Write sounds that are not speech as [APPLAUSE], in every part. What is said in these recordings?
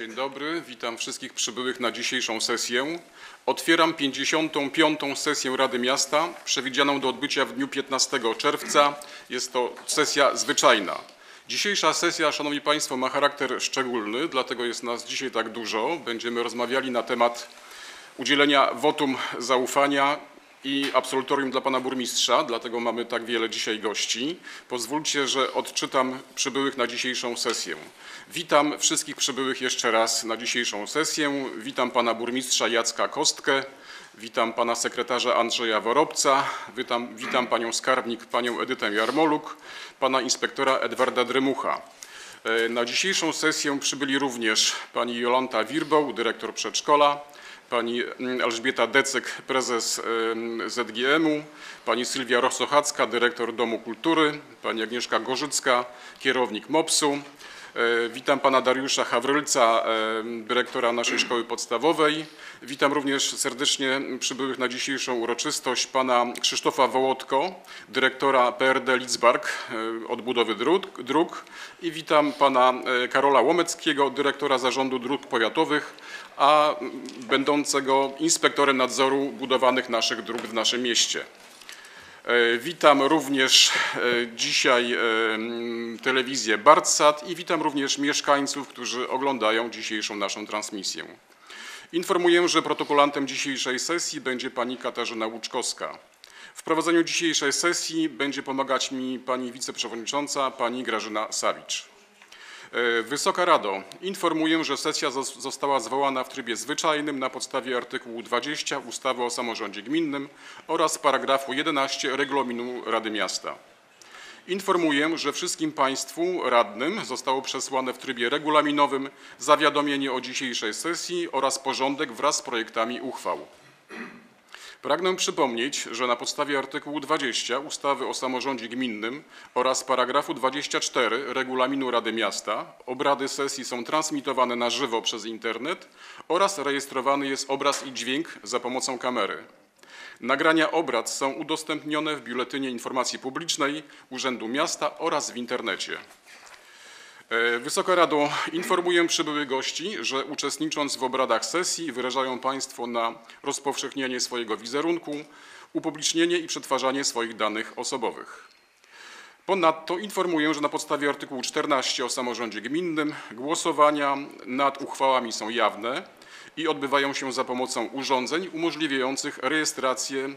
Dzień dobry, witam wszystkich przybyłych na dzisiejszą sesję. Otwieram 55. sesję Rady Miasta, przewidzianą do odbycia w dniu 15 czerwca. Jest to sesja zwyczajna. Dzisiejsza sesja, Szanowni Państwo, ma charakter szczególny, dlatego jest nas dzisiaj tak dużo. Będziemy rozmawiali na temat udzielenia wotum zaufania i absolutorium dla pana burmistrza, dlatego mamy tak wiele dzisiaj gości. Pozwólcie, że odczytam przybyłych na dzisiejszą sesję. Witam wszystkich przybyłych jeszcze raz na dzisiejszą sesję. Witam pana burmistrza Jacka Kostkę, witam pana sekretarza Andrzeja Worobca, witam, witam panią skarbnik, panią Edytę Jarmoluk, pana inspektora Edwarda Drymucha. E, Na dzisiejszą sesję przybyli również pani Jolanta Wirboł, dyrektor przedszkola, pani mm, Elżbieta Decyk, prezes em, ZGM-u, pani Sylwia Rosochacka, dyrektor Domu Kultury, pani Agnieszka Gorzycka, kierownik MOPS-u. E, Witam pana Dariusza Hawrylca, em, dyrektora naszej szkoły podstawowej. Witam również serdecznie przybyłych na dzisiejszą uroczystość pana Krzysztofa Wołodko, dyrektora PRD Lidzbark e, odbudowy dróg, dróg i witam pana e, Karola Łomeckiego, dyrektora zarządu dróg powiatowych, a będącego inspektorem nadzoru budowanych naszych dróg w naszym mieście. E, Witam również e, dzisiaj e, m, telewizję Bartsat i witam również mieszkańców, którzy oglądają dzisiejszą naszą transmisję. Informuję, że protokolantem dzisiejszej sesji będzie pani Katarzyna Łuczkowska. W prowadzeniu dzisiejszej sesji będzie pomagać mi pani wiceprzewodnicząca, pani Grażyna Sawicz. E, Wysoka Rado, informuję, że sesja zos- została zwołana w trybie zwyczajnym na podstawie artykułu 20 ustawy o samorządzie gminnym oraz paragrafu 11 regulaminu Rady Miasta. Informuję, że wszystkim Państwu radnym zostało przesłane w trybie regulaminowym zawiadomienie o dzisiejszej sesji oraz porządek wraz z projektami uchwał. Pragnę przypomnieć, że na podstawie artykułu 20 ustawy o samorządzie gminnym oraz paragrafu 24 regulaminu Rady Miasta obrady sesji są transmitowane na żywo przez internet oraz rejestrowany jest obraz i dźwięk za pomocą kamery. Nagrania obrad są udostępnione w Biuletynie Informacji Publicznej Urzędu Miasta oraz w internecie. E, Wysoka Rado, informuję przybyłych gości, że uczestnicząc w obradach sesji wyrażają Państwo na rozpowszechnienie swojego wizerunku, upublicznienie i przetwarzanie swoich danych osobowych. Ponadto informuję, że na podstawie artykułu 14 o samorządzie gminnym głosowania nad uchwałami są jawne i odbywają się za pomocą urządzeń umożliwiających rejestrację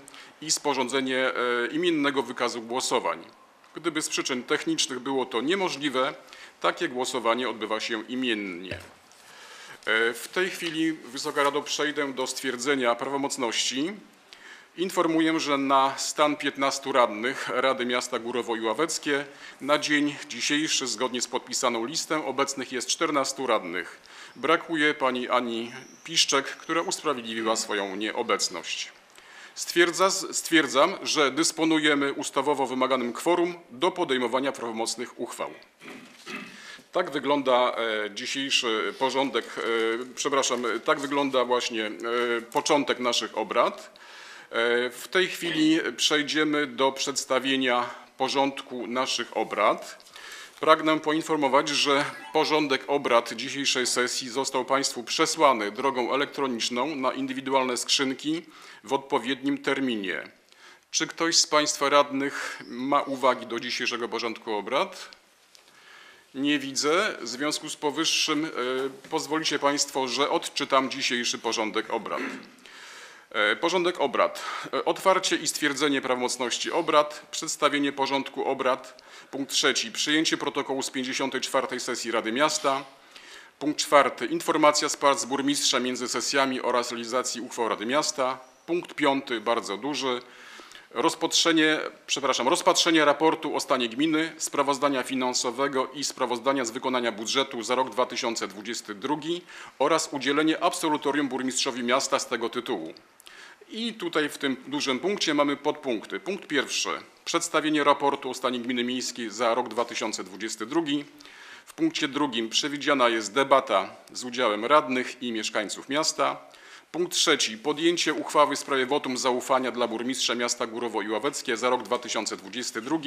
i sporządzenie e, imiennego wykazu głosowań. Gdyby z przyczyn technicznych było to niemożliwe, takie głosowanie odbywa się imiennie. E, W tej chwili, Wysoka Rado, przejdę do stwierdzenia prawomocności. Informuję, że na stan 15 radnych Rady Miasta Górowo i Ławeckie na dzień dzisiejszy, zgodnie z podpisaną listę, obecnych jest 14 radnych. Brakuje pani Ani Piszczek, która usprawiedliwiła swoją nieobecność. Stwierdza, stwierdzam, że dysponujemy ustawowo wymaganym kworum do podejmowania prawomocnych uchwał. Tak wygląda e, dzisiejszy porządek, e, przepraszam, tak wygląda właśnie e, początek naszych obrad. W tej chwili przejdziemy do przedstawienia porządku naszych obrad. Pragnę poinformować, że porządek obrad dzisiejszej sesji został Państwu przesłany drogą elektroniczną na indywidualne skrzynki w odpowiednim terminie. Czy ktoś z Państwa radnych ma uwagi do dzisiejszego porządku obrad? Nie widzę. W związku z powyższym e, pozwolicie Państwo, że odczytam dzisiejszy porządek obrad. E, Porządek obrad. E, Otwarcie i stwierdzenie prawomocności obrad, przedstawienie porządku obrad. Punkt trzeci. Przyjęcie protokołu z 54. sesji Rady Miasta. Punkt czwarty. Informacja z prac burmistrza między sesjami oraz realizacji uchwał Rady Miasta. Punkt piąty, bardzo duży. Rozpatrzenie, przepraszam, rozpatrzenie raportu o stanie gminy, sprawozdania finansowego i sprawozdania z wykonania budżetu za rok 2022 oraz udzielenie absolutorium burmistrzowi miasta z tego tytułu. I tutaj w tym dużym punkcie mamy podpunkty. Punkt pierwszy. Przedstawienie raportu o stanie gminy miejskiej za rok 2022. W punkcie drugim przewidziana jest debata z udziałem radnych i mieszkańców miasta. Punkt trzeci. Podjęcie uchwały w sprawie wotum zaufania dla burmistrza miasta Górowo i Ławeckie za rok 2022.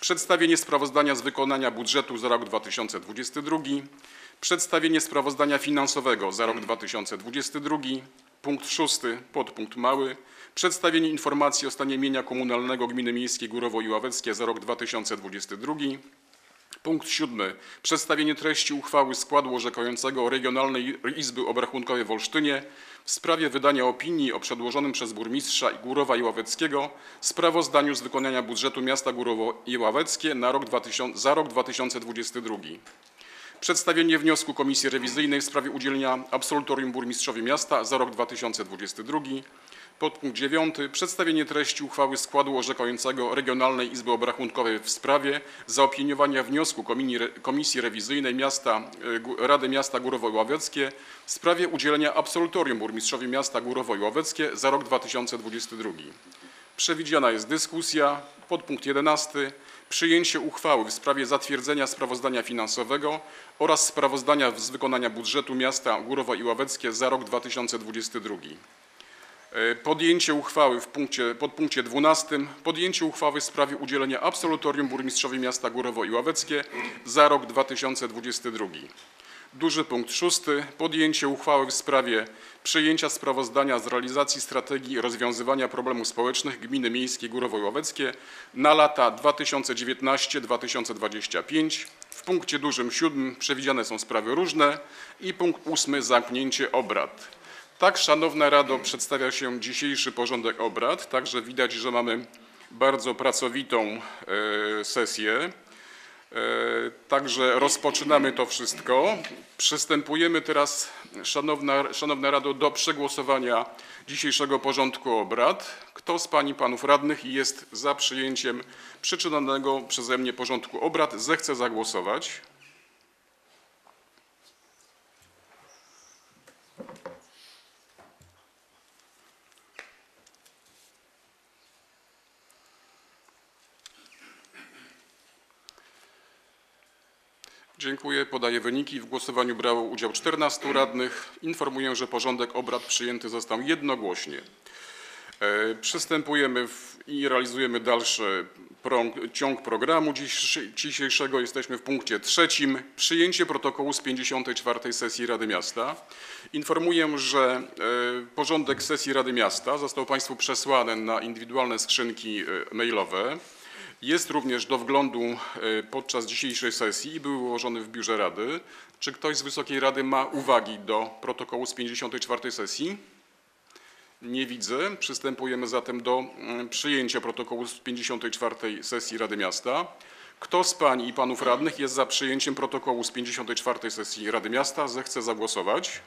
Przedstawienie sprawozdania z wykonania budżetu za rok 2022. Przedstawienie sprawozdania finansowego za rok 2022. Punkt szósty, podpunkt mały. Przedstawienie informacji o stanie mienia komunalnego Gminy Miejskiej Górowo i Ławeckie za rok 2022. Punkt siódmy. Przedstawienie treści uchwały składu orzekającego Regionalnej Izby Obrachunkowej w Olsztynie w sprawie wydania opinii o przedłożonym przez burmistrza Górowa i Ławeckiego sprawozdaniu z wykonania budżetu miasta Górowo i Ławeckie na rok 2000, za rok 2022. Przedstawienie wniosku Komisji Rewizyjnej w sprawie udzielenia absolutorium burmistrzowi miasta za rok 2022. Podpunkt 9. Przedstawienie treści uchwały składu orzekającego Regionalnej Izby Obrachunkowej w sprawie zaopiniowania wniosku Komisji Rewizyjnej miasta, Gó- Rady Miasta Górowo i Ławeckie w sprawie udzielenia absolutorium burmistrzowi miasta Górowo i Ławeckie za rok 2022. Przewidziana jest dyskusja. Podpunkt 11. Przyjęcie uchwały w sprawie zatwierdzenia sprawozdania finansowego oraz sprawozdania z wykonania budżetu miasta Górowo i Ławeckie za rok 2022. E, Podjęcie uchwały w punkcie, podpunkcie 12. Podjęcie uchwały w sprawie udzielenia absolutorium burmistrzowi miasta Górowo i Ławeckie za rok 2022. Duży punkt szósty. Podjęcie uchwały w sprawie przyjęcia sprawozdania z realizacji strategii rozwiązywania problemów społecznych Gminy Miejskiej Górowo i Ławeckie na lata 2019-2025. W punkcie dużym siódmym przewidziane są sprawy różne i punkt ósmy zamknięcie obrad. Tak, Szanowna Rado, przedstawia się dzisiejszy porządek obrad. Także widać, że mamy bardzo pracowitą e, sesję. E, Także rozpoczynamy to wszystko. Przystępujemy teraz, Szanowna, Szanowna Rado, do przegłosowania dzisiejszego porządku obrad. Kto z Pań i Panów Radnych jest za przyjęciem przeczytanego przeze mnie porządku obrad, zechce zagłosować. Dziękuję. Podaję wyniki. W głosowaniu brało udział 14 radnych. Informuję, że porządek obrad przyjęty został jednogłośnie. E, Przystępujemy w, i realizujemy dalszy prą- ciąg programu dziś- dzisiejszego. Jesteśmy w punkcie trzecim. Przyjęcie protokołu z 54. sesji Rady Miasta. Informuję, że e, porządek sesji Rady Miasta został Państwu przesłany na indywidualne skrzynki e, mailowe. Jest również do wglądu e, podczas dzisiejszej sesji i był ułożony w biurze Rady. Czy ktoś z Wysokiej Rady ma uwagi do protokołu z 54. sesji? Nie widzę. Przystępujemy zatem do mm, przyjęcia protokołu z 54. sesji Rady Miasta. Kto z pań i panów radnych jest za przyjęciem protokołu z 54. sesji Rady Miasta? Zechce zagłosować.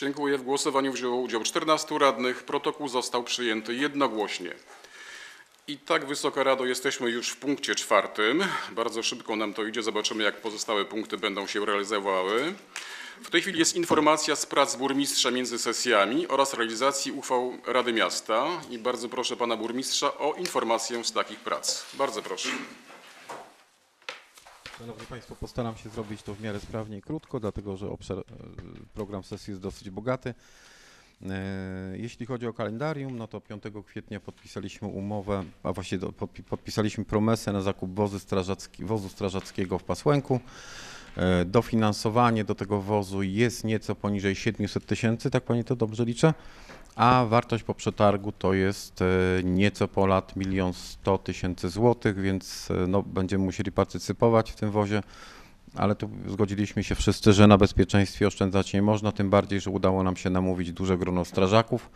Dziękuję. W głosowaniu wzięło udział 14 radnych. Protokół został przyjęty jednogłośnie. I tak, Wysoka Rado, jesteśmy już w punkcie czwartym. Bardzo szybko nam to idzie. Zobaczymy, jak pozostałe punkty będą się realizowały. W tej chwili jest informacja z prac burmistrza między sesjami oraz realizacji uchwał Rady Miasta. I bardzo proszę pana burmistrza o informację z takich prac. Bardzo proszę. Szanowni Państwo, postaram się zrobić to w miarę sprawnie i krótko, dlatego że obszar, e, program sesji jest dosyć bogaty. E, Jeśli chodzi o kalendarium, no to 5 kwietnia podpisaliśmy umowę, a właściwie podpisaliśmy promesę na zakup wozu, strażacki, wozu strażackiego w Pasłęku. E, Dofinansowanie do tego wozu jest nieco poniżej 700 tysięcy, tak Pani to dobrze liczę? A wartość po przetargu to jest e, nieco ponad 1 100 tysięcy złotych, więc e, no, będziemy musieli partycypować w tym wozie, ale tu zgodziliśmy się wszyscy, że na bezpieczeństwie oszczędzać nie można, tym bardziej, że udało nam się namówić duże grono strażaków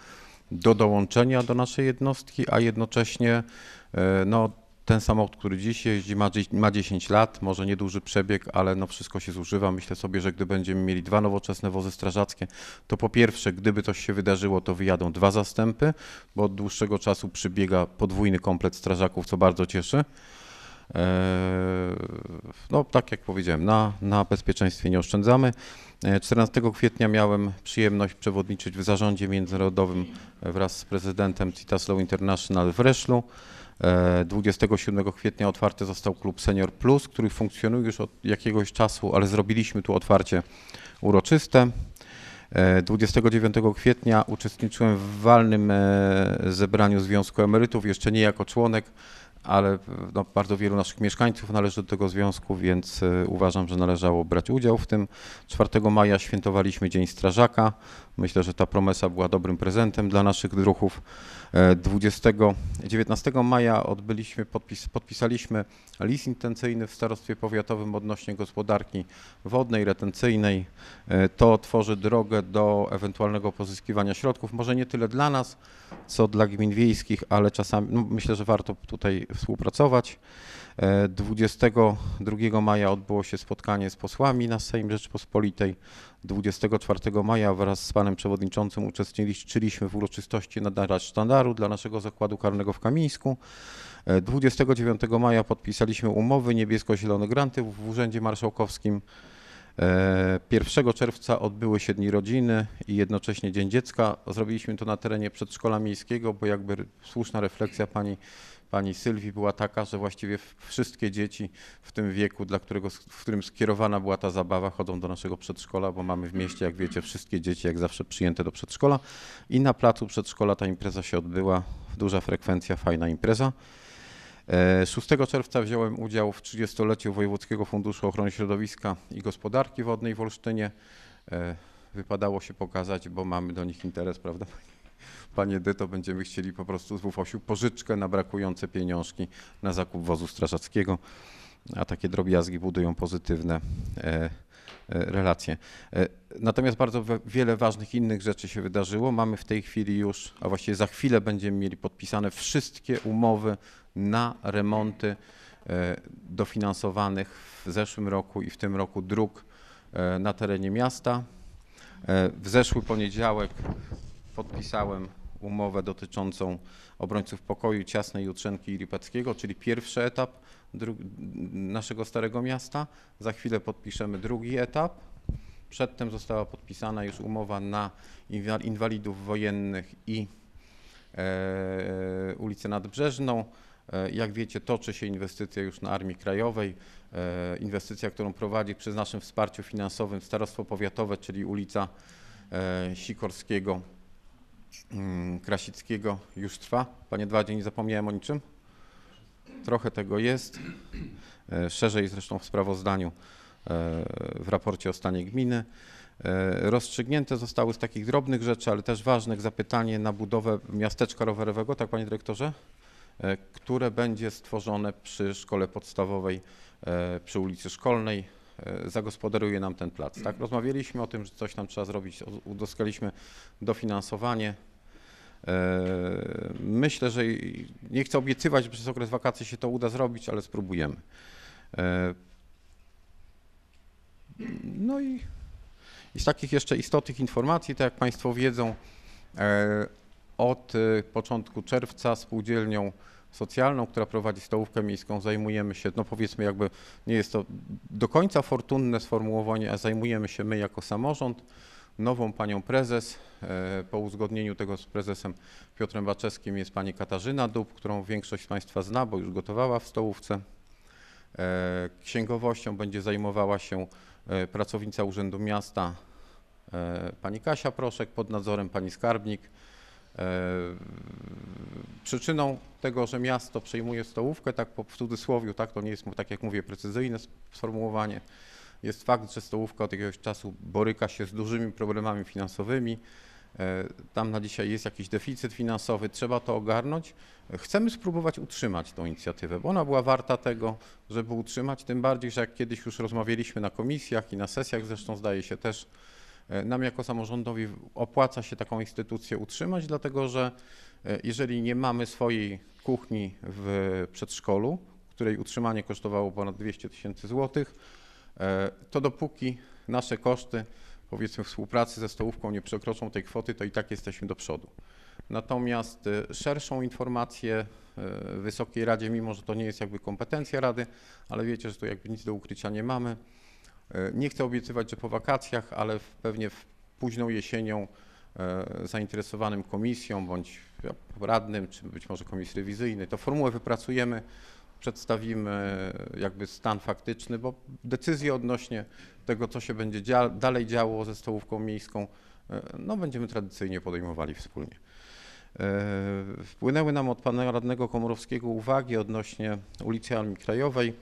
do dołączenia do naszej jednostki, a jednocześnie e, no, ten samochód, który dziś jeździ, ma, ma 10 lat, może nieduży przebieg, ale no wszystko się zużywa. Myślę sobie, że gdy będziemy mieli dwa nowoczesne wozy strażackie, to po pierwsze, gdyby coś się wydarzyło, to wyjadą dwa zastępy, bo od dłuższego czasu przybiega podwójny komplet strażaków, co bardzo cieszy. Eee, No, tak jak powiedziałem, na, na bezpieczeństwie nie oszczędzamy. E, 14 kwietnia miałem przyjemność przewodniczyć w zarządzie międzynarodowym wraz z prezydentem Citas Law International w Reszlu. E, 27 kwietnia otwarty został klub Senior Plus, który funkcjonuje już od jakiegoś czasu, ale zrobiliśmy tu otwarcie uroczyste. E, 29 kwietnia uczestniczyłem w walnym e, zebraniu Związku Emerytów, jeszcze nie jako członek, ale no, bardzo wielu naszych mieszkańców należy do tego związku, więc e, uważam, że należało brać udział w tym. 4 maja świętowaliśmy Dzień Strażaka. Myślę, że ta promesa była dobrym prezentem dla naszych druhów. E, 20, 19 maja odbyliśmy, podpis, podpisaliśmy list intencyjny w Starostwie Powiatowym odnośnie gospodarki wodnej, retencyjnej. E, To otworzy drogę do ewentualnego pozyskiwania środków, może nie tyle dla nas, co dla gmin wiejskich, ale czasami no myślę, że warto tutaj współpracować. E, 22 maja odbyło się spotkanie z posłami na Sejm Rzeczypospolitej. 24 maja wraz z panem przewodniczącym uczestniczyliśmy w uroczystości nadania sztandaru dla naszego zakładu karnego w Kamińsku. E, 29 maja podpisaliśmy umowy niebiesko-zielone granty w Urzędzie Marszałkowskim. E, 1 czerwca odbyły się Dni Rodziny i jednocześnie Dzień Dziecka. Zrobiliśmy to na terenie przedszkola miejskiego, bo jakby słuszna refleksja pani, pani Sylwii była taka, że właściwie wszystkie dzieci w tym wieku, dla którego, w którym skierowana była ta zabawa, chodzą do naszego przedszkola, bo mamy w mieście, jak wiecie, wszystkie dzieci jak zawsze przyjęte do przedszkola i na placu przedszkola ta impreza się odbyła. Duża frekwencja, fajna impreza. E, 6 czerwca wziąłem udział w 30-leciu Wojewódzkiego Funduszu Ochrony Środowiska i Gospodarki Wodnej w Olsztynie. E, Wypadało się pokazać, bo mamy do nich interes, [LAUGHS] prawda? Panie Dyto, będziemy chcieli po prostu z pożyczkę na brakujące pieniążki na zakup wozu strażackiego, a takie drobiazgi budują pozytywne e, e, relacje. E, Natomiast bardzo wiele ważnych innych rzeczy się wydarzyło. Mamy w tej chwili już, a właściwie za chwilę będziemy mieli podpisane wszystkie umowy na remonty dofinansowanych w zeszłym roku i w tym roku dróg na terenie miasta. W zeszły poniedziałek podpisałem umowę dotyczącą obrońców pokoju Ciasnej Jutrzenki i Lipeckiego, czyli pierwszy etap naszego Starego Miasta. Za chwilę podpiszemy drugi etap. Przedtem została podpisana już umowa na inwa- inwalidów wojennych i e, ulicę Nadbrzeżną. E, Jak wiecie, toczy się inwestycja już na Armii Krajowej. E, Inwestycja, którą prowadzi przy naszym wsparciu finansowym Starostwo Powiatowe, czyli ulica e, Sikorskiego, Krasickiego już trwa. Panie Dwadzie, nie zapomniałem o niczym? Trochę tego jest. E, Szerzej zresztą w sprawozdaniu e, w raporcie o stanie gminy. E, Rozstrzygnięte zostały z takich drobnych rzeczy, ale też ważnych zapytanie na budowę miasteczka rowerowego, tak panie dyrektorze? Które będzie stworzone przy szkole podstawowej przy ulicy Szkolnej. E, Zagospodaruje nam ten plac. Tak? Rozmawialiśmy o tym, że coś tam trzeba zrobić, uzyskaliśmy dofinansowanie. E, Myślę, że nie chcę obiecywać, że przez okres wakacji się to uda zrobić, ale spróbujemy. E, No i, i z takich jeszcze istotnych informacji, tak jak Państwo wiedzą, od początku czerwca spółdzielnią socjalną, która prowadzi stołówkę miejską, zajmujemy się, no powiedzmy jakby, nie jest to do końca fortunne sformułowanie, a zajmujemy się my jako samorząd, nową panią prezes. E, Po uzgodnieniu tego z prezesem Piotrem Baczewskim jest pani Katarzyna Dób, którą większość z Państwa zna, bo już gotowała w stołówce. E, Księgowością będzie zajmowała się e, pracownica Urzędu Miasta pani Kasia Proszek pod nadzorem pani skarbnik. E, Przyczyną tego, że miasto przejmuje stołówkę, tak w cudzysłowie, tak, to nie jest, tak jak mówię, precyzyjne sformułowanie, jest fakt, że stołówka od jakiegoś czasu boryka się z dużymi problemami finansowymi. E, Tam na dzisiaj jest jakiś deficyt finansowy, trzeba to ogarnąć. Chcemy spróbować utrzymać tą inicjatywę, bo ona była warta tego, żeby utrzymać, tym bardziej, że jak kiedyś już rozmawialiśmy na komisjach i na sesjach, zresztą zdaje się też, nam jako samorządowi opłaca się taką instytucję utrzymać, dlatego że e, jeżeli nie mamy swojej kuchni w przedszkolu, której utrzymanie kosztowało ponad 200 tysięcy złotych, e, to dopóki nasze koszty, powiedzmy współpracy ze stołówką nie przekroczą tej kwoty, to i tak jesteśmy do przodu. Natomiast e, szerszą informację e, Wysokiej Radzie, mimo że to nie jest jakby kompetencja Rady, ale wiecie, że tu jakby nic do ukrycia nie mamy. E, Nie chcę obiecywać, że po wakacjach, ale pewnie w późną jesienią e, e, zainteresowanym komisjom bądź radnym, czy być może komisji rewizyjnej. To formułę wypracujemy, przedstawimy jakby stan faktyczny, bo decyzje odnośnie tego, co się będzie dzia dalej działo ze stołówką miejską, e, no będziemy tradycyjnie podejmowali wspólnie. E, Wpłynęły nam od pana radnego Komorowskiego uwagi odnośnie ulicy Armii Krajowej.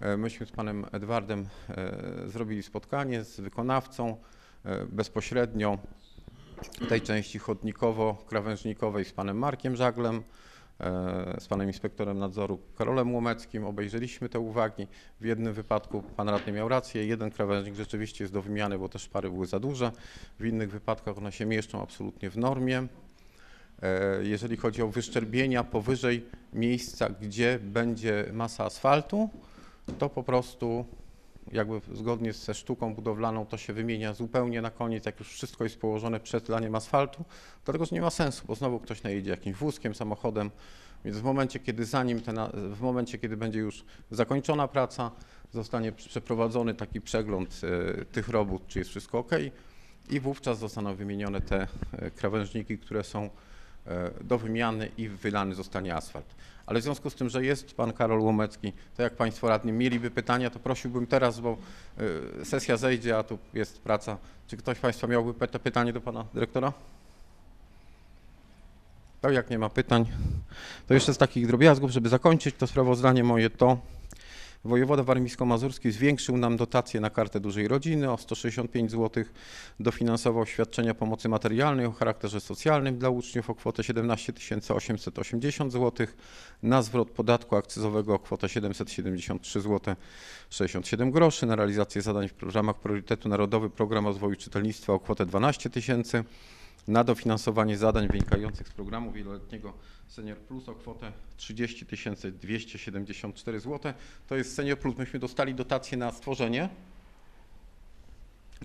E, Myśmy z panem Edwardem e, zrobili spotkanie z wykonawcą e, bezpośrednio tej części chodnikowo-krawężnikowej z panem Markiem Żaglem, z panem inspektorem nadzoru Karolem Łomeckim. Obejrzeliśmy te uwagi. W jednym wypadku pan radny miał rację, jeden krawężnik rzeczywiście jest do wymiany, bo te szpary były za duże. W innych wypadkach one się mieszczą absolutnie w normie. Jeżeli chodzi o wyszczerbienia powyżej miejsca, gdzie będzie masa asfaltu, to po prostu jakby zgodnie ze sztuką budowlaną to się wymienia zupełnie na koniec, jak już wszystko jest położone przed laniem asfaltu, dlatego że nie ma sensu, bo znowu ktoś najedzie jakimś wózkiem, samochodem, więc w momencie, kiedy zanim ten, w momencie, kiedy będzie już zakończona praca, zostanie przeprowadzony taki przegląd e, tych robót, czy jest wszystko ok i wówczas zostaną wymienione te e, krawężniki, które są do wymiany i wylany zostanie asfalt. Ale w związku z tym, że jest pan Karol Łomecki, to jak państwo radni mieliby pytania, to prosiłbym teraz, bo e, sesja zejdzie, a tu jest praca. Czy ktoś z państwa miałby to pytanie do pana dyrektora? To jak nie ma pytań, to jeszcze z takich drobiazgów, żeby zakończyć to sprawozdanie moje, to wojewoda warmińsko-mazurski zwiększył nam dotację na kartę dużej rodziny. O 165 zł, dofinansował świadczenia pomocy materialnej o charakterze socjalnym dla uczniów o kwotę 17 880 zł, na zwrot podatku akcyzowego o kwotę 773 zł 67 groszy, na realizację zadań w ramach priorytetu Narodowy Program Rozwoju Czytelnictwa o kwotę 12 tysięcy, na dofinansowanie zadań wynikających z programu wieloletniego Senior Plus o kwotę 30 274 zł. To jest Senior Plus. Myśmy dostali dotację na stworzenie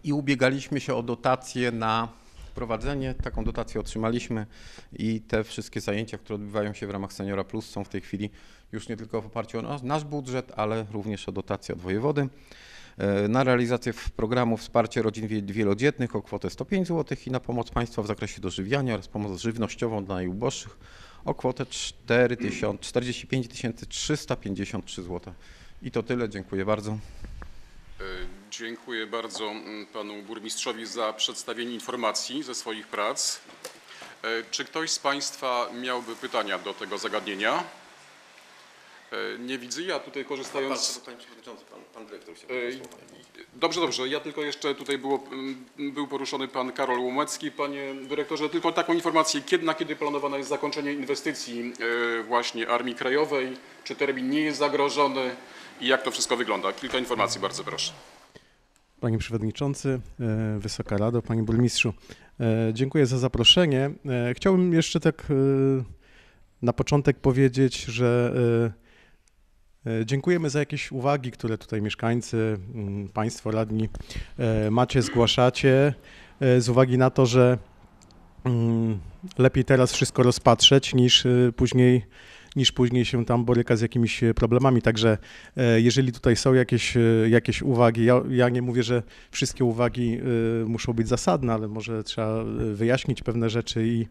i ubiegaliśmy się o dotację na prowadzenie. Taką dotację otrzymaliśmy i te wszystkie zajęcia, które odbywają się w ramach Seniora Plus są w tej chwili już nie tylko w oparciu o nas- nasz budżet, ale również o dotację od wojewody. E, Na realizację programu Wsparcie Rodzin Wie- Wielodzietnych o kwotę 105 zł i na pomoc państwa w zakresie dożywiania oraz pomoc żywnościową dla najuboższych o kwotę 4 tysiąc- 45 353 zł. I to tyle, dziękuję bardzo. E, Dziękuję bardzo mm, panu burmistrzowi za przedstawienie informacji ze swoich prac. E, Czy ktoś z państwa miałby pytania do tego zagadnienia? E, Nie widzę. Ja tutaj korzystając... Panie Przewodniczący, pan, pan dyrektor się Ej, Dobrze, dobrze. Ja tylko jeszcze tutaj było, mm, był poruszony pan Karol Łomecki. Panie dyrektorze, tylko taką informację, kiedy, na kiedy planowane jest zakończenie inwestycji e, właśnie Armii Krajowej? Czy termin nie jest zagrożony i jak to wszystko wygląda? Kilka informacji, bardzo proszę. Panie Przewodniczący, e, Wysoka Rado, Panie Burmistrzu, e, dziękuję za zaproszenie. E, Chciałbym jeszcze tak e, na początek powiedzieć, że e, e, dziękujemy za jakieś uwagi, które tutaj mieszkańcy, mm, Państwo radni e, macie, zgłaszacie, e, z uwagi na to, że mm, lepiej teraz wszystko rozpatrzeć niż e, później niż później się tam boryka z jakimiś e, problemami. Także e, jeżeli tutaj są jakieś, e, jakieś uwagi, ja, ja nie mówię, że wszystkie uwagi muszą być zasadne, ale może trzeba wyjaśnić pewne rzeczy i,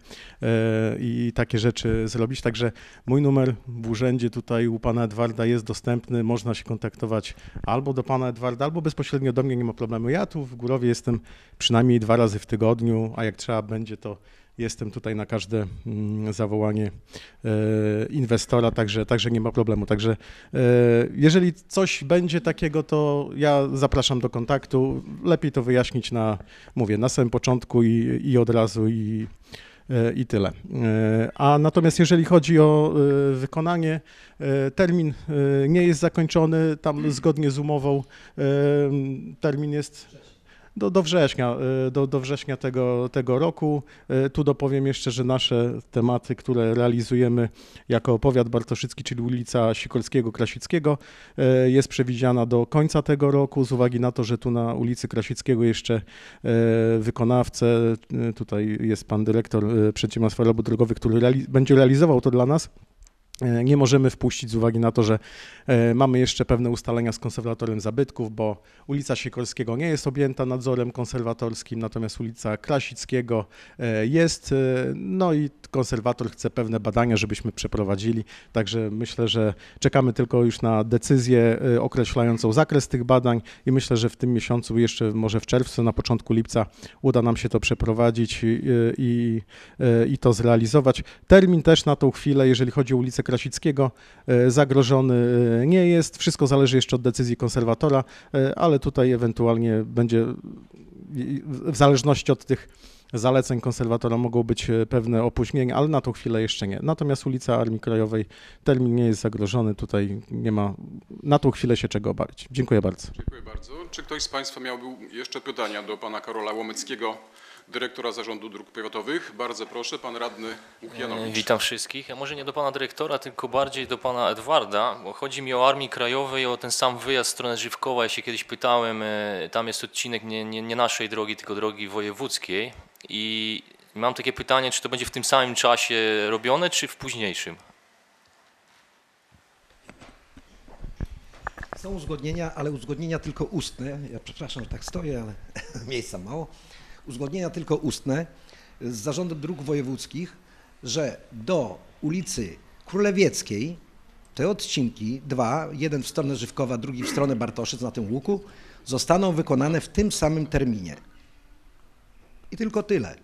i takie rzeczy zrobić. Także mój numer w urzędzie tutaj u pana Edwarda jest dostępny. Można się kontaktować albo do pana Edwarda, albo bezpośrednio do mnie, nie ma problemu. Ja tu w Górowie jestem przynajmniej dwa razy w tygodniu, a jak trzeba będzie, to jestem tutaj na każde mm, zawołanie e, inwestora, także, także nie ma problemu. Także e, jeżeli coś będzie takiego, to ja zapraszam do kontaktu. Lepiej to wyjaśnić na, mówię, na samym początku i, i od razu i, e, i tyle. A natomiast jeżeli chodzi o wykonanie, termin nie jest zakończony, tam zgodnie z umową termin jest do, do września, e, do, do września tego, tego roku. E, Tu dopowiem jeszcze, że nasze tematy, które realizujemy jako powiat bartoszycki, czyli ulica Sikorskiego, Krasickiego, e, jest przewidziana do końca tego roku, z uwagi na to, że tu na ulicy Krasickiego jeszcze wykonawcę, tutaj jest pan dyrektor przedsiębiorstwa robót drogowych, który reali- będzie realizował to dla nas. E, nie możemy wpuścić z uwagi na to, że e, mamy jeszcze pewne ustalenia z konserwatorem zabytków, bo ulica Sikorskiego nie jest objęta nadzorem konserwatorskim, natomiast ulica Krasickiego e, jest, no i konserwator chce pewne badania, żebyśmy przeprowadzili, także myślę, że czekamy tylko już na decyzję określającą zakres tych badań i myślę, że w tym miesiącu, jeszcze może w czerwcu, na początku lipca uda nam się to przeprowadzić i, i, i to zrealizować. Termin też na tą chwilę, jeżeli chodzi o ulicę Krasickiego, e, zagrożony e, nie jest. Wszystko zależy jeszcze od decyzji konserwatora, e, ale tutaj ewentualnie będzie w zależności od tych zaleceń konserwatora mogą być pewne opóźnienia, ale na tą chwilę jeszcze nie. Natomiast ulica Armii Krajowej, termin nie jest zagrożony, tutaj nie ma na tą chwilę się czego obawiać. Dziękuję bardzo. Dziękuję bardzo. Czy ktoś z Państwa miałby jeszcze pytania do Pana Karola Łomeckiego, dyrektora Zarządu Dróg Powiatowych? Bardzo proszę, Pan Radny Łukianowicz. Witam wszystkich. A może nie do pana dyrektora, tylko bardziej do pana Edwarda, bo chodzi mi o Armii Krajowej, o ten sam wyjazd w stronę Żywkowa. Ja się kiedyś pytałem, e, tam jest odcinek nie, nie, nie naszej drogi, tylko drogi wojewódzkiej. I mam takie pytanie, czy to będzie w tym samym czasie robione, czy w późniejszym? Są uzgodnienia, ale uzgodnienia tylko ustne. Ja przepraszam, że tak stoję, ale [LAUGHS] miejsca mało. Uzgodnienia tylko ustne z Zarządem Dróg Wojewódzkich, że do ulicy Królewieckiej te odcinki, dwa, jeden w stronę Żywkowa, drugi w stronę Bartoszyc na tym łuku, zostaną wykonane w tym samym terminie. I tylko tyle.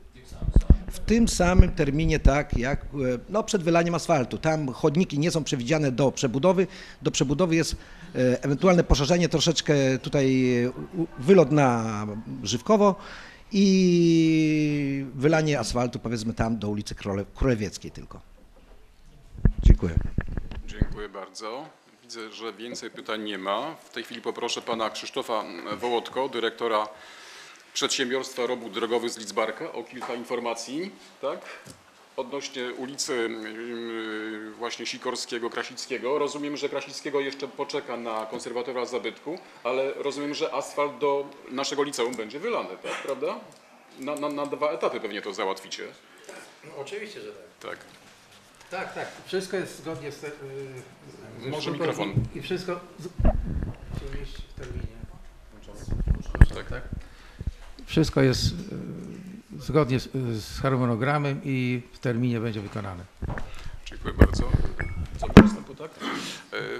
W tym samym terminie, tak jak e, no, przed wylaniem asfaltu. Tam chodniki nie są przewidziane do przebudowy. Do przebudowy jest e, ewentualne poszerzenie, troszeczkę tutaj e, wylot na Żywkowo i wylanie asfaltu powiedzmy tam do ulicy Króle, Królewieckiej tylko. Dziękuję. Dziękuję bardzo. Widzę, że więcej pytań nie ma. W tej chwili poproszę Pana Krzysztofa Wołodko, dyrektora Przedsiębiorstwa Robót Drogowych z Lidzbarka o kilka informacji, tak? Odnośnie ulicy yy, właśnie Sikorskiego, Krasickiego. Rozumiem, że Krasickiego jeszcze poczeka na konserwatora zabytku, ale rozumiem, że asfalt do naszego liceum będzie wylany, tak, prawda? Na, na, na dwa etapy pewnie to załatwicie. Oczywiście, że tak. Tak. Tak, tak. Wszystko jest zgodnie z. te- y, ze Może mikrofon. I, wszystko z, mieści w terminie. Tak. tak. Wszystko jest y, zgodnie z, z harmonogramem i w terminie będzie wykonane. Dziękuję bardzo. Co postępu, tak?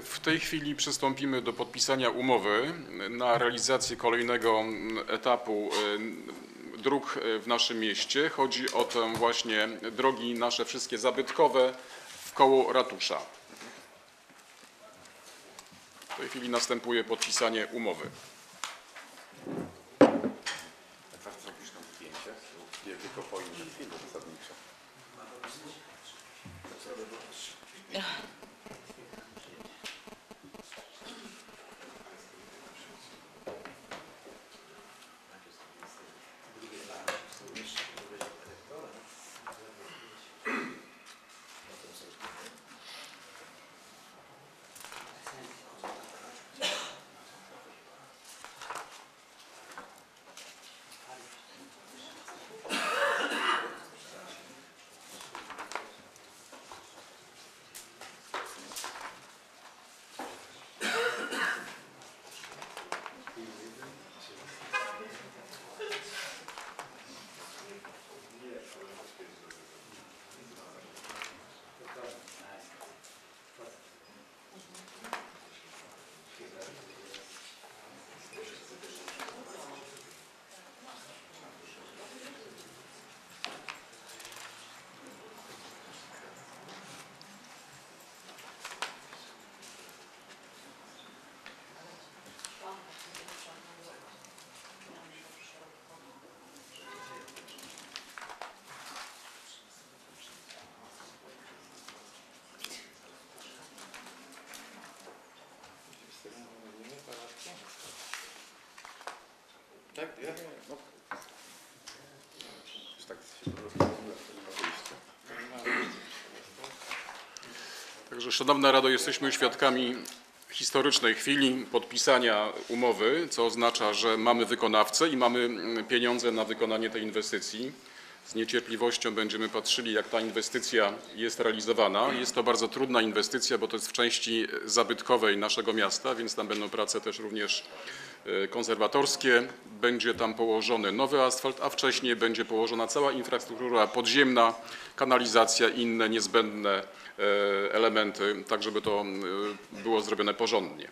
W tej chwili przystąpimy do podpisania umowy na realizację kolejnego etapu e, dróg e, w naszym mieście. Chodzi o tę właśnie drogi nasze wszystkie zabytkowe w koło ratusza. W tej chwili następuje podpisanie umowy. Ugh. Szanowna Rado, jesteśmy świadkami historycznej chwili podpisania umowy, co oznacza, że mamy wykonawcę i mamy mm, pieniądze na wykonanie tej inwestycji. z niecierpliwością będziemy patrzyli, jak ta inwestycja jest realizowana. Jest to bardzo trudna inwestycja, bo to jest w części zabytkowej naszego miasta, więc tam będą prace też również konserwatorskie. Będzie tam położony nowy asfalt, a wcześniej będzie położona cała infrastruktura podziemna, kanalizacja i inne niezbędne e, elementy, tak żeby to e, było zrobione porządnie.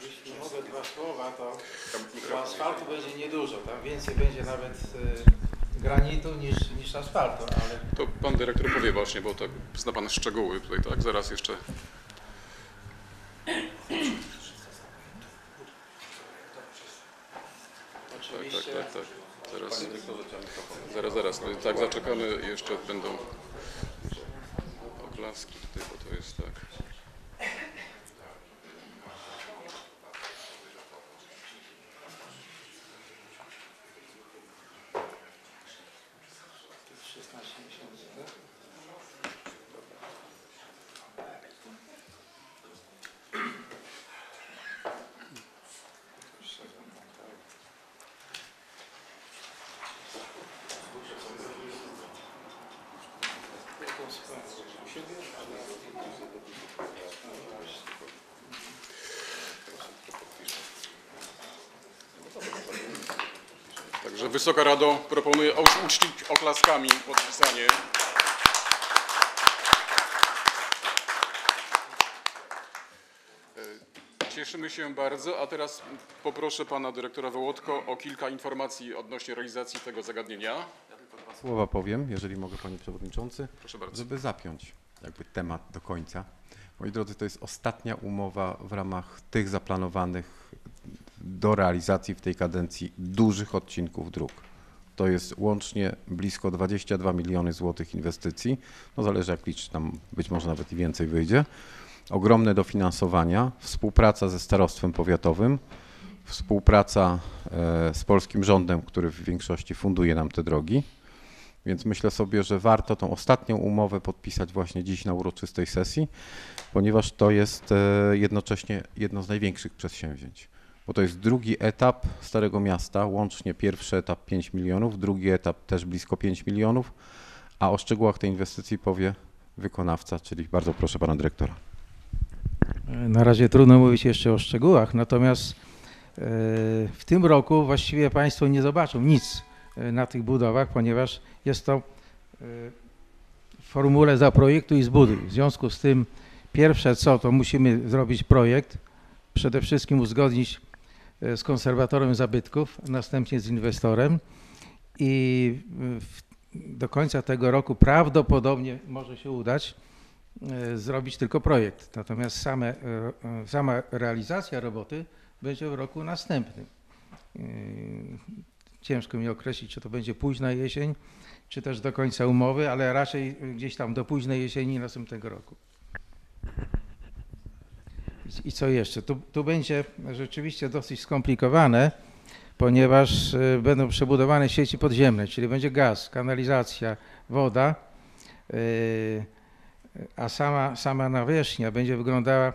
Jeśli mogę dwa słowa, to to asfaltu będzie niedużo, tam więcej będzie nawet granitu niż, niż asfaltu, ale To pan dyrektor powie właśnie, bo tak zna pan szczegóły tutaj, tak? Zaraz jeszcze. Tak, tak, tak, tak. Zaraz, zaraz, zaraz. Tak, zaczekamy, jeszcze będą oklaski tutaj, bo to jest tak. Także Wysoka Rado proponuje ucz- uczcić oklaskami podpisanie. Cieszymy się bardzo, a teraz poproszę pana dyrektora Wołodko o kilka informacji odnośnie realizacji tego zagadnienia. Słowa powiem, jeżeli mogę, panie przewodniczący. Proszę bardzo. Żeby zapiąć jakby temat do końca. Moi drodzy, to jest ostatnia umowa w ramach tych zaplanowanych do realizacji w tej kadencji dużych odcinków dróg. To jest łącznie blisko 22 miliony złotych inwestycji. No zależy jak liczyć, tam być może nawet i więcej wyjdzie. Ogromne dofinansowania, współpraca ze starostwem powiatowym, współpraca e, z polskim rządem, który w większości funduje nam te drogi. Więc myślę sobie, że warto tą ostatnią umowę podpisać właśnie dziś na uroczystej sesji, ponieważ to jest e, jednocześnie jedno z największych przedsięwzięć. Bo to jest drugi etap Starego Miasta, łącznie pierwszy etap 5 milionów, drugi etap też blisko 5 milionów, a o szczegółach tej inwestycji powie wykonawca, czyli bardzo proszę pana dyrektora. Na razie trudno mówić jeszcze o szczegółach, natomiast e, w tym roku właściwie Państwo nie zobaczą nic e, na tych budowach, ponieważ jest to e, w formule zaprojektuj i zbuduj. W związku z tym pierwsze co, to musimy zrobić projekt, przede wszystkim uzgodnić e, z konserwatorem zabytków, następnie z inwestorem i e, w, do końca tego roku prawdopodobnie może się udać e, zrobić tylko projekt. Natomiast same, e, e, sama realizacja roboty będzie w roku następnym. E, Ciężko mi określić, czy to będzie późna jesień, czy też do końca umowy, ale raczej gdzieś tam do późnej jesieni następnego roku. I- co jeszcze? Tu, tu będzie rzeczywiście dosyć skomplikowane, ponieważ e, będą przebudowane sieci podziemne, czyli będzie gaz, kanalizacja, woda, e, a sama, sama nawierzchnia będzie wyglądała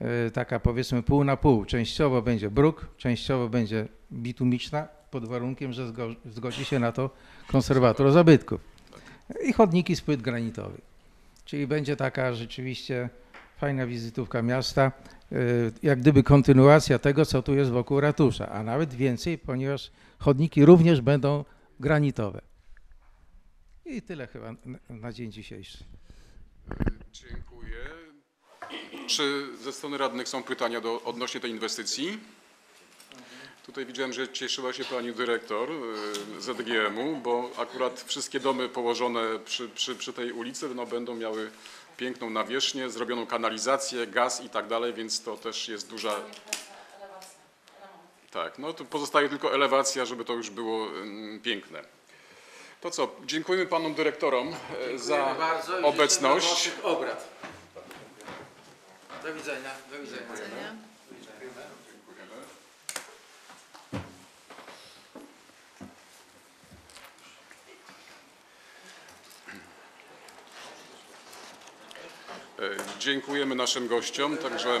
e, taka powiedzmy pół na pół. Częściowo będzie bruk, częściowo będzie bitumiczna, pod warunkiem, że zgo- zgodzi się na to konserwator zabytków. I chodniki z płyt granitowych. Czyli będzie taka rzeczywiście fajna wizytówka miasta, e, jak gdyby kontynuacja tego, co tu jest wokół ratusza, a nawet więcej, ponieważ chodniki również będą granitowe. I tyle chyba na- na dzień dzisiejszy. Dziękuję. Czy ze strony radnych są pytania do, odnośnie tej inwestycji? Tutaj widziałem, że cieszyła się pani dyrektor y, ZGM-u, bo akurat wszystkie domy położone przy, przy, przy tej ulicy no, będą miały piękną nawierzchnię, zrobioną kanalizację, gaz i tak dalej, więc to też jest duża... Tak, no to pozostaje tylko elewacja, żeby to już było ym, piękne. To co, dziękujemy panom dyrektorom e, za obecność. obrad. Do widzenia. Do widzenia. E, Dziękujemy naszym gościom, także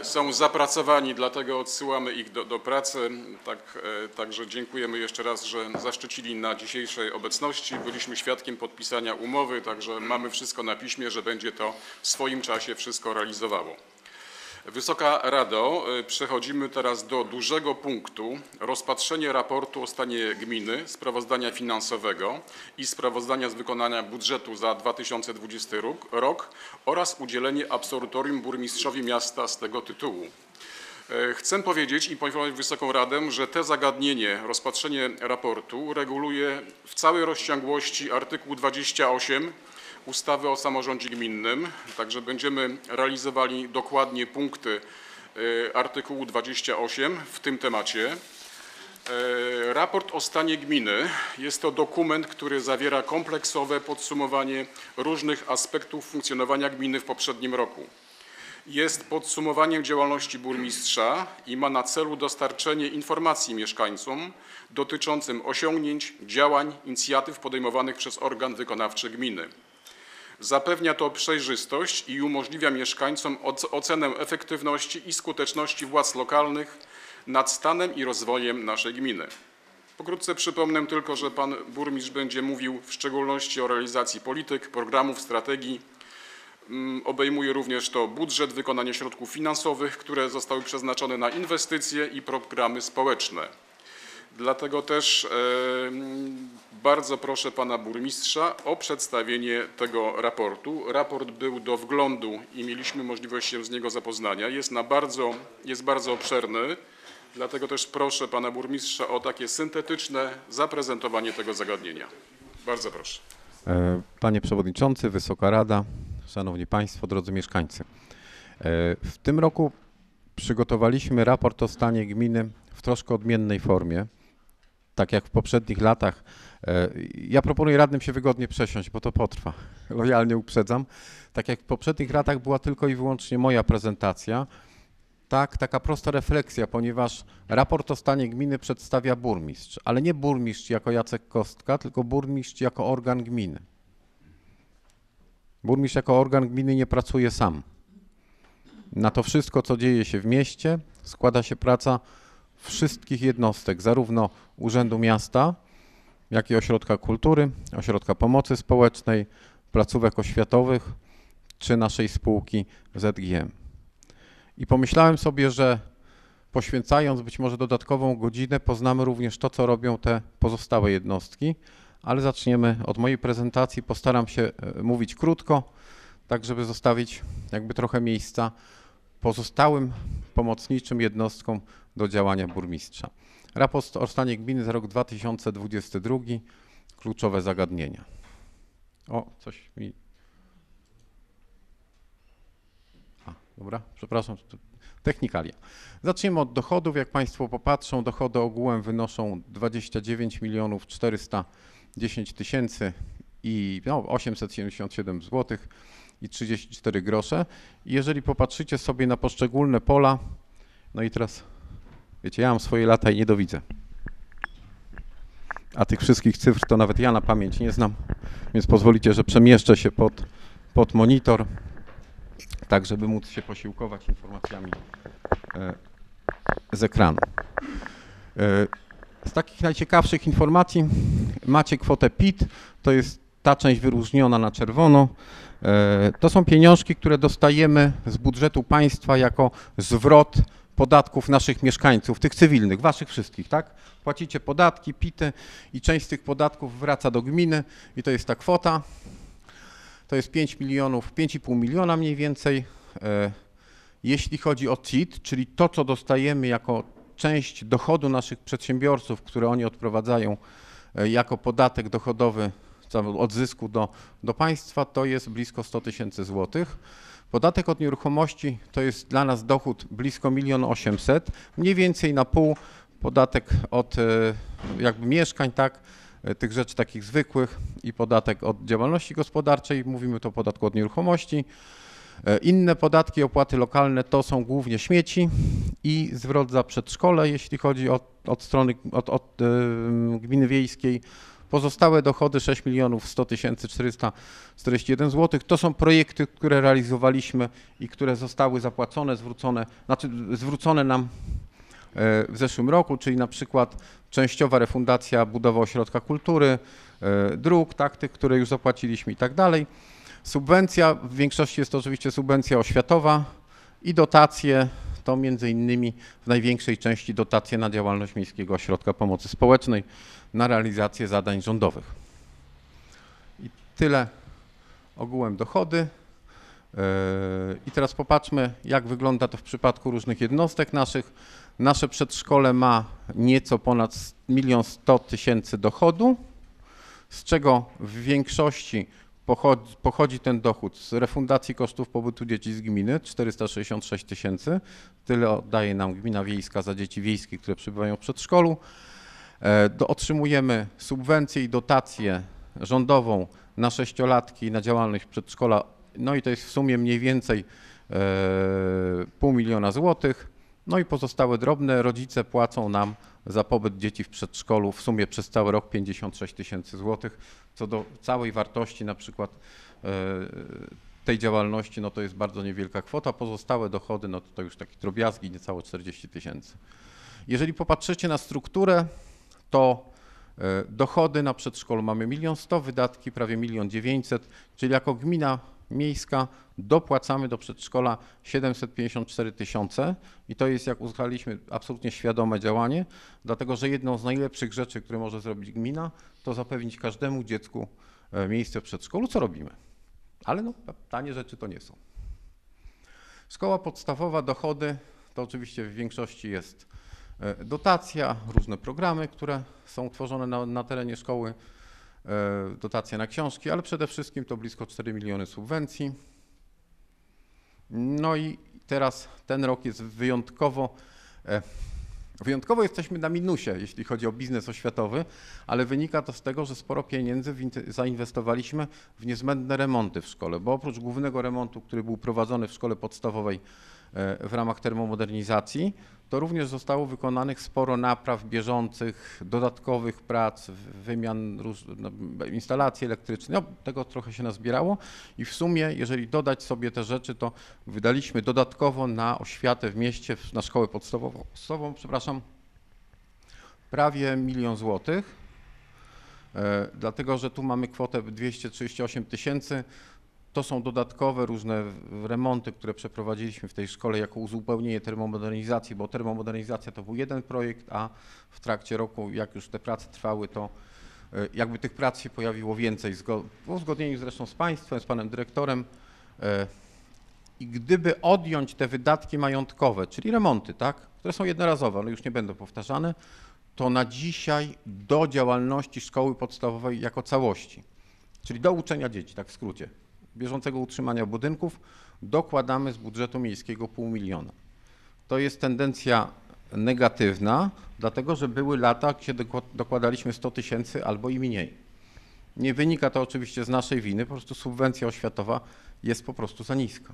e, są zapracowani, dlatego odsyłamy ich do, do pracy. Tak, e, także dziękujemy jeszcze raz, że zaszczycili na dzisiejszej obecności. Byliśmy świadkiem podpisania umowy, także mamy wszystko na piśmie, że będzie to w swoim czasie wszystko realizowało. Wysoka Rado, y, przechodzimy teraz do dużego punktu rozpatrzenie raportu o stanie gminy, sprawozdania finansowego i sprawozdania z wykonania budżetu za 2020 rok, oraz udzielenie absolutorium burmistrzowi miasta z tego tytułu. E, Chcę powiedzieć i poinformować Wysoką Radę, że te zagadnienie, rozpatrzenie raportu reguluje w całej rozciągłości artykuł 28 ustawy o samorządzie gminnym, także będziemy realizowali dokładnie punkty e, artykułu 28 w tym temacie. E, Raport o stanie gminy jest to dokument, który zawiera kompleksowe podsumowanie różnych aspektów funkcjonowania gminy w poprzednim roku. Jest podsumowaniem działalności burmistrza i ma na celu dostarczenie informacji mieszkańcom dotyczącym osiągnięć, działań, inicjatyw podejmowanych przez organ wykonawczy gminy. Zapewnia to przejrzystość i umożliwia mieszkańcom oc- ocenę efektywności i skuteczności władz lokalnych nad stanem i rozwojem naszej gminy. Pokrótce przypomnę tylko, że pan burmistrz będzie mówił w szczególności o realizacji polityk, programów, strategii. Mm, Obejmuje również to budżet, wykonanie środków finansowych, które zostały przeznaczone na inwestycje i programy społeczne. Dlatego też bardzo proszę pana burmistrza o przedstawienie tego raportu. Raport był do wglądu i mieliśmy możliwość się z niego zapoznania. Jest, na bardzo, jest bardzo obszerny, dlatego też proszę pana burmistrza o takie syntetyczne zaprezentowanie tego zagadnienia. Bardzo proszę. E, Panie Przewodniczący, Wysoka Rada, Szanowni Państwo, drodzy mieszkańcy. E, W tym roku przygotowaliśmy raport o stanie gminy w troszkę odmiennej formie. Tak jak w poprzednich latach. E, Ja proponuję radnym się wygodnie przesiąść, bo to potrwa. [LAUGHS] Lojalnie uprzedzam. Tak jak w poprzednich latach była tylko i wyłącznie moja prezentacja, tak, taka prosta refleksja, ponieważ raport o stanie gminy przedstawia burmistrz, ale nie burmistrz jako Jacek Kostka, tylko burmistrz jako organ gminy. Burmistrz jako organ gminy nie pracuje sam. Na to wszystko, co dzieje się w mieście, składa się praca wszystkich jednostek, zarówno Urzędu Miasta, jak i Ośrodka Kultury, Ośrodka Pomocy Społecznej, placówek oświatowych czy naszej spółki ZGM. I pomyślałem sobie, że poświęcając być może dodatkową godzinę, poznamy również to, co robią te pozostałe jednostki, ale zaczniemy od mojej prezentacji. Postaram się e, mówić krótko, tak żeby zostawić jakby trochę miejsca pozostałym pomocniczym jednostkom do działania burmistrza. Raport o stanie gminy za rok 2022, kluczowe zagadnienia. O, coś mi A, dobra, przepraszam, technikalia. Zaczniemy od dochodów. Jak Państwo popatrzą, dochody ogółem wynoszą 29 milionów 410 tysięcy i no, 877 zł i 34 grosze. I jeżeli popatrzycie sobie na poszczególne pola, no i teraz, wiecie, ja mam swoje lata i nie dowidzę. A tych wszystkich cyfr to nawet ja na pamięć nie znam, więc pozwolicie, że przemieszczę się pod, pod monitor tak żeby móc się posiłkować informacjami e, z ekranu. E, Z takich najciekawszych informacji macie kwotę PIT, to jest ta część wyróżniona na czerwono. E, To są pieniążki, które dostajemy z budżetu państwa jako zwrot podatków naszych mieszkańców, tych cywilnych, waszych wszystkich, tak? Płacicie podatki, PITy i część z tych podatków wraca do gminy i to jest ta kwota to jest 5 milionów, 5,5 miliona mniej więcej. E, Jeśli chodzi o CIT, czyli to, co dostajemy jako część dochodu naszych przedsiębiorców, które oni odprowadzają e, jako podatek dochodowy od zysku do, do państwa, to jest blisko 100 tysięcy złotych. Podatek od nieruchomości to jest dla nas dochód blisko 1 800 mniej więcej na pół podatek od e, jakby mieszkań, tak, e, tych rzeczy takich zwykłych i podatek od działalności gospodarczej, mówimy tu o podatku od nieruchomości. E, Inne podatki, opłaty lokalne to są głównie śmieci i zwrot za przedszkole, jeśli chodzi od, od strony od, od gminy wiejskiej. Pozostałe dochody 6 milionów 100 tysięcy 441 zł. To są projekty, które realizowaliśmy i które zostały zapłacone, zwrócone, znaczy zwrócone nam e, w zeszłym roku, czyli na przykład częściowa refundacja budowy ośrodka kultury, e, dróg, tak, tych, które już zapłaciliśmy i tak dalej. Subwencja, w większości jest to oczywiście subwencja oświatowa i dotacje, to między innymi w największej części dotacje na działalność Miejskiego Ośrodka Pomocy Społecznej na realizację zadań rządowych. I tyle ogółem dochody. Yy, I teraz popatrzmy, jak wygląda to w przypadku różnych jednostek naszych. Nasze przedszkole ma nieco ponad 1 100 tysięcy dochodu, z czego w większości pochodzi, pochodzi ten dochód z refundacji kosztów pobytu dzieci z gminy 466 tysięcy. Tyle oddaje nam gmina wiejska za dzieci wiejskie, które przebywają w przedszkolu. E, Do, otrzymujemy subwencję i dotację rządową na sześciolatki na działalność przedszkola, no i to jest w sumie mniej więcej e, pół miliona złotych. No i pozostałe drobne rodzice płacą nam za pobyt dzieci w przedszkolu w sumie przez cały rok 56 tysięcy złotych. Co do całej wartości na przykład e, tej działalności, no to jest bardzo niewielka kwota. Pozostałe dochody, no to, to już takie drobiazgi, niecałe 40 tysięcy. Jeżeli popatrzycie na strukturę, to e, dochody na przedszkolu mamy 1 100 wydatki prawie 1 900 czyli jako gmina miejska dopłacamy do przedszkola 754 tysiące i to jest, jak ustaliliśmy, absolutnie świadome działanie, dlatego że jedną z najlepszych rzeczy, które może zrobić gmina, to zapewnić każdemu dziecku e, miejsce w przedszkolu, co robimy. Ale no, tanie rzeczy to nie są. Szkoła podstawowa, dochody, to oczywiście w większości jest e, dotacja, różne programy, które są tworzone na, na terenie szkoły, e, dotacja na książki, ale przede wszystkim to blisko 4 miliony subwencji. No i teraz ten rok jest wyjątkowo, e, wyjątkowo jesteśmy na minusie, jeśli chodzi o biznes oświatowy, ale wynika to z tego, że sporo pieniędzy zainwestowaliśmy w niezbędne remonty w szkole, bo oprócz głównego remontu, który był prowadzony w szkole podstawowej w ramach termomodernizacji, to również zostało wykonanych sporo napraw bieżących, dodatkowych prac, wymian no, instalacji elektrycznych. No, tego trochę się nazbierało i w sumie, jeżeli dodać sobie te rzeczy, to wydaliśmy dodatkowo na oświatę w mieście, na szkołę podstawową, podstawową przepraszam, prawie milion złotych. E, Dlatego, że tu mamy kwotę 238 tysięcy. To są dodatkowe różne remonty, które przeprowadziliśmy w tej szkole jako uzupełnienie termomodernizacji, bo termomodernizacja to był jeden projekt, a w trakcie roku, jak już te prace trwały, to e, jakby tych prac się pojawiło więcej, w uzgodnieniu zresztą z Państwem, z Panem Dyrektorem. e, I gdyby odjąć te wydatki majątkowe, czyli remonty, tak, które są jednorazowe, ale już nie będą powtarzane, to na dzisiaj do działalności szkoły podstawowej jako całości, czyli do uczenia dzieci, tak w skrócie, bieżącego utrzymania budynków, dokładamy z budżetu miejskiego pół miliona. To jest tendencja negatywna, dlatego że były lata, dokła- dokładaliśmy 100 tysięcy albo i mniej. Nie wynika to oczywiście z naszej winy, po prostu subwencja oświatowa jest po prostu za niska.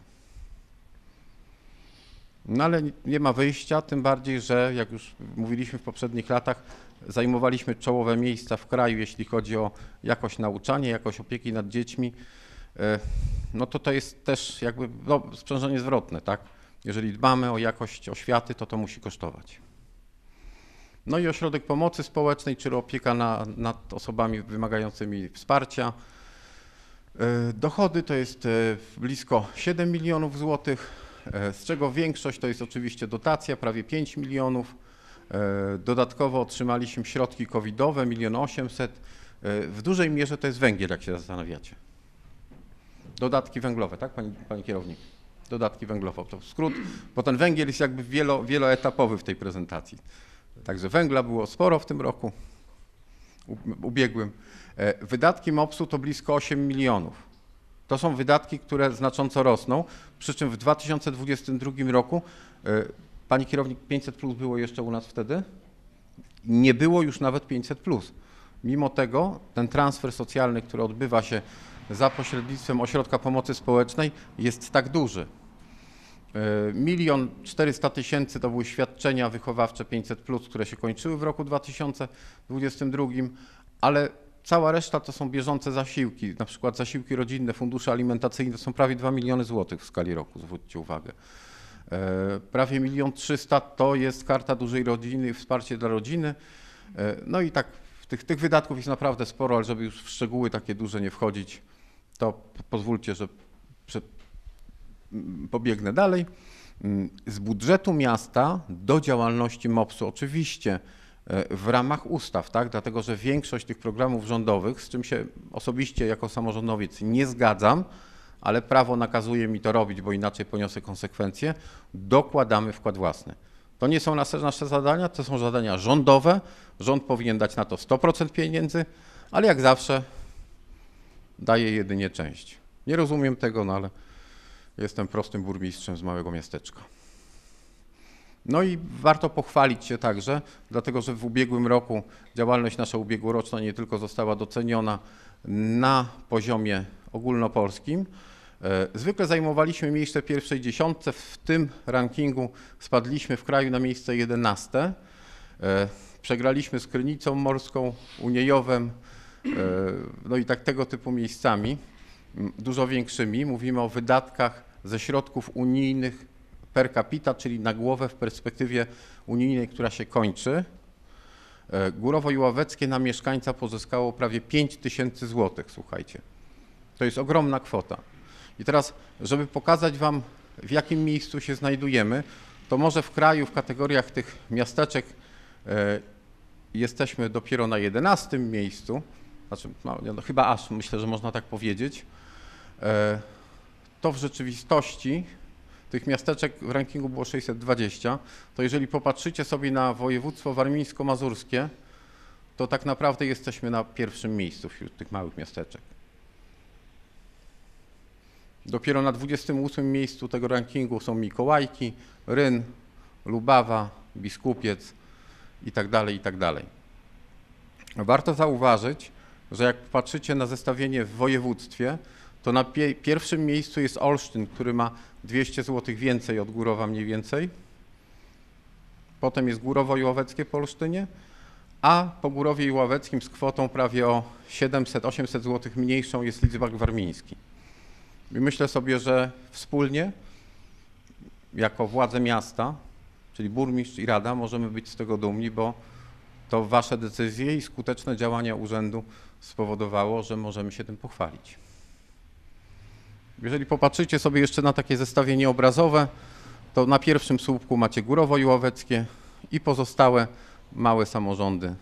No ale nie ma wyjścia, tym bardziej, że jak już mówiliśmy w poprzednich latach, zajmowaliśmy czołowe miejsca w kraju, jeśli chodzi o jakość nauczania, jakość opieki nad dziećmi. E, No to to jest też jakby no, sprzężenie zwrotne, tak? Jeżeli dbamy o jakość oświaty, to to musi kosztować. No i ośrodek pomocy społecznej, czyli opieka na, nad osobami wymagającymi wsparcia. E, Dochody to jest e, blisko 7 milionów złotych, z czego większość to jest oczywiście dotacja, prawie 5 milionów. Dodatkowo otrzymaliśmy środki covidowe, 1 800 000. E, W dużej mierze to jest węgiel, jak się zastanawiacie. Dodatki węglowe, tak, pani, pani kierownik? Dodatki węglowe, to skrót, bo ten węgiel jest jakby wielo, wieloetapowy w tej prezentacji. Także węgla było sporo w tym roku ubiegłym. E, Wydatki MOPS-u to blisko 8 milionów. To są wydatki, które znacząco rosną, przy czym w 2022 roku, e, pani kierownik, 500 plus było jeszcze u nas wtedy? Nie było już nawet 500 plus. Mimo tego ten transfer socjalny, który odbywa się za pośrednictwem Ośrodka Pomocy Społecznej jest tak duży. E, Milion 400 tysięcy to były świadczenia wychowawcze 500, które się kończyły w roku 2022, ale Cała reszta to są bieżące zasiłki, na przykład zasiłki rodzinne, fundusze alimentacyjne to są prawie 2 miliony złotych w skali roku, zwróćcie uwagę. E, Prawie milion trzysta to jest karta dużej rodziny, wsparcie dla rodziny. E, No i tak tych, tych wydatków jest naprawdę sporo, ale żeby już w szczegóły takie duże nie wchodzić, to pozwólcie, że pobiegnę dalej. Mm, Z budżetu miasta do działalności MOPS-u oczywiście e, w ramach ustaw, tak? dlatego że większość tych programów rządowych, z czym się osobiście jako samorządowiec nie zgadzam, ale prawo nakazuje mi to robić, bo inaczej poniosę konsekwencje, dokładamy wkład własny. To nie są nasze, nasze zadania, to są zadania rządowe. Rząd powinien dać na to 100% pieniędzy, ale jak zawsze daje jedynie część. Nie rozumiem tego, no ale jestem prostym burmistrzem z małego miasteczka. No i warto pochwalić się także, dlatego że w ubiegłym roku działalność nasza ubiegłoroczna nie tylko została doceniona na poziomie ogólnopolskim. E, Zwykle zajmowaliśmy miejsce pierwszej dziesiątce, w tym rankingu spadliśmy w kraju na miejsce 11. E, Przegraliśmy z Krynicą Morską, Uniejowem, no i tak tego typu miejscami, dużo większymi. Mówimy o wydatkach ze środków unijnych per capita, czyli na głowę w perspektywie unijnej, która się kończy. E, Górowo i Ławeckie na mieszkańca pozyskało prawie 5 tysięcy złotych, słuchajcie. To jest ogromna kwota. I teraz, żeby pokazać Wam, w jakim miejscu się znajdujemy, to może w kraju w kategoriach tych miasteczek e, jesteśmy dopiero na 11 miejscu, znaczy no, no, chyba aż myślę, że można tak powiedzieć. E, to w rzeczywistości tych miasteczek w rankingu było 620, to jeżeli popatrzycie sobie na województwo warmińsko-mazurskie, to tak naprawdę jesteśmy na pierwszym miejscu wśród tych małych miasteczek. Dopiero na 28 miejscu tego rankingu są Mikołajki, Ryn, Lubawa, Biskupiec i tak dalej, i tak dalej. Warto zauważyć, że jak patrzycie na zestawienie w województwie, to na pie- pierwszym miejscu jest Olsztyn, który ma 200 zł więcej od Górowa mniej więcej. Potem jest Górowo i Ławeckie po Olsztynie, a po Górowie i Ławeckim z kwotą prawie o 700-800 zł mniejszą jest Lidzbark Warmiński. I myślę sobie, że wspólnie, jako władze miasta, czyli burmistrz i rada, możemy być z tego dumni, bo to wasze decyzje i skuteczne działania urzędu spowodowało, że możemy się tym pochwalić. Jeżeli popatrzycie sobie jeszcze na takie zestawienie obrazowe, to na pierwszym słupku macie Górowo i i pozostałe małe samorządy.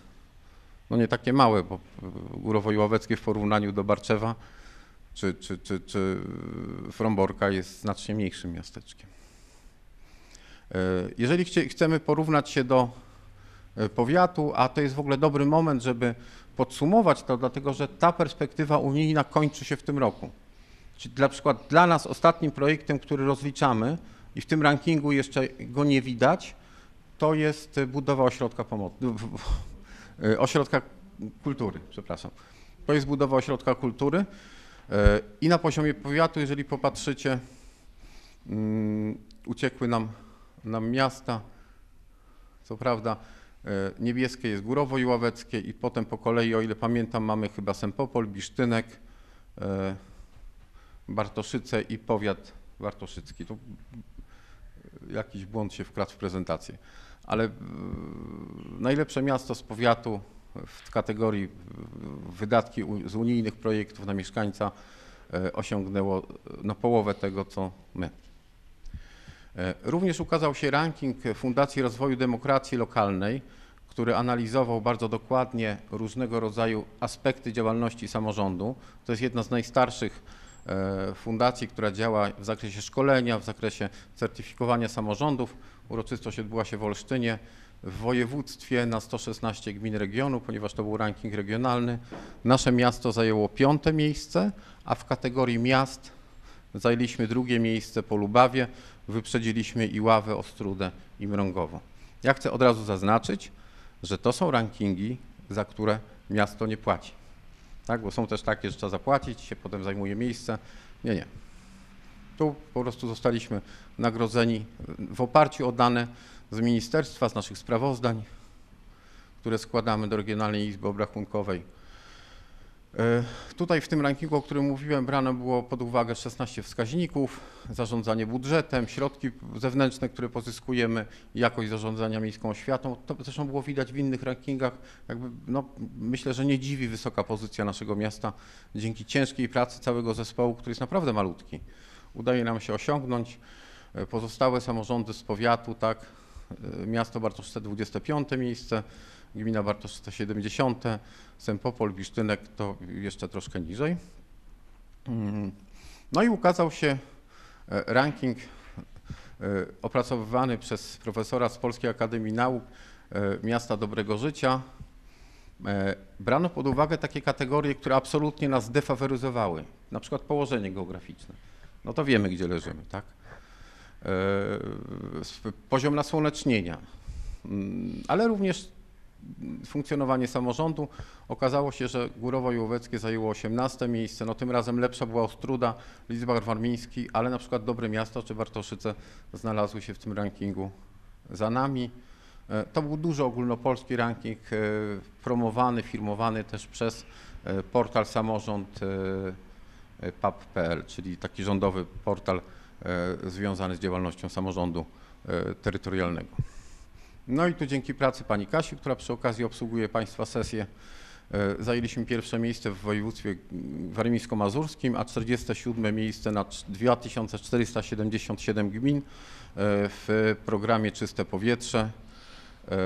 No nie takie małe, bo Górowo i w porównaniu do Barczewa czy, czy, czy, czy Fromborka jest znacznie mniejszym miasteczkiem. E, Jeżeli chcemy porównać się do powiatu, a to jest w ogóle dobry moment, żeby podsumować to, dlatego że ta perspektywa unijna kończy się w tym roku. Czyli na przykład dla nas ostatnim projektem, który rozliczamy i w tym rankingu jeszcze go nie widać, to jest budowa ośrodka pomocy, ośrodka kultury, przepraszam. To jest budowa ośrodka kultury e, i na poziomie powiatu, jeżeli popatrzycie, mm, uciekły nam, nam miasta, co prawda e, niebieskie jest Górowo Ławeckie i potem po kolei, o ile pamiętam, mamy chyba Sempopol, Bisztynek, e, Bartoszyce i powiat wartoszycki. To jakiś błąd się wkradł w prezentację. Ale e, najlepsze miasto z powiatu w kategorii e, wydatki z unijnych projektów na mieszkańca e, osiągnęło na połowę tego, co my. E, Również ukazał się ranking Fundacji Rozwoju Demokracji Lokalnej, który analizował bardzo dokładnie różnego rodzaju aspekty działalności samorządu. To jest jedna z najstarszych e, fundacji, która działa w zakresie szkolenia, w zakresie certyfikowania samorządów. Uroczystość odbyła się w Olsztynie, w województwie na 116 gmin regionu, ponieważ to był ranking regionalny. Nasze miasto zajęło piąte miejsce, a w kategorii miast zajęliśmy drugie miejsce po Lubawie, wyprzedziliśmy Iławę, Ostrudę i Mrągowo. Ja chcę od razu zaznaczyć, że to są rankingi, za które miasto nie płaci. Tak, bo są też takie, że trzeba zapłacić, się potem zajmuje miejsce. Nie, nie. Tu po prostu zostaliśmy nagrodzeni w oparciu o dane z ministerstwa, z naszych sprawozdań, które składamy do Regionalnej Izby Obrachunkowej. E, Tutaj w tym rankingu, o którym mówiłem, brane było pod uwagę 16 wskaźników, zarządzanie budżetem, środki zewnętrzne, które pozyskujemy, jakość zarządzania miejską oświatą. To zresztą było widać w innych rankingach. Jakby, no, myślę, że nie dziwi wysoka pozycja naszego miasta dzięki ciężkiej pracy całego zespołu, który jest naprawdę malutki. Udaje nam się osiągnąć. E, Pozostałe samorządy z powiatu, tak, e, miasto Bartoszce 25 miejsce, gmina Bartoszce 70, Sempopol, Bisztynek to jeszcze troszkę niżej. Mm. No i ukazał się e, ranking e, opracowywany przez profesora z Polskiej Akademii Nauk e, Miasta Dobrego Życia. Brano pod uwagę takie kategorie, które absolutnie nas defaworyzowały, na przykład położenie geograficzne. No to wiemy, gdzie leżymy, tak? Poziom nasłonecznienia, Mm, ale również funkcjonowanie samorządu. Okazało się, że Górowo Jółoweckie zajęło 18 miejsce, no tym razem lepsza była Ostruda, Lidzbark Warmiński, ale na przykład Dobre Miasto czy Bartoszyce znalazły się w tym rankingu za nami. E, To był duży ogólnopolski ranking, e, promowany, firmowany też przez e, portal samorząd pap.pl, czyli taki rządowy portal związany z działalnością samorządu terytorialnego. No i tu dzięki pracy pani Kasi, która przy okazji obsługuje Państwa sesję, e, zajęliśmy pierwsze miejsce w województwie warmińsko-mazurskim, a 47 miejsce na cz- 2477 gmin e, w programie Czyste Powietrze. E,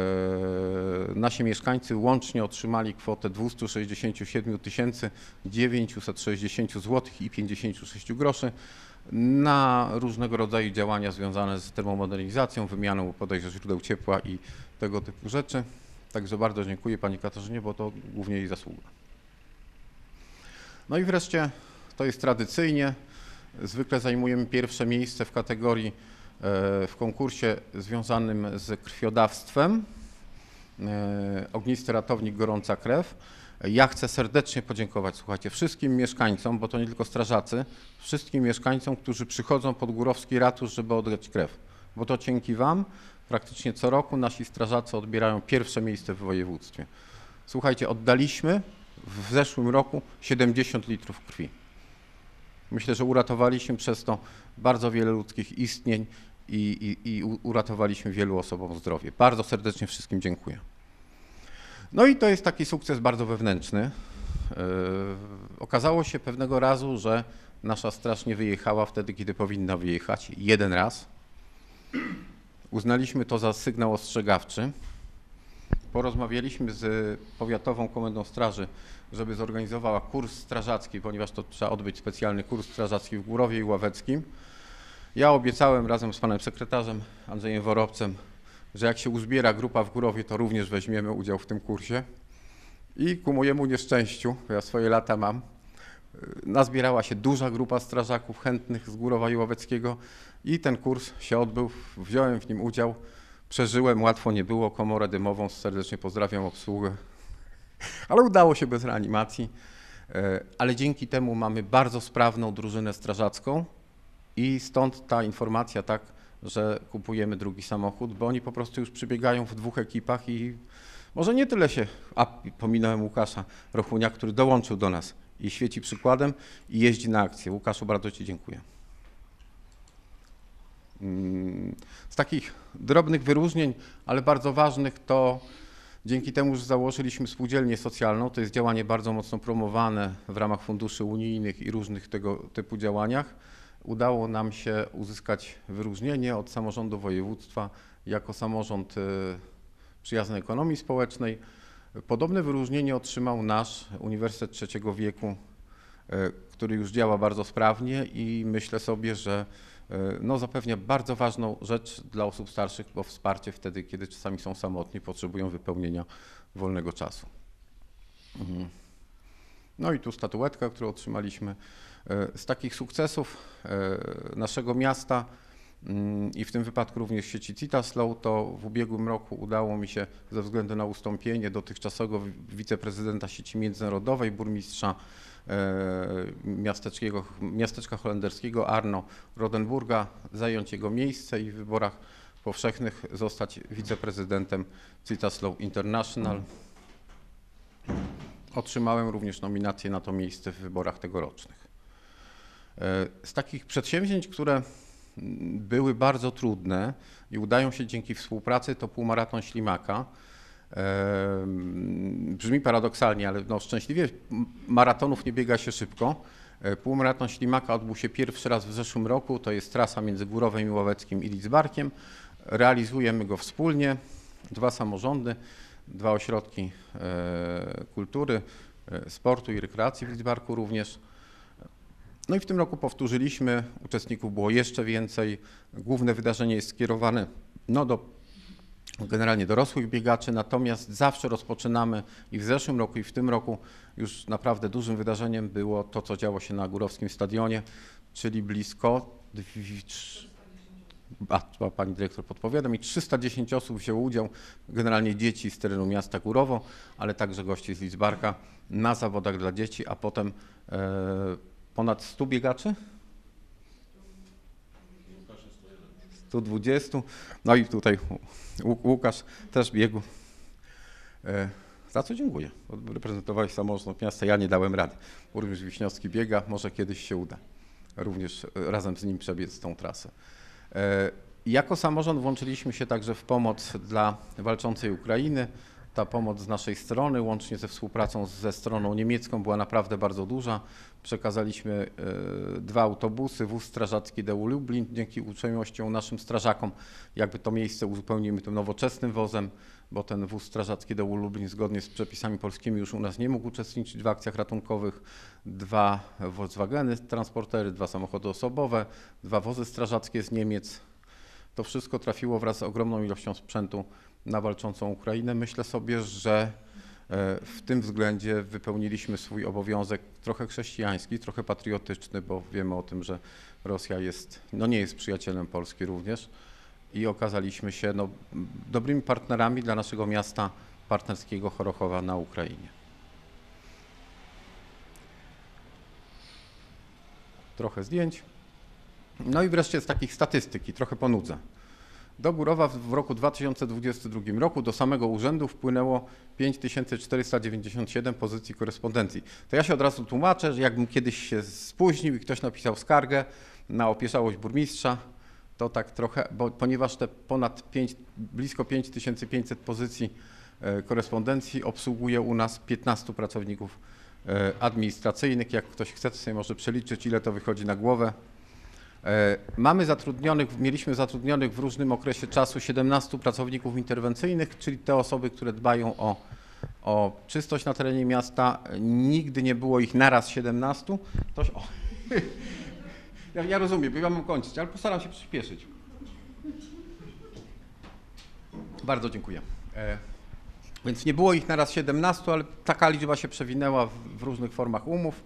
Nasi mieszkańcy łącznie otrzymali kwotę 267 960 zł i 56 groszy na różnego rodzaju działania związane z termomodernizacją, wymianą podejrzeć źródeł ciepła i tego typu rzeczy. Także bardzo dziękuję Pani Katarzynie, bo to głównie jej zasługa. No i wreszcie, to jest tradycyjnie, zwykle zajmujemy pierwsze miejsce w kategorii e, w konkursie związanym z krwiodawstwem. E, Ognisty ratownik Gorąca Krew. Ja chcę serdecznie podziękować, słuchajcie, wszystkim mieszkańcom, bo to nie tylko strażacy, wszystkim mieszkańcom, którzy przychodzą pod Górowski Ratusz, żeby oddać krew. Bo to dzięki Wam praktycznie co roku nasi strażacy odbierają pierwsze miejsce w województwie. Słuchajcie, oddaliśmy w zeszłym roku 70 litrów krwi. Myślę, że uratowaliśmy przez to bardzo wiele ludzkich istnień i, i, i uratowaliśmy wielu osobom zdrowie. Bardzo serdecznie wszystkim dziękuję. No i to jest taki sukces bardzo wewnętrzny. Yy, okazało się pewnego razu, że nasza straż nie wyjechała wtedy, kiedy powinna wyjechać. Jeden raz. Uznaliśmy to za sygnał ostrzegawczy. Porozmawialiśmy z powiatową komendą straży, żeby zorganizowała kurs strażacki, ponieważ to trzeba odbyć specjalny kurs strażacki w Górowie i Ławeckim. Ja obiecałem razem z panem sekretarzem Andrzejem Worobcem, że jak się uzbiera grupa w Górowie, to również weźmiemy udział w tym kursie. I ku mojemu nieszczęściu, ja swoje lata mam, y, nazbierała się duża grupa strażaków chętnych z Górowa i Łoweckiego i ten kurs się odbył, wziąłem w nim udział, przeżyłem, łatwo nie było, komorę dymową, serdecznie pozdrawiam obsługę, ale udało się bez reanimacji, E, ale dzięki temu mamy bardzo sprawną drużynę strażacką i stąd ta informacja tak, że kupujemy drugi samochód, bo oni po prostu już przybiegają w dwóch ekipach i może nie tyle się, a pominąłem Łukasza Rochunia, który dołączył do nas i świeci przykładem i jeździ na akcję. Łukaszu, bardzo Ci dziękuję. Mm, Z takich drobnych wyróżnień, ale bardzo ważnych, to dzięki temu, że założyliśmy spółdzielnię socjalną, to jest działanie bardzo mocno promowane w ramach funduszy unijnych i różnych tego typu działaniach, udało nam się uzyskać wyróżnienie od samorządu województwa jako samorząd e, przyjazny ekonomii społecznej. Podobne wyróżnienie otrzymał nasz Uniwersytet Trzeciego Wieku, e, który już działa bardzo sprawnie i myślę sobie, że e, no, zapewnia bardzo ważną rzecz dla osób starszych, bo wsparcie wtedy, kiedy czasami są samotni, potrzebują wypełnienia wolnego czasu. Mhm. No i tu statuetka, którą otrzymaliśmy. E, Z takich sukcesów e, naszego miasta mm, i w tym wypadku również sieci Citaslow, to w ubiegłym roku udało mi się ze względu na ustąpienie dotychczasowego wi- wiceprezydenta sieci międzynarodowej, burmistrza e, miasteczka holenderskiego Arno Rodenburga zająć jego miejsce i w wyborach powszechnych zostać wiceprezydentem Citaslow International. otrzymałem również nominację na to miejsce w wyborach tegorocznych. E, Z takich przedsięwzięć, które mm, były bardzo trudne i udają się dzięki współpracy, to półmaraton Ślimaka. E, Brzmi paradoksalnie, ale no szczęśliwie maratonów nie biega się szybko. E, Półmaraton Ślimaka odbył się pierwszy raz w zeszłym roku. To jest trasa między Górowem i Łoweckim i Lidzbarkiem. Realizujemy go wspólnie. Dwa samorządy, dwa ośrodki kultury, sportu i rekreacji w Lidzbarku również. No i w tym roku powtórzyliśmy, uczestników było jeszcze więcej. Główne wydarzenie jest skierowane no, do generalnie dorosłych biegaczy, natomiast zawsze rozpoczynamy i w zeszłym roku i w tym roku już naprawdę dużym wydarzeniem było to, co działo się na Górowskim Stadionie, czyli blisko a, pani dyrektor podpowiada mi, 310 osób wzięło udział, generalnie dzieci z terenu miasta Górowo, ale także gości z Lidzbarka na zawodach dla dzieci, a potem e, ponad 100 biegaczy? 120. No i tutaj Łu- Łukasz też biegł. E, Za co dziękuję. Reprezentowałeś samorząd miasta, ja nie dałem rady. Burmistrz Wiśniowski biega, może kiedyś się uda również e, razem z nim przebiec tą trasę. E, Jako samorząd włączyliśmy się także w pomoc dla walczącej Ukrainy. Ta pomoc z naszej strony, łącznie ze współpracą ze stroną niemiecką, była naprawdę bardzo duża. Przekazaliśmy e, dwa autobusy, wóz strażacki DEU Lublin, dzięki uprzejmościom naszym strażakom, jakby to miejsce uzupełnimy tym nowoczesnym wozem, bo ten wóz strażacki DEU Lublin zgodnie z przepisami polskimi już u nas nie mógł uczestniczyć w akcjach ratunkowych. Dwa Volkswageny, transportery, dwa samochody osobowe, dwa wozy strażackie z Niemiec. To wszystko trafiło wraz z ogromną ilością sprzętu na walczącą Ukrainę. Myślę sobie, że e, w tym względzie wypełniliśmy swój obowiązek trochę chrześcijański, trochę patriotyczny, bo wiemy o tym, że Rosja jest, no nie jest przyjacielem Polski również i okazaliśmy się no, dobrymi partnerami dla naszego miasta partnerskiego Chorochowa na Ukrainie. Trochę zdjęć. No i wreszcie z takich statystyki, trochę ponudzę. Do Górowa w, roku 2022 roku do samego urzędu wpłynęło 5497 pozycji korespondencji. To ja się od razu tłumaczę, że jakbym kiedyś się spóźnił i ktoś napisał skargę na opieszałość burmistrza, to tak trochę, bo, ponieważ te ponad 5, blisko 5500 pozycji e, korespondencji obsługuje u nas 15 pracowników e, administracyjnych. Jak ktoś chce, to sobie może przeliczyć, ile to wychodzi na głowę. E, Mamy zatrudnionych, mieliśmy zatrudnionych w różnym okresie czasu 17 pracowników interwencyjnych, czyli te osoby, które dbają o, o czystość na terenie miasta. Nigdy nie było ich naraz 17. To o. [LAUGHS] Ja, ja rozumiem, ja mam kończyć, ale postaram się przyspieszyć. Bardzo dziękuję. E, Więc nie było ich naraz 17, ale taka liczba się przewinęła w, w różnych formach umów.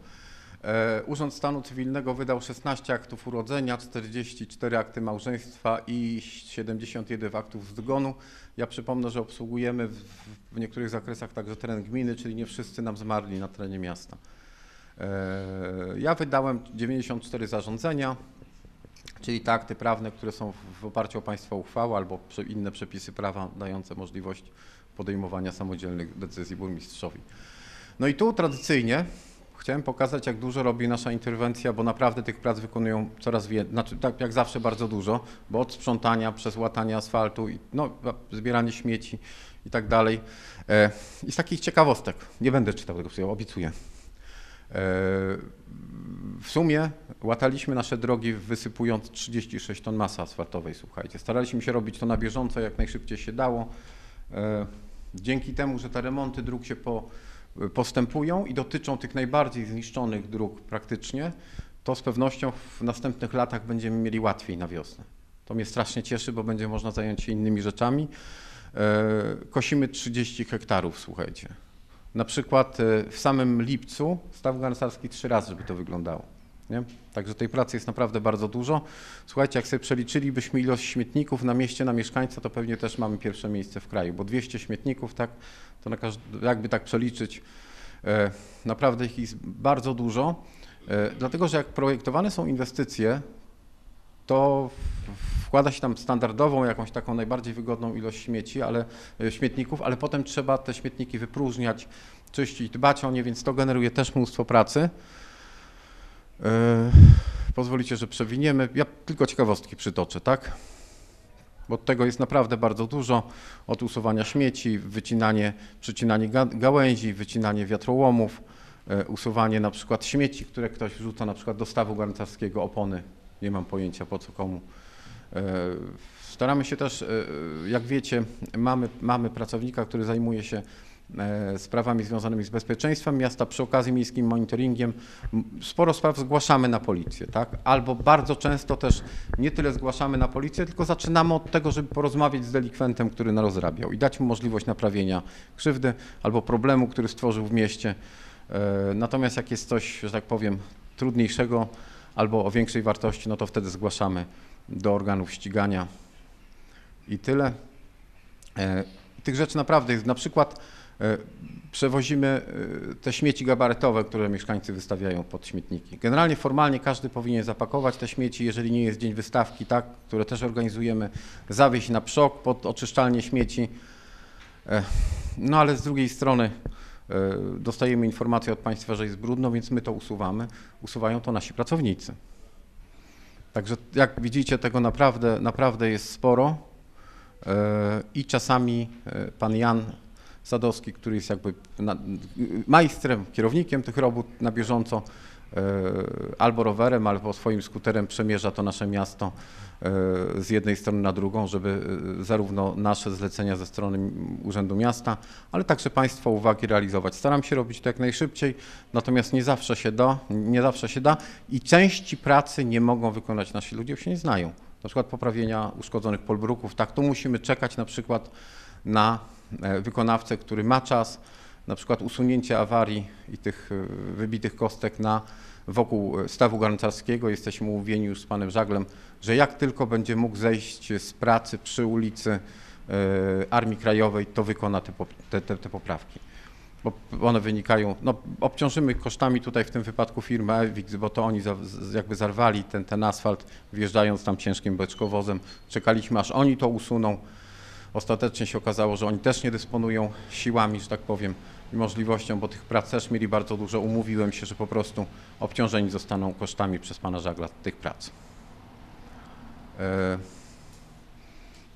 E, Urząd Stanu Cywilnego wydał 16 aktów urodzenia, 44 akty małżeństwa i 71 aktów zgonu. Ja przypomnę, że obsługujemy w, niektórych zakresach także teren gminy, czyli nie wszyscy nam zmarli na terenie miasta. E, Ja wydałem 94 zarządzenia, czyli te akty prawne, które są w- oparciu o państwa uchwałę albo inne przepisy prawa dające możliwość podejmowania samodzielnych decyzji burmistrzowi. No i tu tradycyjnie chciałem pokazać, jak dużo robi nasza interwencja, bo naprawdę tych prac wykonują coraz więcej, znaczy tak jak zawsze bardzo dużo, bo od sprzątania przez łatanie asfaltu, i, no, zbieranie śmieci i tak dalej. E, I z takich ciekawostek, nie będę czytał tego obiecuję. E, W sumie łataliśmy nasze drogi wysypując 36 ton masy asfaltowej, słuchajcie. Staraliśmy się robić to na bieżąco, jak najszybciej się dało. E, Dzięki temu, że te remonty dróg się po, postępują i dotyczą tych najbardziej zniszczonych dróg praktycznie, to z pewnością w następnych latach będziemy mieli łatwiej na wiosnę. To mnie strasznie cieszy, bo będzie można zająć się innymi rzeczami. E, Kosimy 30 hektarów, słuchajcie. Na przykład e, w samym lipcu staw garncarski trzy razy, żeby to wyglądało. Nie? Także tej pracy jest naprawdę bardzo dużo. Słuchajcie, jak sobie przeliczylibyśmy ilość śmietników na mieście na mieszkańca, to pewnie też mamy pierwsze miejsce w kraju, bo 200 śmietników, tak, to na każdy, jakby tak przeliczyć, e, naprawdę ich jest bardzo dużo. E, dlatego, że jak projektowane są inwestycje, to wkłada się tam standardową, jakąś taką najbardziej wygodną ilość śmieci, ale e, śmietników, ale potem trzeba te śmietniki wypróżniać, czyścić, dbać o nie, więc to generuje też mnóstwo pracy. Yy, Pozwolicie, że przewiniemy. Ja tylko ciekawostki przytoczę, tak? Bo tego jest naprawdę bardzo dużo. Od usuwania śmieci, wycinanie, przycinanie ga- gałęzi, wycinanie wiatrołomów, e, usuwanie na przykład śmieci, które ktoś wrzuca na przykład do stawu garncarskiego, opony. Nie mam pojęcia po co komu. E, Staramy się też, e, jak wiecie, mamy, mamy pracownika, który zajmuje się e, sprawami związanymi z bezpieczeństwem miasta, przy okazji miejskim monitoringiem. Sporo spraw zgłaszamy na policję, tak? Albo bardzo często też nie tyle zgłaszamy na policję, tylko zaczynamy od tego, żeby porozmawiać z delikwentem, który narozrabiał i dać mu możliwość naprawienia krzywdy albo problemu, który stworzył w mieście. E, Natomiast jak jest coś, że tak powiem, trudniejszego albo o większej wartości, no to wtedy zgłaszamy do organów ścigania i tyle. E, Tych rzeczy naprawdę jest. Na przykład e, przewozimy e, te śmieci gabarytowe, które mieszkańcy wystawiają pod śmietniki. Generalnie formalnie każdy powinien zapakować te śmieci, jeżeli nie jest dzień wystawki, tak, które też organizujemy, zawieźć na przok pod oczyszczalnię śmieci. E, No ale z drugiej strony e, dostajemy informację od państwa, że jest brudno, więc my to usuwamy. Usuwają to nasi pracownicy. Także jak widzicie, tego naprawdę, naprawdę jest sporo. E, I czasami e, pan Jan Sadowski, który jest jakby majstrem, kierownikiem tych robót na bieżąco, e, albo rowerem, albo swoim skuterem przemierza to nasze miasto e, z jednej strony na drugą, żeby e, zarówno nasze zlecenia ze strony Urzędu Miasta, ale także Państwa uwagi realizować. Staram się robić to jak najszybciej, natomiast nie zawsze się da, nie zawsze się da i części pracy nie mogą wykonać nasi ludzie, bo się nie znają. Na przykład poprawienia uszkodzonych polbruków, tak, tu musimy czekać na przykład na wykonawcę, który ma czas, na przykład usunięcie awarii i tych e, wybitych kostek na wokół e, stawu garncarskiego. Jesteśmy umówieni już z panem Żaglem, że jak tylko będzie mógł zejść z pracy przy ulicy e, Armii Krajowej, to wykona te, te, te, poprawki. Bo one wynikają, no obciążymy kosztami tutaj w tym wypadku firmę Ewix, bo to oni za, jakby zarwali ten, ten asfalt, wjeżdżając tam ciężkim beczkowozem. Czekaliśmy aż oni to usuną. Ostatecznie się okazało, że oni też nie dysponują siłami, że tak powiem, i możliwością, bo tych prac też mieli bardzo dużo. Umówiłem się, że po prostu obciążeni zostaną kosztami przez pana Żagla tych prac. E,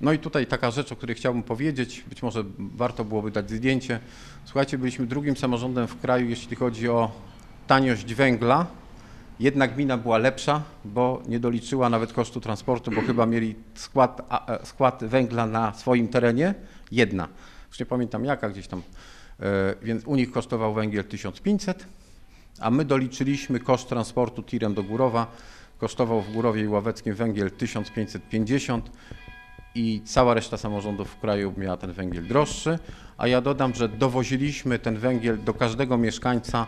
No i tutaj taka rzecz, o której chciałbym powiedzieć, być może warto byłoby dać zdjęcie. Słuchajcie, byliśmy drugim samorządem w kraju, jeśli chodzi o taniość węgla. Jedna gmina była lepsza, bo nie doliczyła nawet kosztu transportu, bo chyba mieli skład, e, skład węgla na swoim terenie. Jedna. Już nie pamiętam jaka, gdzieś tam. E, Więc u nich kosztował węgiel 1500, a my doliczyliśmy koszt transportu tirem do Górowa. Kosztował w Górowie i Ławeckim węgiel 1550 i cała reszta samorządów w kraju miała ten węgiel droższy, a ja dodam, że dowoziliśmy ten węgiel do każdego mieszkańca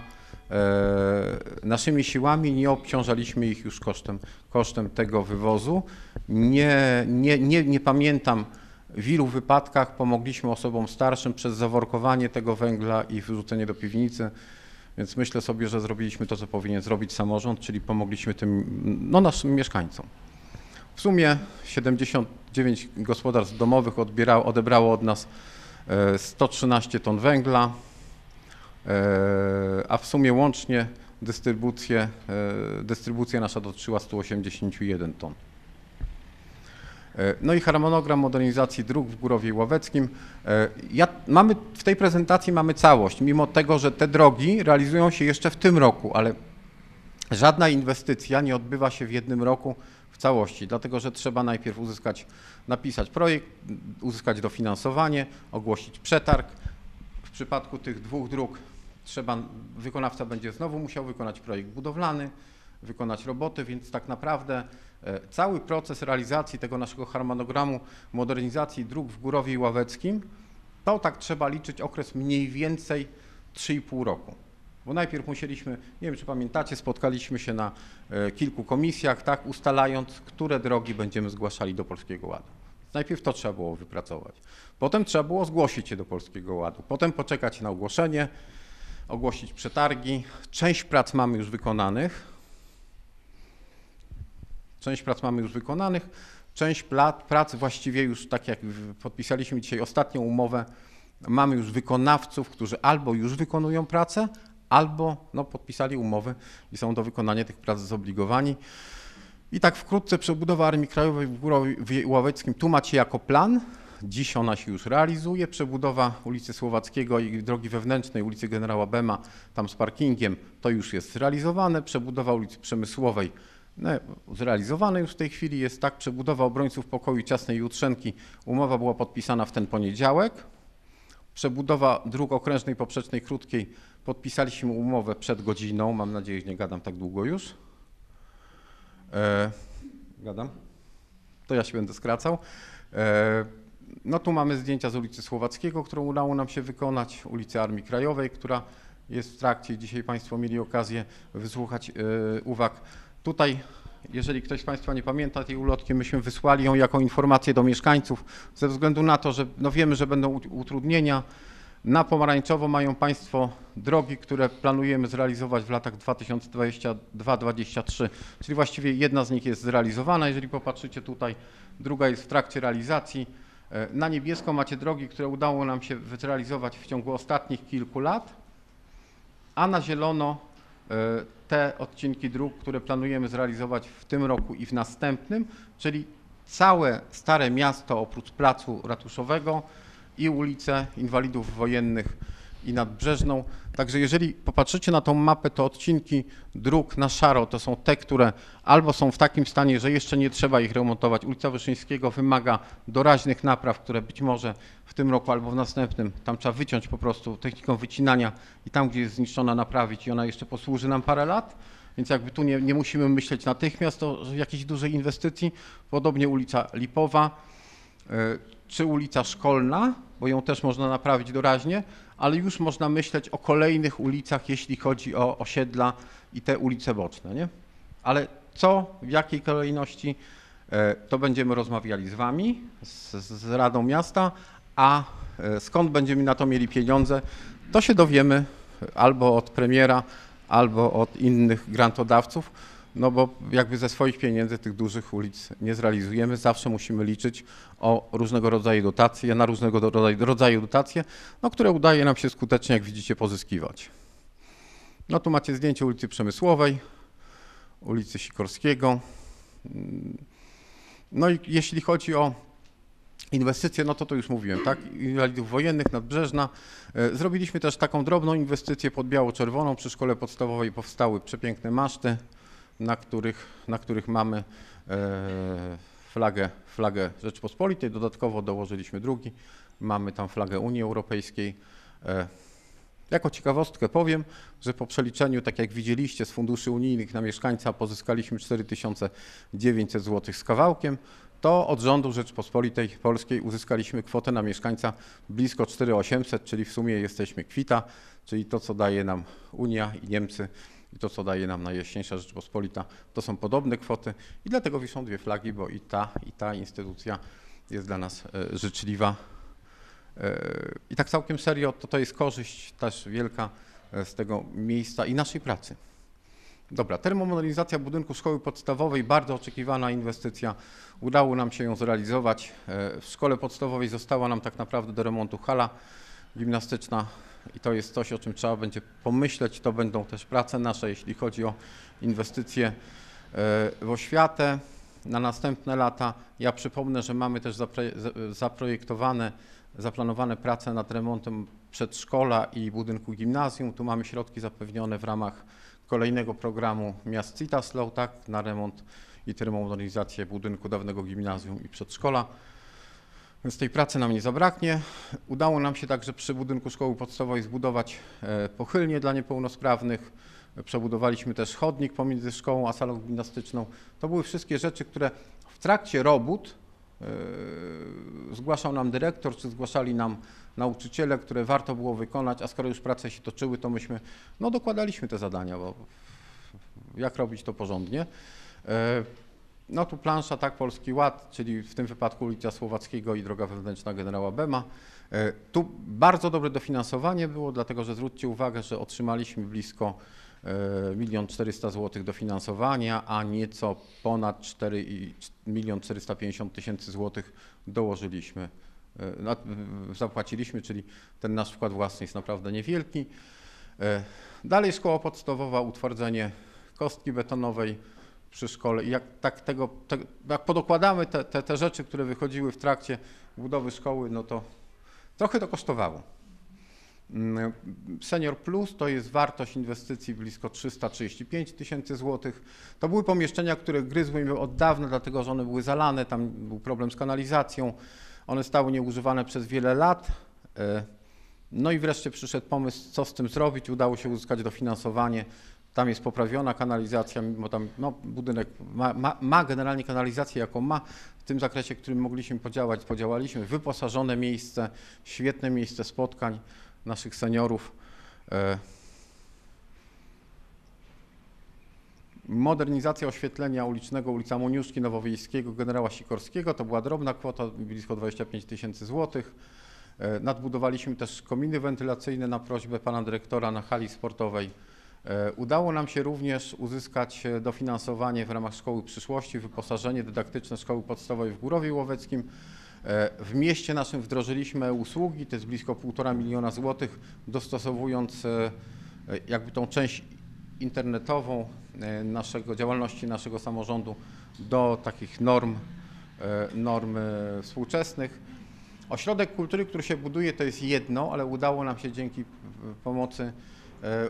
naszymi siłami, nie obciążaliśmy ich już kosztem, kosztem tego wywozu. Nie, nie, nie, nie pamiętam w ilu wypadkach pomogliśmy osobom starszym przez zaworkowanie tego węgla i wyrzucenie do piwnicy. Więc myślę sobie, że zrobiliśmy to, co powinien zrobić samorząd, czyli pomogliśmy tym no, naszym mieszkańcom. W sumie 79 gospodarstw domowych odbierało, odebrało od nas e, 113 ton węgla, e, a w sumie łącznie dystrybucję, e, dystrybucja nasza dotyczyła 181 ton. E, No i harmonogram modernizacji dróg w Górowie Łoweckim. E, Ja, mamy, w tej prezentacji mamy całość, mimo tego, że te drogi realizują się jeszcze w tym roku, ale żadna inwestycja nie odbywa się w jednym roku w całości, dlatego że trzeba najpierw uzyskać, napisać projekt, uzyskać dofinansowanie, ogłosić przetarg. W przypadku tych dwóch dróg trzeba, wykonawca będzie znowu musiał wykonać projekt budowlany, wykonać roboty, więc tak naprawdę e, cały proces realizacji tego naszego harmonogramu modernizacji dróg w Górowie i Ławeckim, to tak trzeba liczyć okres mniej więcej 3,5 roku. Bo najpierw musieliśmy, nie wiem czy pamiętacie, spotkaliśmy się na e, kilku komisjach, tak, ustalając, które drogi będziemy zgłaszali do Polskiego Ładu. Najpierw to trzeba było wypracować. Potem trzeba było zgłosić się do Polskiego Ładu. Potem poczekać na ogłoszenie, ogłosić przetargi. Część prac mamy już wykonanych. Część prac mamy już wykonanych. Część prac właściwie już, tak jak podpisaliśmy dzisiaj ostatnią umowę Mamy już wykonawców, którzy albo już wykonują pracę, albo no, podpisali umowy i są do wykonania tych prac zobligowani. I tak wkrótce przebudowa Armii Krajowej w Górowie Ławeckim tu macie jako plan. Dziś ona się już realizuje. Przebudowa ulicy Słowackiego i drogi wewnętrznej ulicy Generała Bema, tam z parkingiem, to już jest zrealizowane. Przebudowa ulicy Przemysłowej, no, zrealizowane już w tej chwili jest tak. Przebudowa obrońców pokoju ciasnej Jutrzenki, umowa była podpisana w ten poniedziałek. Przebudowa dróg okrężnej, poprzecznej, krótkiej, podpisaliśmy umowę przed godziną. Mam nadzieję, że nie gadam tak długo już. E, gadam? To ja się będę skracał. E, no tu mamy zdjęcia z ulicy Słowackiego, którą udało nam się wykonać, ulicy Armii Krajowej, która jest w trakcie. Dzisiaj Państwo mieli okazję wysłuchać e, uwag. Tutaj, jeżeli ktoś z Państwa nie pamięta tej ulotki, myśmy wysłali ją jako informację do mieszkańców ze względu na to, że no wiemy, że będą ut- utrudnienia. Na pomarańczowo mają Państwo drogi, które planujemy zrealizować w latach 2022-2023, czyli właściwie jedna z nich jest zrealizowana, jeżeli popatrzycie tutaj, druga jest w trakcie realizacji. E, Na niebiesko macie drogi, które udało nam się zrealizować w ciągu ostatnich kilku lat, a na zielono e, te odcinki dróg, które planujemy zrealizować w tym roku i w następnym, czyli całe Stare Miasto oprócz Placu Ratuszowego i ulice Inwalidów Wojennych i Nadbrzeżną. Także jeżeli popatrzycie na tą mapę, to odcinki dróg na szaro to są te, które albo są w takim stanie, że jeszcze nie trzeba ich remontować. Ulica Wyszyńskiego wymaga doraźnych napraw, które być może w tym roku albo w następnym tam trzeba wyciąć po prostu techniką wycinania i tam, gdzie jest zniszczona, naprawić i ona jeszcze posłuży nam parę lat. Więc jakby tu nie, nie musimy myśleć natychmiast o jakiejś dużej inwestycji. Podobnie ulica Lipowa, e, czy ulica Szkolna, bo ją też można naprawić doraźnie, ale już można myśleć o kolejnych ulicach, jeśli chodzi o osiedla i te ulice boczne, nie? Ale co, w jakiej kolejności, e, to będziemy rozmawiali z Wami, z, z Radą Miasta, a e, skąd będziemy na to mieli pieniądze, to się dowiemy albo od premiera, albo od innych grantodawców, no bo jakby ze swoich pieniędzy tych dużych ulic nie zrealizujemy. Zawsze musimy liczyć o różnego rodzaju dotacje, na różnego rodzaju- rodzaju dotacje, no, które udaje nam się skutecznie, jak widzicie, pozyskiwać. No tu macie zdjęcie ulicy Przemysłowej, ulicy Sikorskiego. No i jeśli chodzi o inwestycje, no to to już mówiłem, tak? Inwalidów wojennych, nadbrzeżna. E, Zrobiliśmy też taką drobną inwestycję pod biało-czerwoną. Przy szkole podstawowej powstały przepiękne maszty, na których, na których mamy e, flagę, flagę Rzeczpospolitej. Dodatkowo dołożyliśmy drugi. Mamy tam flagę Unii Europejskiej. E, Jako ciekawostkę powiem, że po przeliczeniu, tak jak widzieliście, z funduszy unijnych na mieszkańca pozyskaliśmy 4900 zł z kawałkiem, to od rządu Rzeczpospolitej Polskiej uzyskaliśmy kwotę na mieszkańca blisko 4800, czyli w sumie jesteśmy kwita, czyli to, co daje nam Unia i Niemcy i to, co daje nam Najjaśniejsza Rzeczpospolita, to są podobne kwoty i dlatego wiszą dwie flagi, bo i ta, i ta instytucja jest dla nas e, życzliwa. E, I tak całkiem serio, to to jest korzyść też wielka e, z tego miejsca i naszej pracy. Dobra, termomodernizacja budynku szkoły podstawowej, bardzo oczekiwana inwestycja. Udało nam się ją zrealizować. W szkole podstawowej została nam tak naprawdę do remontu hala gimnastyczna i to jest coś, o czym trzeba będzie pomyśleć. To będą też prace nasze, jeśli chodzi o inwestycje e, w oświatę na następne lata. Ja przypomnę, że mamy też zaprojektowane, zaplanowane prace nad remontem przedszkola i budynku gimnazjum. Tu mamy środki zapewnione w ramach kolejnego programu Miast Citaslow, tak, na remont i termomodernizację budynku dawnego gimnazjum i przedszkola. Więc tej pracy nam nie zabraknie. Udało nam się także przy budynku szkoły podstawowej zbudować e, pochylnię dla niepełnosprawnych. Przebudowaliśmy też chodnik pomiędzy szkołą a salą gimnastyczną. To były wszystkie rzeczy, które w trakcie robót e, zgłaszał nam dyrektor, czy zgłaszali nam nauczyciele, które warto było wykonać, a skoro już prace się toczyły, to myśmy no, dokładaliśmy te zadania, bo jak robić to porządnie. No tu plansza, tak, Polski Ład, czyli w tym wypadku ulica Słowackiego i droga wewnętrzna generała Bema. E, Tu bardzo dobre dofinansowanie było, dlatego że zwróćcie uwagę, że otrzymaliśmy blisko e, milion 400 zł dofinansowania, a nieco ponad 4 i milion 450 tysięcy złotych dołożyliśmy e, zapłaciliśmy, czyli ten nasz wkład własny jest naprawdę niewielki. E, Dalej szkoła podstawowa, utwardzenie kostki betonowej przy szkole i jak tak tego, te, jak podokładamy te, te, te rzeczy, które wychodziły w trakcie budowy szkoły, no to trochę to kosztowało. Mm, Senior Plus to jest wartość inwestycji blisko 335 tysięcy złotych. To były pomieszczenia, które gryzły mi od dawna, dlatego że one były zalane, tam był problem z kanalizacją. One stały nieużywane przez wiele lat. E, No i wreszcie przyszedł pomysł, co z tym zrobić. Udało się uzyskać dofinansowanie. Tam jest poprawiona kanalizacja, mimo tam no, budynek ma, ma, ma generalnie kanalizację, jaką ma. W tym zakresie, w którym mogliśmy podziałać, podziałaliśmy. Wyposażone miejsce, świetne miejsce spotkań naszych seniorów. E, Modernizacja oświetlenia ulicznego ulica Moniuszki, Nowowiejskiego, generała Sikorskiego to była drobna kwota, blisko 25 tysięcy złotych. E, Nadbudowaliśmy też kominy wentylacyjne na prośbę pana dyrektora na hali sportowej. E, Udało nam się również uzyskać e, dofinansowanie w ramach Szkoły Przyszłości, wyposażenie dydaktyczne Szkoły Podstawowej w Górowie Łoweckim. E, W mieście naszym wdrożyliśmy usługi, to jest blisko 1,5 miliona złotych, dostosowując jakby tą część internetową naszego działalności naszego samorządu do takich norm, norm współczesnych. Ośrodek kultury, który się buduje, to jest jedno, ale udało nam się dzięki pomocy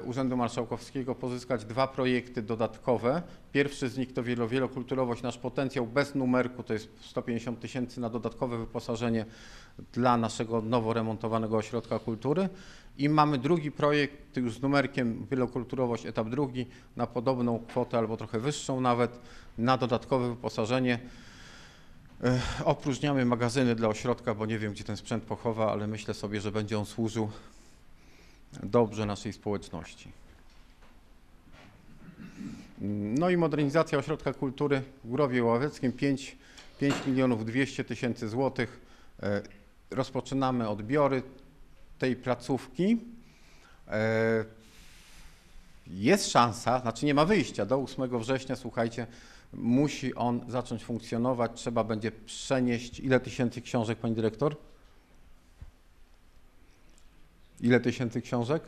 Urzędu Marszałkowskiego pozyskać dwa projekty dodatkowe. Pierwszy z nich to wielo, wielokulturowość, nasz potencjał bez numerku, to jest 150 tysięcy na dodatkowe wyposażenie dla naszego nowo remontowanego ośrodka kultury. I mamy drugi projekt już z numerkiem wielokulturowość, etap drugi, na podobną kwotę albo trochę wyższą nawet, na dodatkowe wyposażenie. E, Opróżniamy magazyny dla ośrodka, bo nie wiem, gdzie ten sprzęt pochowa, ale myślę sobie, że będzie on służył dobrze naszej społeczności. No i modernizacja ośrodka kultury w Górowie Ławeckim 5, 5 milionów 200 tysięcy złotych. E, Rozpoczynamy odbiory tej placówki. E, Jest szansa, znaczy nie ma wyjścia, do 8 września, słuchajcie, musi on zacząć funkcjonować, trzeba będzie przenieść, ile tysięcy książek, pani dyrektor? Ile tysięcy książek?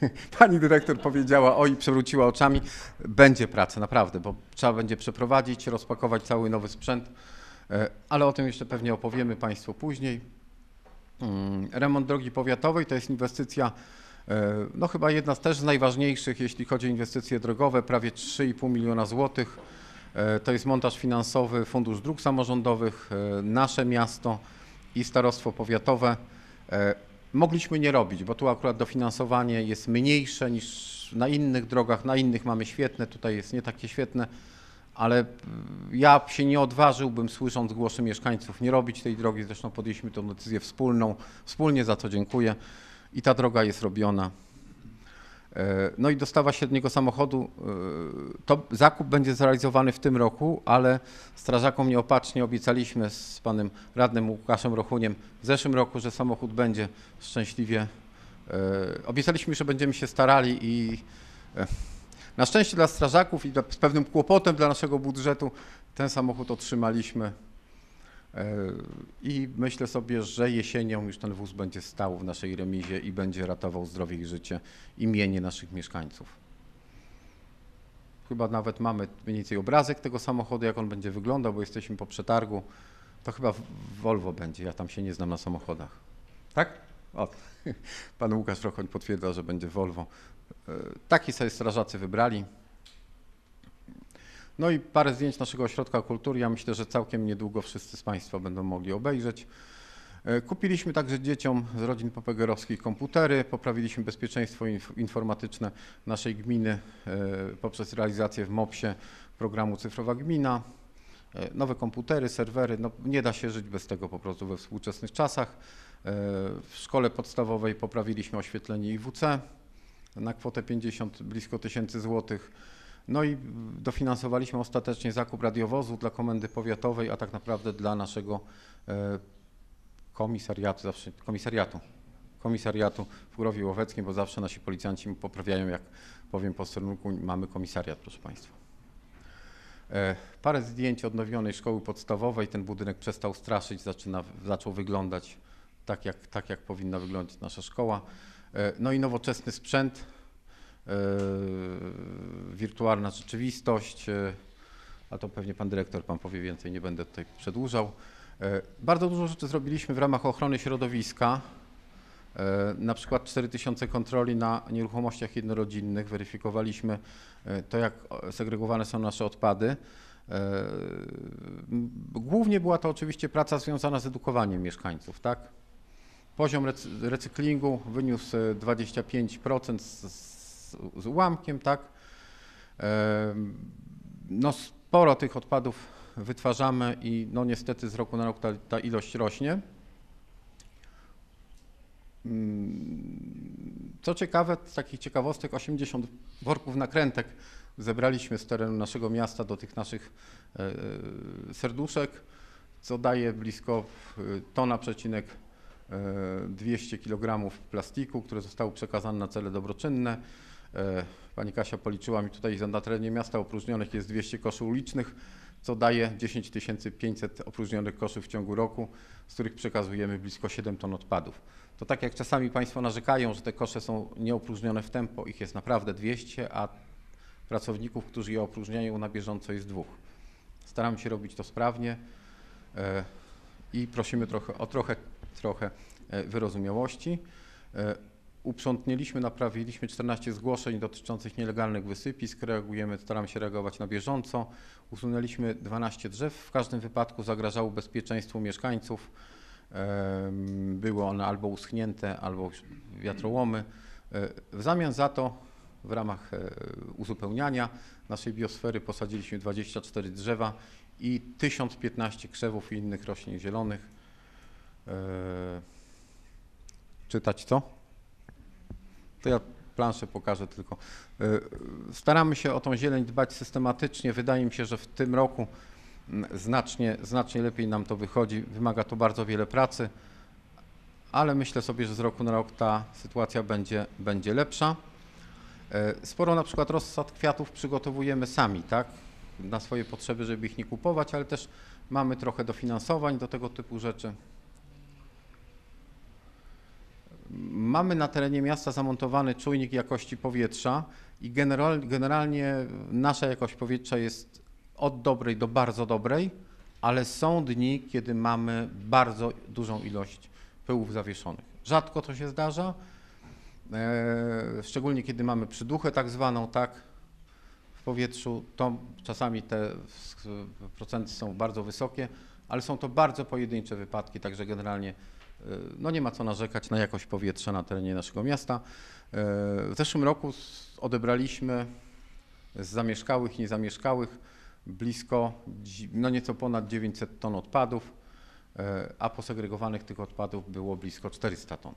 [LAUGHS] Pani dyrektor powiedziała, oj, przewróciła oczami. Będzie praca, naprawdę, bo trzeba będzie przeprowadzić, rozpakować cały nowy sprzęt, e, ale o tym jeszcze pewnie opowiemy Państwu później. Mm, Remont drogi powiatowej to jest inwestycja, e, no chyba jedna z też najważniejszych, jeśli chodzi o inwestycje drogowe, prawie 3,5 miliona złotych. E, To jest montaż finansowy Fundusz Dróg Samorządowych, nasze miasto i starostwo powiatowe. Mogliśmy nie robić, bo tu akurat dofinansowanie jest mniejsze niż na innych drogach, na innych mamy świetne, tutaj jest nie takie świetne, ale mm, ja się nie odważyłbym, słysząc głosy mieszkańców, nie robić tej drogi. Zresztą podjęliśmy tę decyzję wspólną, wspólnie za co dziękuję i ta droga jest robiona. E, No i dostawa średniego samochodu, e, to zakup będzie zrealizowany w tym roku, ale strażakom nieopatrznie obiecaliśmy z panem radnym Łukaszem Rochuniem w zeszłym roku, że samochód będzie szczęśliwie. e, Obiecaliśmy, że będziemy się starali i na szczęście dla strażaków i z pewnym kłopotem dla naszego budżetu ten samochód otrzymaliśmy. I myślę sobie, że jesienią już ten wóz będzie stał w naszej remizie i będzie ratował zdrowie i życie i mienie naszych mieszkańców. Chyba nawet mamy mniej więcej obrazek tego samochodu, jak on będzie wyglądał, bo jesteśmy po przetargu. To chyba Volvo będzie, ja tam się nie znam na samochodach. Tak? O, [LAUGHS] pan Łukasz Rochoń potwierdza, że będzie Volvo. E, Taki sobie strażacy wybrali. No i parę zdjęć naszego ośrodka kultury. Ja myślę, że całkiem niedługo wszyscy z Państwa będą mogli obejrzeć. E, Kupiliśmy także dzieciom z rodzin popegerowskich komputery, poprawiliśmy bezpieczeństwo inf- informatyczne naszej gminy e, poprzez realizację w MOPS-ie programu Cyfrowa Gmina. E, Nowe komputery, serwery, no nie da się żyć bez tego po prostu we współczesnych czasach. W szkole podstawowej poprawiliśmy oświetlenie IWC na kwotę 50, blisko tysięcy złotych. No i dofinansowaliśmy ostatecznie zakup radiowozu dla komendy powiatowej, a tak naprawdę dla naszego e, komisariatu, zawsze komisariatu, komisariatu w Górowie Łoweckim, bo zawsze nasi policjanci mi poprawiają, jak powiem po stronniku, mamy komisariat, proszę Państwa. E, Parę zdjęć odnowionej szkoły podstawowej. Ten budynek przestał straszyć, zaczyna, zaczął wyglądać tak jak, tak, jak powinna wyglądać nasza szkoła. E, No i nowoczesny sprzęt, wirtualna rzeczywistość, e, a to pewnie pan dyrektor pan powie więcej, nie będę tutaj przedłużał. E, Bardzo dużo rzeczy zrobiliśmy w ramach ochrony środowiska. E, Na przykład 4000 kontroli na nieruchomościach jednorodzinnych. Weryfikowaliśmy e, to, jak segregowane są nasze odpady. E, Głównie była to oczywiście praca związana z edukowaniem mieszkańców, tak? Poziom recy- recyklingu wyniósł e, 25% z, z, ułamkiem, tak? No sporo tych odpadów wytwarzamy i no niestety z roku na rok ta, ta ilość rośnie. Mm, Co ciekawe, z takich ciekawostek, 80 worków nakrętek zebraliśmy z terenu naszego miasta do tych naszych e, e, serduszek, co daje blisko e, tona przecinek e, 200 kg plastiku, które zostały przekazane na cele dobroczynne. E, Pani Kasia policzyła mi tutaj, że na terenie miasta opróżnionych jest 200 koszy ulicznych, co daje 10 500 opróżnionych koszy w ciągu roku, z których przekazujemy blisko 7 ton odpadów. To tak jak czasami Państwo narzekają, że te kosze są nieopróżnione w tempo, ich jest naprawdę 200, a pracowników, którzy je opróżniają na bieżąco jest dwóch. Staramy się robić to sprawnie e, i prosimy trochę, o trochę, trochę e, wyrozumiałości. Uprzątniliśmy, naprawiliśmy 14 zgłoszeń dotyczących nielegalnych wysypisk. Reagujemy, staramy się reagować na bieżąco. Usunęliśmy 12 drzew. W każdym wypadku zagrażało bezpieczeństwu mieszkańców. Były one albo uschnięte, albo wiatrołomy. E, W zamian za to, w ramach e, uzupełniania naszej biosfery posadziliśmy 24 drzewa i 1015 krzewów i innych roślin zielonych. E, Czytać co? To ja planszę pokażę tylko. E, Staramy się o tą zieleń dbać systematycznie. Wydaje mi się, że w tym roku mm, znacznie, znacznie lepiej nam to wychodzi. Wymaga to bardzo wiele pracy, ale myślę sobie, że z roku na rok ta sytuacja będzie, będzie lepsza. E, Sporo na przykład rozsad kwiatów przygotowujemy sami, tak? Na swoje potrzeby, żeby ich nie kupować, ale też mamy trochę dofinansowań do tego typu rzeczy. Mamy na terenie miasta zamontowany czujnik jakości powietrza i general, generalnie nasza jakość powietrza jest od dobrej do bardzo dobrej, ale są dni, kiedy mamy bardzo dużą ilość pyłów zawieszonych. Rzadko to się zdarza, e, szczególnie kiedy mamy przyduchę tak zwaną, tak, w powietrzu, to czasami te procenty są bardzo wysokie, ale są to bardzo pojedyncze wypadki, także generalnie no nie ma co narzekać na jakość powietrza na terenie naszego miasta. E, W zeszłym roku odebraliśmy z zamieszkałych i niezamieszkałych blisko, no nieco ponad 900 ton odpadów, e, a posegregowanych tych odpadów było blisko 400 ton.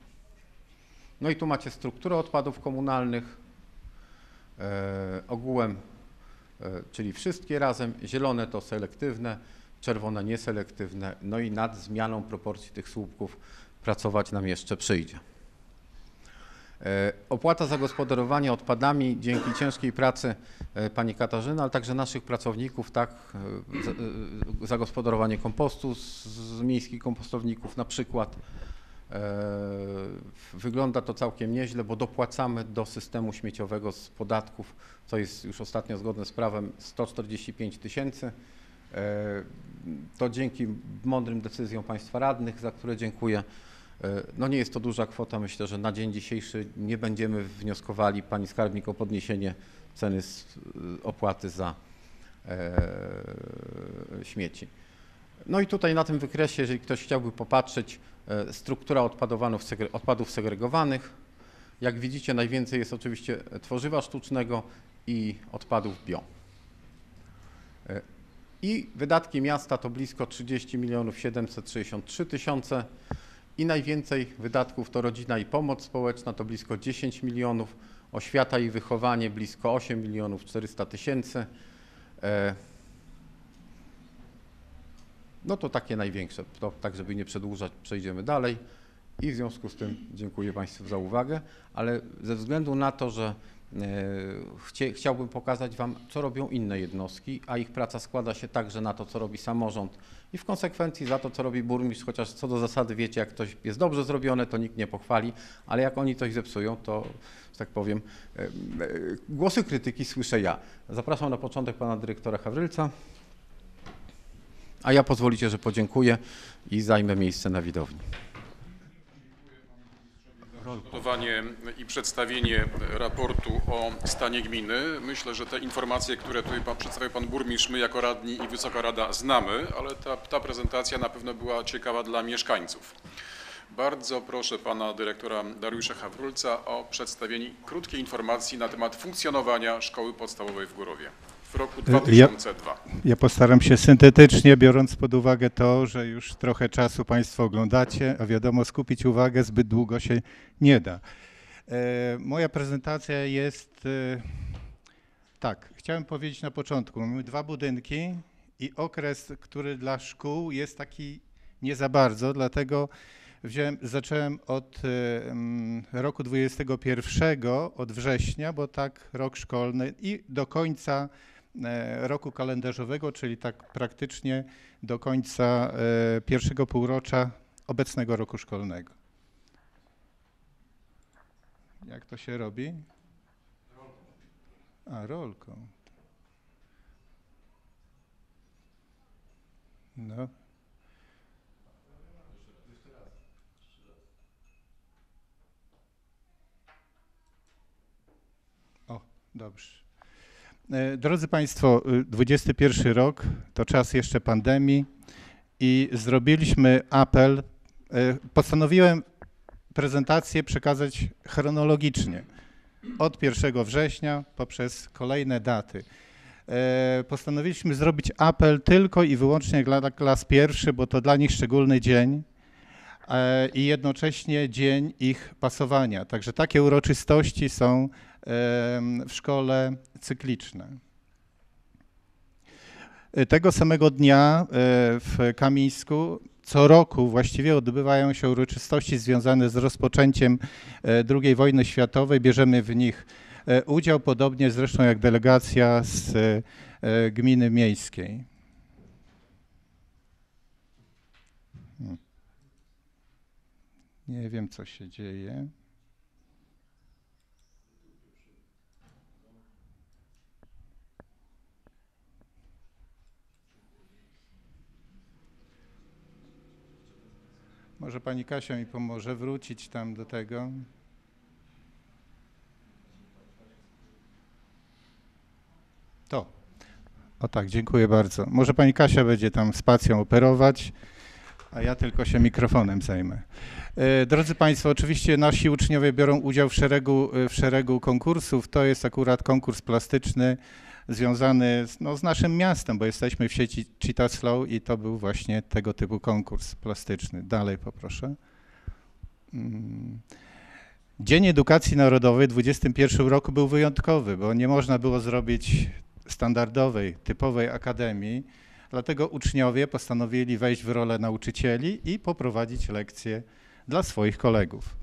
No i tu macie strukturę odpadów komunalnych, e, ogółem, e, czyli wszystkie razem, zielone to selektywne, czerwone nieselektywne, no i nad zmianą proporcji tych słupków pracować nam jeszcze przyjdzie. E, Opłata za gospodarowanie odpadami dzięki ciężkiej pracy e, pani Katarzyny, ale także naszych pracowników, tak, e, za- zagospodarowanie kompostu z, z miejskich kompostowników na przykład. Wygląda to całkiem nieźle, bo dopłacamy do systemu śmieciowego z podatków, co jest już ostatnio zgodne z prawem 145 tysięcy. E, To dzięki mądrym decyzjom państwa radnych, za które dziękuję. E, No nie jest to duża kwota. Myślę, że na dzień dzisiejszy nie będziemy wnioskowali pani skarbnik o podniesienie ceny s- opłaty za e, śmieci. No i tutaj na tym wykresie, jeżeli ktoś chciałby popatrzeć, e, struktura odpadów segregowanych. Jak widzicie, najwięcej jest oczywiście tworzywa sztucznego i odpadów bio. I wydatki miasta to blisko 30 milionów 763 tysiące i najwięcej wydatków to rodzina i pomoc społeczna to blisko 10 milionów, oświata i wychowanie blisko 8 milionów 400 tysięcy. E, No to takie największe, to tak żeby nie przedłużać, przejdziemy dalej. I w związku z tym dziękuję Państwu za uwagę, ale ze względu na to, że chciałbym pokazać Wam, co robią inne jednostki, a ich praca składa się także na to, co robi samorząd i w konsekwencji za to, co robi burmistrz, chociaż co do zasady wiecie, jak coś jest dobrze zrobione, to nikt nie pochwali, ale jak oni coś zepsują, to, że tak powiem, e, e, głosy krytyki słyszę ja. Zapraszam na początek Pana Dyrektora Hawrylca, a ja pozwolicie, że podziękuję i zajmę miejsce na widowni. Przygotowanie i przedstawienie raportu o stanie gminy. Myślę, że te informacje, które tutaj pan, przedstawiał Pan Burmistrz, my jako radni i Wysoka Rada znamy, ale ta, ta prezentacja na pewno była ciekawa dla mieszkańców. Bardzo proszę Pana Dyrektora Dariusza Hawrulca o przedstawienie krótkiej informacji na temat funkcjonowania Szkoły Podstawowej w Górowie w roku 2002. Ja postaram się syntetycznie, biorąc pod uwagę to, że już trochę czasu Państwo oglądacie, a wiadomo, skupić uwagę zbyt długo się nie da. E, moja prezentacja jest. E, tak, chciałem powiedzieć na początku. Mamy dwa budynki i okres, który dla szkół jest taki nie za bardzo, dlatego wziąłem, zacząłem od e, roku 21, od września, bo tak rok szkolny i do końca roku kalendarzowego, czyli tak praktycznie do końca e, pierwszego półrocza obecnego roku szkolnego. Jak to się robi? A, rolką. No. O, dobrze. E, Drodzy Państwo, y, 21 rok to czas jeszcze pandemii i zrobiliśmy apel. e, Postanowiłem prezentację przekazać chronologicznie od 1 września poprzez kolejne daty. E, Postanowiliśmy zrobić apel tylko i wyłącznie dla klas pierwszy, bo to dla nich szczególny dzień i jednocześnie dzień ich pasowania. Także takie uroczystości są w szkole cykliczne. E, Tego samego dnia e, w Kamińsku co roku właściwie odbywają się uroczystości związane z rozpoczęciem e, II wojny światowej. Bierzemy w nich udział, podobnie zresztą jak delegacja z gminy miejskiej. Hmm. Nie wiem, co się dzieje. Może pani Kasia mi pomoże wrócić tam do tego. To. O tak, dziękuję bardzo. Może pani Kasia będzie tam spacją operować, a ja tylko się mikrofonem zajmę. E, Drodzy Państwo, oczywiście nasi uczniowie biorą udział w szeregu, w szeregu konkursów. To jest akurat konkurs plastyczny związany z, no, z naszym miastem, bo jesteśmy w sieci Cheetah Slow i to był właśnie tego typu konkurs plastyczny. Dalej poproszę. Mm. Dzień Edukacji Narodowej w 2021 roku był wyjątkowy, bo nie można było zrobić standardowej, typowej akademii, dlatego uczniowie postanowili wejść w rolę nauczycieli i poprowadzić lekcje dla swoich kolegów.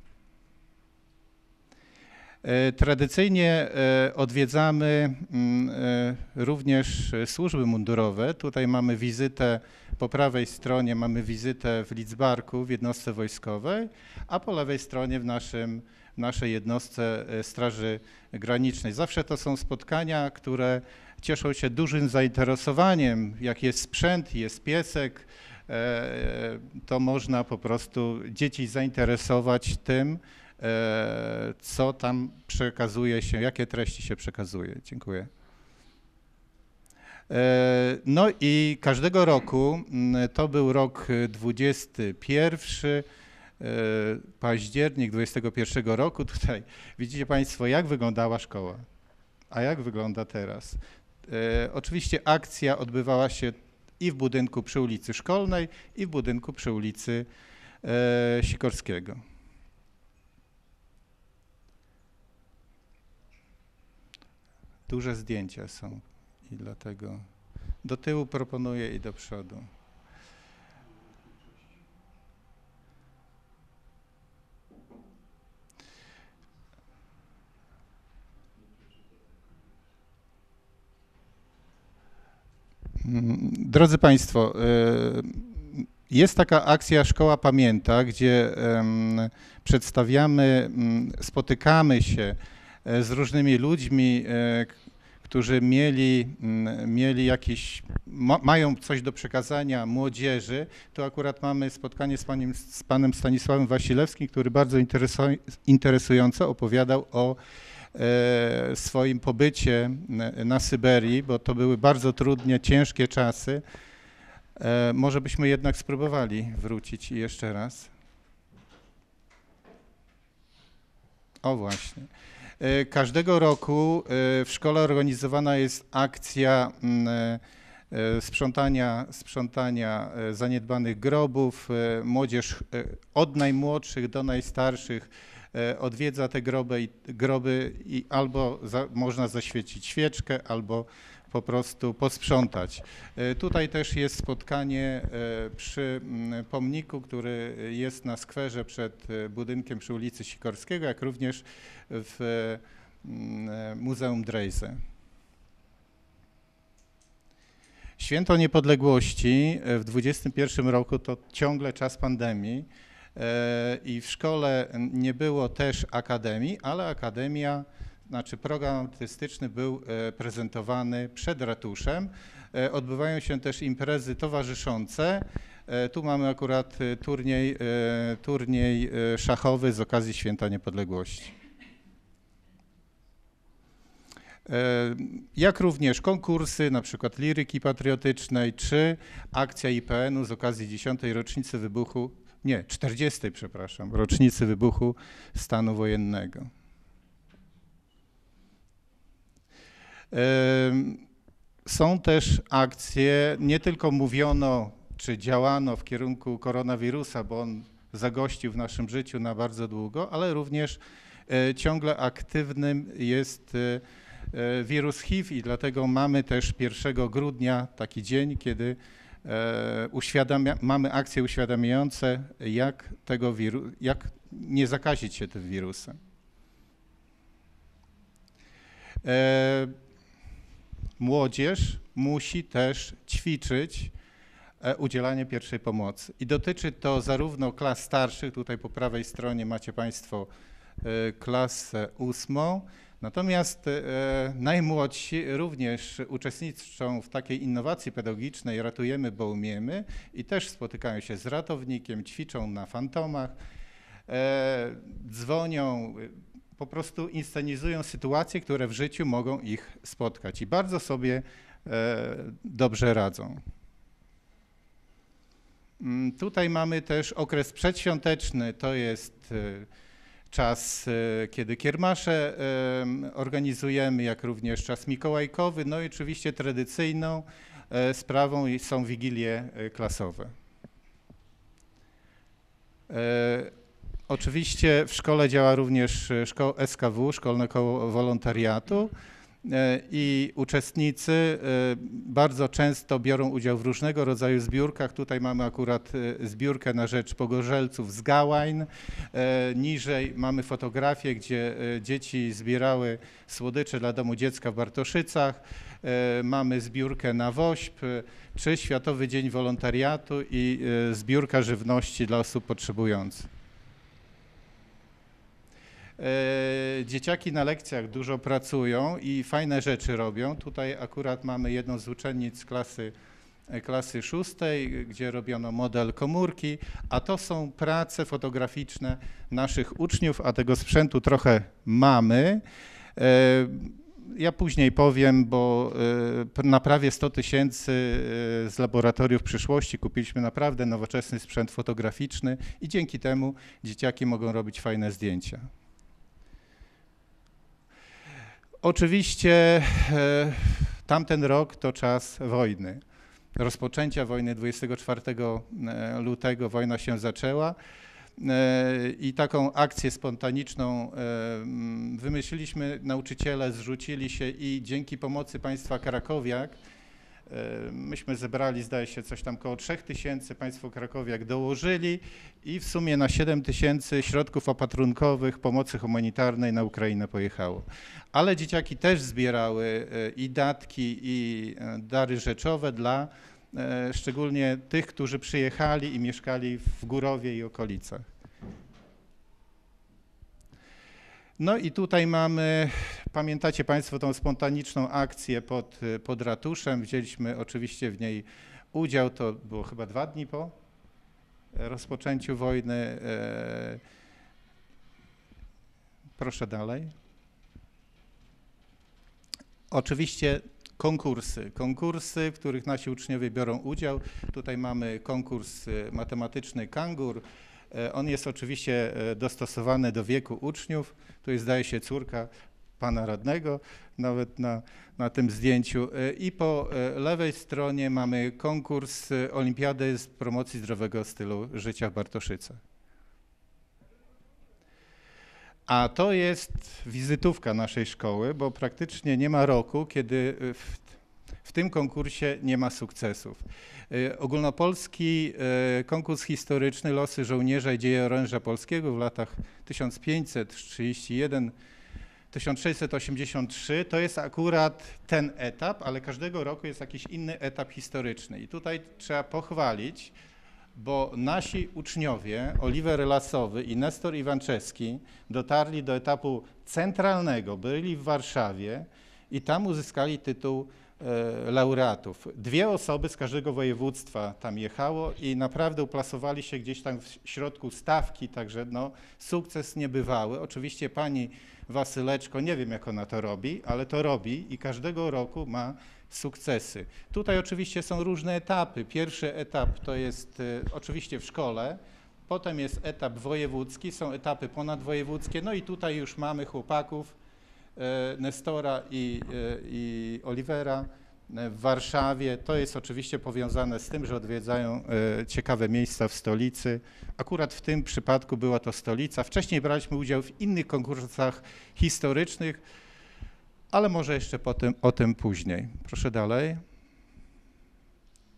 E, Tradycyjnie e, odwiedzamy mm, e, również służby mundurowe. Tutaj mamy wizytę, po prawej stronie mamy wizytę w Lidzbarku, w jednostce wojskowej, a po lewej stronie w, naszym, naszej jednostce Straży Granicznej. Zawsze to są spotkania, które cieszą się dużym zainteresowaniem. Jak jest sprzęt, jest piesek, to można po prostu dzieci zainteresować tym, co tam przekazuje się, jakie treści się przekazuje. Dziękuję. E, No i każdego roku, to był rok y, 21, e, październik 21 roku, [LAUGHS] tutaj widzicie Państwo, jak wyglądała szkoła, a jak wygląda teraz. E, Oczywiście akcja odbywała się i w budynku przy ulicy Szkolnej, i w budynku przy ulicy e, Sikorskiego. duże zdjęcia są i dlatego do tyłu proponuję i do przodu. Mm, drodzy Państwo, y, jest taka akcja Szkoła Pamięta, gdzie przedstawiamy, mm, spotykamy się z różnymi ludźmi, e, którzy mieli, mieli jakieś, ma, mają coś do przekazania młodzieży. Tu akurat mamy spotkanie z, panem, z panem Stanisławem Wasilewskim, który bardzo interesu- interesująco opowiadał o e, swoim pobycie na- na Syberii, bo to były bardzo trudne, ciężkie czasy. E, Może byśmy jednak spróbowali wrócić jeszcze raz. O właśnie. E, Każdego roku e, w szkole organizowana jest akcja mm, e, sprzątania, sprzątania zaniedbanych grobów. Młodzież od najmłodszych do najstarszych odwiedza te groby, groby i albo za, można zaświecić świeczkę, albo po prostu posprzątać. E, Tutaj też jest spotkanie e, przy pomniku, który jest na skwerze przed e, budynkiem przy ulicy Sikorskiego, jak również w Muzeum Drejzy. Święto Niepodległości w 2021 roku to ciągle czas pandemii i w szkole nie było też akademii, ale akademia, znaczy program artystyczny był e, prezentowany przed ratuszem. E, Odbywają się też imprezy towarzyszące. E, Tu mamy akurat turniej, turniej szachowy z okazji Święta Niepodległości. Jak również konkursy, na przykład liryki patriotycznej, czy akcja IPN-u z okazji 10. rocznicy wybuchu, nie, 40. przepraszam, rocznicy wybuchu stanu wojennego. Są też akcje, nie tylko mówiono czy działano w kierunku koronawirusa, bo on zagościł w naszym życiu na bardzo długo, ale również e, ciągle aktywnym jest e, e, wirus HIV i dlatego mamy też 1 grudnia taki dzień, kiedy uświadamia, mamy akcje uświadamiające, jak tego wiru, jak nie zakazić się tym wirusem. E, Młodzież musi też ćwiczyć e, udzielanie pierwszej pomocy. I dotyczy to zarówno klas starszych, tutaj po prawej stronie macie Państwo e, klasę ósmą, natomiast e, najmłodsi również uczestniczą w takiej innowacji pedagogicznej Ratujemy, bo umiemy i też spotykają się z ratownikiem, ćwiczą na fantomach, e, dzwonią, e, po prostu inscenizują sytuacje, które w życiu mogą ich spotkać i bardzo sobie e, dobrze radzą. Mm, Tutaj mamy też okres przedświąteczny, to jest e, czas, e, kiedy kiermasze em, organizujemy, jak również czas mikołajkowy, no i oczywiście tradycyjną sprawą są wigilie klasowe. Oczywiście w szkole działa również e, szko- SKW, Szkolne Koło Wolontariatu e, i uczestnicy e, bardzo często biorą udział w różnego rodzaju zbiórkach. Tutaj mamy akurat zbiórkę na rzecz pogorzelców z Gałajn. E, Niżej mamy fotografię, gdzie dzieci zbierały słodycze dla Domu Dziecka w Bartoszycach. Mamy zbiórkę na WOŚP, czy Światowy Dzień Wolontariatu i zbiórka żywności dla osób potrzebujących. E, Dzieciaki na lekcjach dużo pracują i fajne rzeczy robią. Tutaj akurat mamy jedną z uczennic klasy, e, klasy szóstej, gdzie robiono model komórki, a to są prace fotograficzne naszych uczniów, a tego sprzętu trochę mamy. E, Ja później powiem, bo na prawie 100 tysięcy z laboratoriów przyszłości kupiliśmy naprawdę nowoczesny sprzęt fotograficzny i dzięki temu dzieciaki mogą robić fajne zdjęcia. Oczywiście e, tamten rok to czas wojny. Rozpoczęcia wojny 24 e, lutego wojna się zaczęła e, i taką akcję spontaniczną e, m, wymyśliliśmy, nauczyciele zrzucili się i dzięki pomocy państwa Krakowiak Myśmy zebrali, zdaje się, coś tam koło 3 tysięcy, Państwo Krakowiak dołożyli i w sumie na 7 tysięcy środków opatrunkowych, pomocy humanitarnej na Ukrainę pojechało. Ale dzieciaki też zbierały e, i datki, i e, dary rzeczowe dla e, szczególnie tych, którzy przyjechali i mieszkali w Górowie i okolicach. No i tutaj mamy, pamiętacie Państwo tą spontaniczną akcję pod, pod ratuszem. Wzięliśmy oczywiście w niej udział, to było chyba dwa dni po rozpoczęciu wojny. E, Proszę dalej. Oczywiście konkursy. Konkursy, w których nasi uczniowie biorą udział. Tutaj mamy konkurs e, matematyczny Kangur. E, On jest oczywiście e, dostosowany do wieku uczniów. Tu jest, zdaje się, córka pana radnego, nawet na, na tym zdjęciu. E, I po lewej stronie mamy konkurs Olimpiady z promocji zdrowego stylu życia w Bartoszycach. A to jest wizytówka naszej szkoły, bo praktycznie nie ma roku, kiedy w, w tym konkursie nie ma sukcesów. E, Ogólnopolski e, konkurs historyczny Losy żołnierza i dzieje oręża polskiego w latach 1531 1683 to jest akurat ten etap, ale każdego roku jest jakiś inny etap historyczny. I tutaj trzeba pochwalić, bo nasi uczniowie, Oliver Lasowy i Nestor Iwanczewski, dotarli do etapu centralnego, byli w Warszawie i tam uzyskali tytuł laureatów. Dwie osoby z każdego województwa tam jechało i naprawdę uplasowali się gdzieś tam w środku stawki, także no, sukces niebywały. Oczywiście pani Wasyleczko, nie wiem jak ona to robi, ale to robi i każdego roku ma sukcesy. Tutaj oczywiście są różne etapy. Pierwszy etap to jest e, oczywiście w szkole, potem jest etap wojewódzki, są etapy ponadwojewódzkie, no i tutaj już mamy chłopaków, e, Nestora i, e, i Olivera e, w Warszawie. To jest oczywiście powiązane z tym, że odwiedzają e, ciekawe miejsca w stolicy. Akurat w tym przypadku była to stolica. Wcześniej braliśmy udział w innych konkursach historycznych, ale może jeszcze potem, o tym później. Proszę dalej.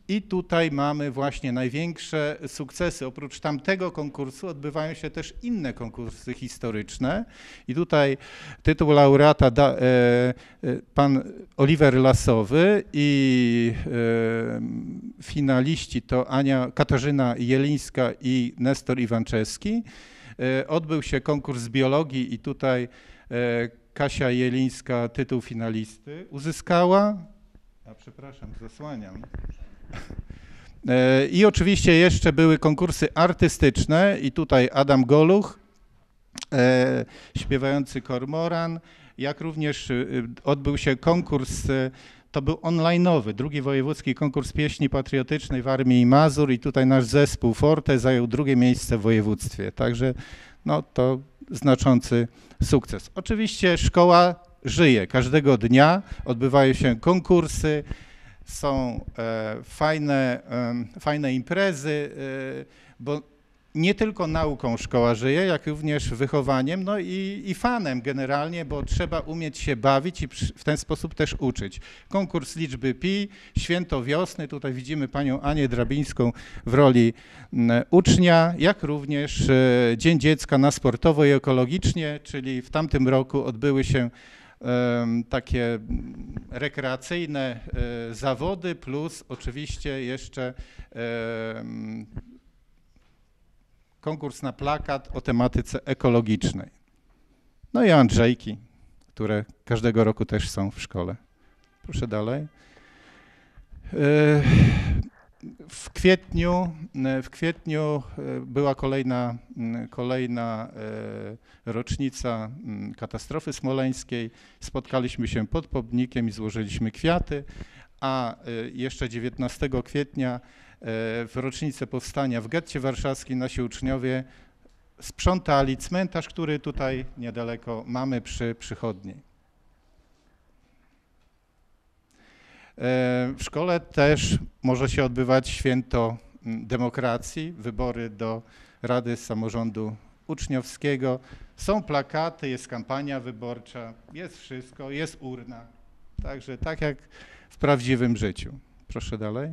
I tutaj mamy właśnie największe sukcesy. Oprócz tamtego konkursu odbywają się też inne konkursy historyczne. I tutaj tytuł laureata da, e, e, pan Oliver Lasowy i e, finaliści to Ania Katarzyna Jelińska i Nestor Iwanczewski. E, odbył się konkurs z biologii i tutaj e, Kasia Jelińska tytuł finalisty uzyskała. A przepraszam, zasłaniam. E, I oczywiście jeszcze były konkursy artystyczne i tutaj Adam Goluch, e, śpiewający kormoran, jak również e, odbył się konkurs, e, to był onlineowy, drugi wojewódzki konkurs pieśni patriotycznej w Armii Mazur i tutaj nasz zespół Forte zajął drugie miejsce w województwie, także no to znaczący sukces. Oczywiście szkoła żyje każdego dnia, odbywają się konkursy, są e, fajne, fajne imprezy, e, bo nie tylko nauką szkoła żyje, jak również wychowaniem, no i, i fanem generalnie, bo trzeba umieć się bawić i w ten sposób też uczyć. Konkurs liczby pi, święto wiosny, tutaj widzimy panią Anię Drabińską w roli ucznia, jak również e, Dzień Dziecka na sportowo i ekologicznie, czyli w tamtym roku odbyły się takie rekreacyjne e, zawody, plus oczywiście jeszcze konkurs na plakat o tematyce ekologicznej. No i Andrzejki, które każdego roku też są w szkole. Proszę dalej. W kwietniu, w kwietniu e, była kolejna, kolejna e, rocznica katastrofy smoleńskiej. Spotkaliśmy się pod pomnikiem i złożyliśmy kwiaty, a e, jeszcze 19 kwietnia w rocznicę powstania w getcie warszawskim nasi uczniowie sprzątali cmentarz, który tutaj niedaleko mamy przy przychodni. W szkole też może się odbywać święto mm, demokracji, wybory do Rady Samorządu Uczniowskiego. Są plakaty, jest kampania wyborcza, jest wszystko, jest urna. Także tak jak w prawdziwym życiu. Proszę dalej.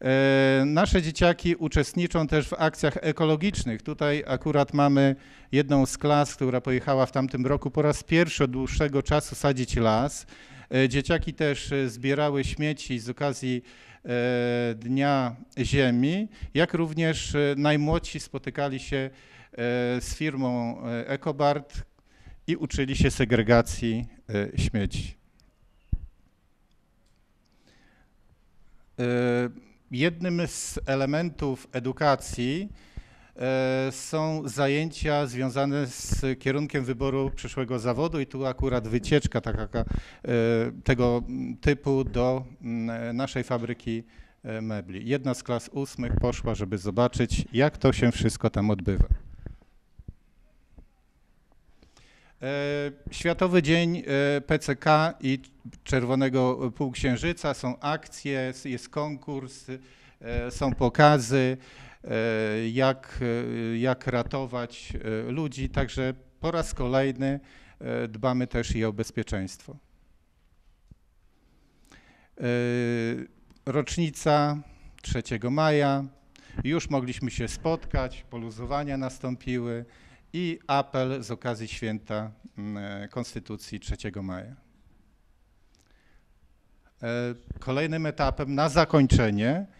E, Nasze dzieciaki uczestniczą też w akcjach ekologicznych. Tutaj akurat mamy jedną z klas, która pojechała w tamtym roku po raz pierwszy od dłuższego czasu sadzić las. E, Dzieciaki też e, zbierały śmieci z okazji e, Dnia Ziemi, jak również najmłodsi spotykali się z firmą EcoBart i uczyli się segregacji śmieci. Jednym z elementów edukacji są zajęcia związane z kierunkiem wyboru przyszłego zawodu i tu akurat wycieczka taka, e, tego typu do mm, naszej fabryki e, mebli. Jedna z klas ósmych poszła, żeby zobaczyć, jak to się wszystko tam odbywa. E, Światowy Dzień e, PCK i Czerwonego Półksiężyca, są akcje, jest konkurs, e, są pokazy, e, jak, e, jak ratować e, ludzi, także po raz kolejny e, dbamy też i o bezpieczeństwo. E, Rocznica 3 maja, już mogliśmy się spotkać, poluzowania nastąpiły i apel z okazji święta Konstytucji 3 maja. E, Kolejnym etapem na zakończenie e,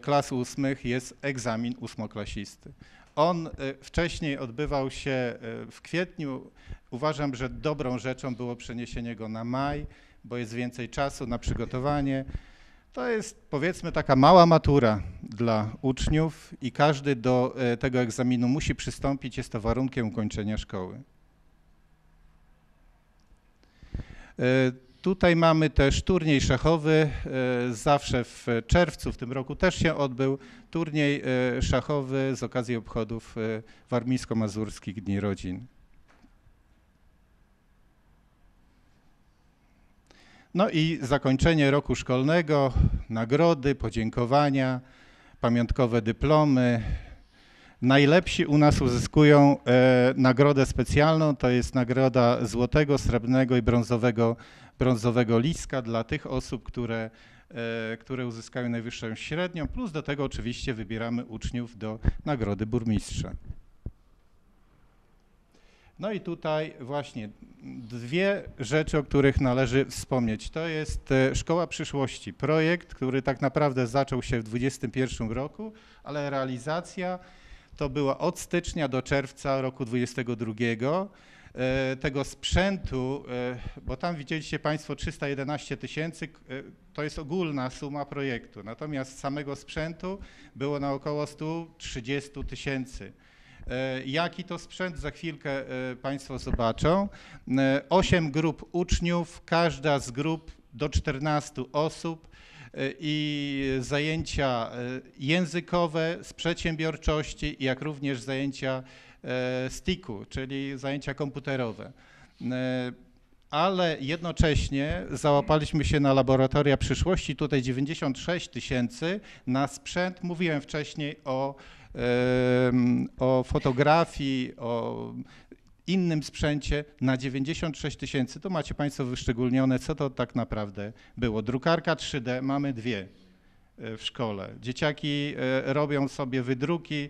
klas ósmych jest egzamin ósmoklasisty. On e, wcześniej odbywał się e, w kwietniu. Uważam, że dobrą rzeczą było przeniesienie go na maj, bo jest więcej czasu na przygotowanie. To jest powiedzmy taka mała matura dla uczniów i każdy do e, tego egzaminu musi przystąpić, jest to warunkiem ukończenia szkoły. Tutaj mamy też turniej szachowy, e, zawsze w czerwcu, w tym roku też się odbył, turniej e, szachowy z okazji obchodów e, warmińsko-mazurskich Dni Rodzin. No i zakończenie roku szkolnego, nagrody, podziękowania, pamiątkowe dyplomy. Najlepsi u nas uzyskują e, nagrodę specjalną, to jest nagroda złotego, srebrnego i brązowego, brązowego liska dla tych osób, które, e, które uzyskają najwyższą średnią, plus do tego oczywiście wybieramy uczniów do nagrody burmistrza. No i tutaj właśnie dwie rzeczy, o których należy wspomnieć. To jest e, Szkoła Przyszłości, projekt, który tak naprawdę zaczął się w 2021 roku, ale realizacja to była od stycznia do czerwca roku 2022. E, Tego sprzętu, e, bo tam widzieliście Państwo 311 tysięcy, e, to jest ogólna suma projektu, natomiast samego sprzętu było na około 130 tysięcy. Jaki to sprzęt, za chwilkę Państwo zobaczą. Osiem grup uczniów, każda z grup do 14 osób i zajęcia językowe z przedsiębiorczości, jak również zajęcia e, STIK-u, czyli zajęcia komputerowe. E, Ale jednocześnie załapaliśmy się na laboratoria przyszłości, tutaj 96 tysięcy na sprzęt, mówiłem wcześniej o o fotografii, o innym sprzęcie na 96 tysięcy. To macie Państwo wyszczególnione, co to tak naprawdę było. Drukarka 3D mamy dwie e, w szkole. Dzieciaki robią sobie wydruki,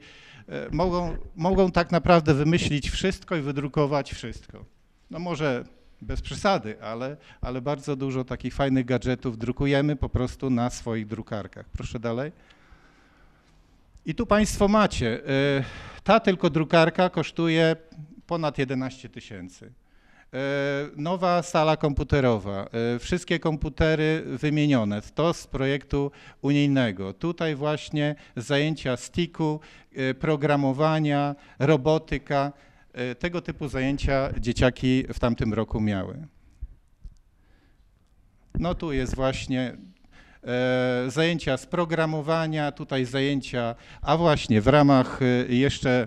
mogą, mogą tak naprawdę wymyślić wszystko i wydrukować wszystko. No może bez przesady, ale, ale bardzo dużo takich fajnych gadżetów drukujemy po prostu na swoich drukarkach. Proszę dalej. I tu Państwo macie, y, ta tylko drukarka kosztuje ponad 11 tysięcy. Y, Nowa sala komputerowa, y, wszystkie komputery wymienione, to z projektu unijnego. Tutaj właśnie zajęcia STIK-u, y, programowania, robotyka, tego typu zajęcia dzieciaki w tamtym roku miały. No tu jest właśnie e, zajęcia z programowania, tutaj zajęcia, a właśnie w ramach e, jeszcze e,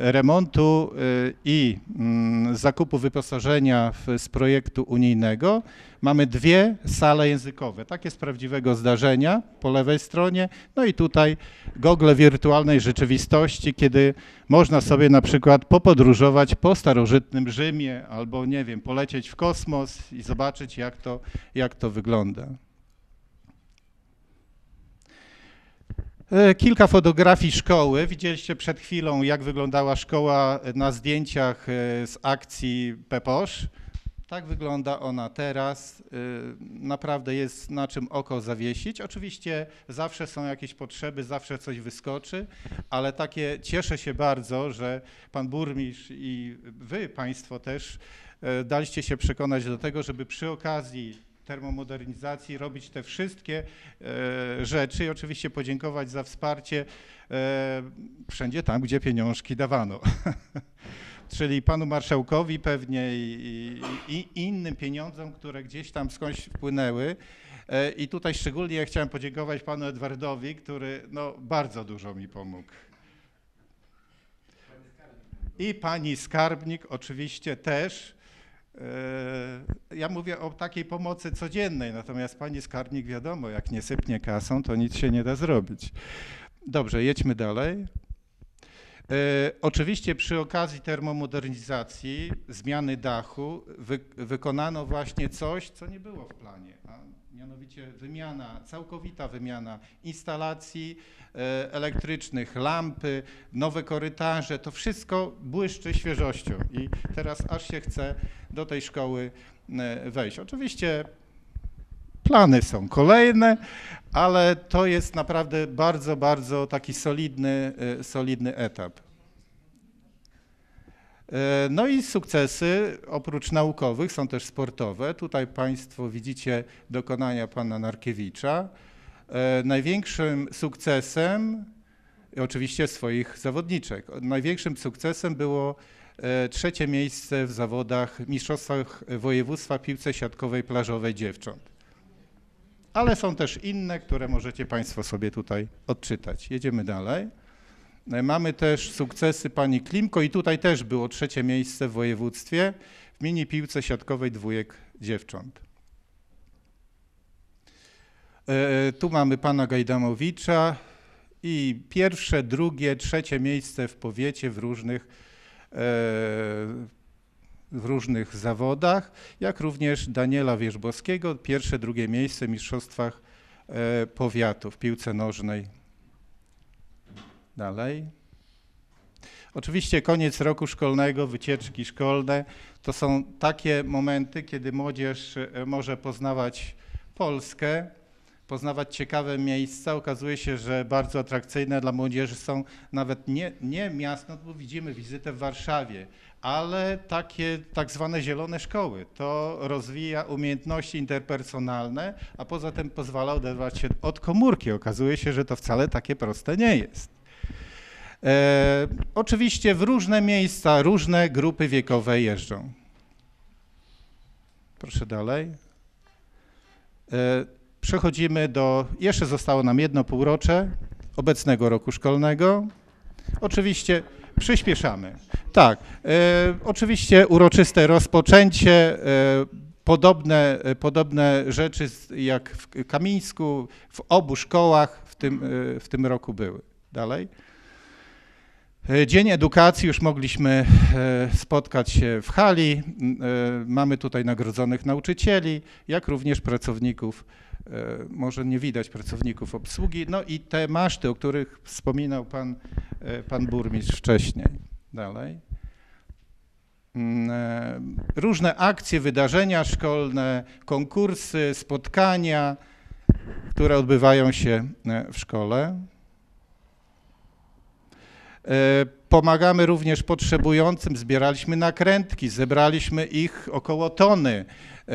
remontu e, i mm, zakupu wyposażenia z projektu unijnego. Mamy dwie sale językowe, takie z prawdziwego zdarzenia po lewej stronie, no i tutaj gogle wirtualnej rzeczywistości, kiedy można sobie na przykład popodróżować po starożytnym Rzymie albo nie wiem, polecieć w kosmos i zobaczyć jak to, jak to wygląda. Kilka fotografii szkoły. Widzieliście przed chwilą, jak wyglądała szkoła na zdjęciach e, z akcji Peposz. Tak wygląda ona teraz. E, Naprawdę jest na czym oko zawiesić. Oczywiście zawsze są jakieś potrzeby, zawsze coś wyskoczy, ale takie cieszę się bardzo, że pan burmistrz i wy, państwo też, e, daliście się przekonać do tego, żeby przy okazji termomodernizacji robić te wszystkie e, rzeczy i oczywiście podziękować za wsparcie e, wszędzie tam, gdzie pieniążki dawano. [LAUGHS] Czyli panu marszałkowi pewnie i, i, i innym pieniądzom, które gdzieś tam skądś wpłynęły. E, I tutaj szczególnie chciałem podziękować panu Edwardowi, który no, bardzo dużo mi pomógł. I pani skarbnik oczywiście też. E, Ja mówię o takiej pomocy codziennej, natomiast pani skarbnik wiadomo, jak nie sypnie kasą, to nic się nie da zrobić. Dobrze, jedźmy dalej. E, Oczywiście przy okazji termomodernizacji, zmiany dachu, wy, wykonano właśnie coś, co nie było w planie, mianowicie wymiana, całkowita wymiana instalacji e, elektrycznych, lampy, nowe korytarze, to wszystko błyszczy świeżością i teraz aż się chce do tej szkoły e, wejść. Oczywiście plany są kolejne, ale to jest naprawdę bardzo, bardzo taki solidny, e, solidny etap. E, No i sukcesy, oprócz naukowych, są też sportowe. Tutaj Państwo widzicie dokonania pana Narkiewicza. E, Największym sukcesem, oczywiście swoich zawodniczek, największym sukcesem było e, trzecie miejsce w zawodach Mistrzostwach Województwa Piłce Siatkowej Plażowej Dziewcząt. Ale są też inne, które możecie Państwo sobie tutaj odczytać. Jedziemy dalej. E, Mamy też sukcesy pani Klimko i tutaj też było trzecie miejsce w województwie w mini piłce siatkowej dwójek dziewcząt. E, Tu mamy pana Gajdamowicza i pierwsze, drugie, trzecie miejsce w powiecie w różnych, e, w różnych zawodach, jak również Daniela Wierzbowskiego, pierwsze, drugie miejsce w mistrzostwach e, powiatu w piłce nożnej Dalej. Oczywiście koniec roku szkolnego, wycieczki szkolne to są takie momenty, kiedy młodzież e, może poznawać Polskę, poznawać ciekawe miejsca. Okazuje się, że bardzo atrakcyjne dla młodzieży są nawet nie, nie miasta, no bo widzimy wizytę w Warszawie, ale takie tak zwane zielone szkoły. To rozwija umiejętności interpersonalne, a poza tym pozwala oderwać się od komórki. Okazuje się, że to wcale takie proste nie jest. E, oczywiście w różne miejsca, różne grupy wiekowe jeżdżą. Proszę dalej. E, przechodzimy do, jeszcze zostało nam jedno półrocze obecnego roku szkolnego. Oczywiście przyspieszamy. Tak, e, oczywiście uroczyste rozpoczęcie, e, podobne, e, podobne rzeczy jak w Kamińsku, w obu szkołach w tym, e, w tym roku były. Dalej. E, Dzień Edukacji, już mogliśmy e, spotkać się w hali. E, Mamy tutaj nagrodzonych nauczycieli, jak również pracowników, może nie widać pracowników obsługi, no i te maszty, o których wspominał pan, pan burmistrz wcześniej. Dalej. Mm, Różne akcje, wydarzenia szkolne, konkursy, spotkania, które odbywają się w szkole. E, Pomagamy również potrzebującym, zbieraliśmy nakrętki, zebraliśmy ich około tony. E,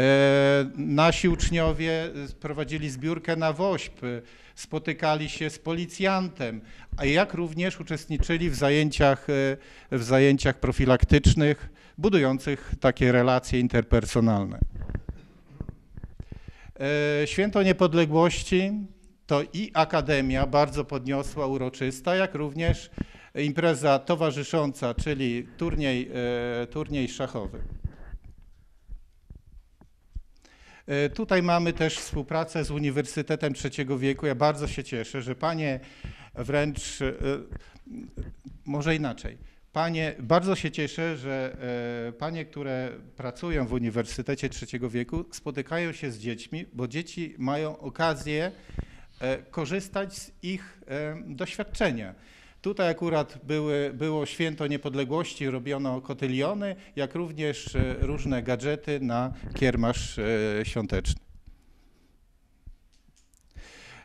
Nasi uczniowie prowadzili zbiórkę na WOŚP, e, spotykali się z policjantem, a jak również uczestniczyli w zajęciach, e, w zajęciach profilaktycznych, budujących takie relacje interpersonalne. E, Święto Niepodległości to i Akademia bardzo podniosła, uroczysta, jak również impreza towarzysząca, czyli turniej, e, turniej szachowy. E, Tutaj mamy też współpracę z Uniwersytetem Trzeciego Wieku. Ja bardzo się cieszę, że panie wręcz, e, może inaczej, panie, bardzo się cieszę, że panie, które pracują w Uniwersytecie Trzeciego Wieku, spotykają się z dziećmi, bo dzieci mają okazję korzystać z ich doświadczenia. Tutaj akurat były, było święto niepodległości, robiono kotyliony, jak również e, różne gadżety na kiermasz e, świąteczny.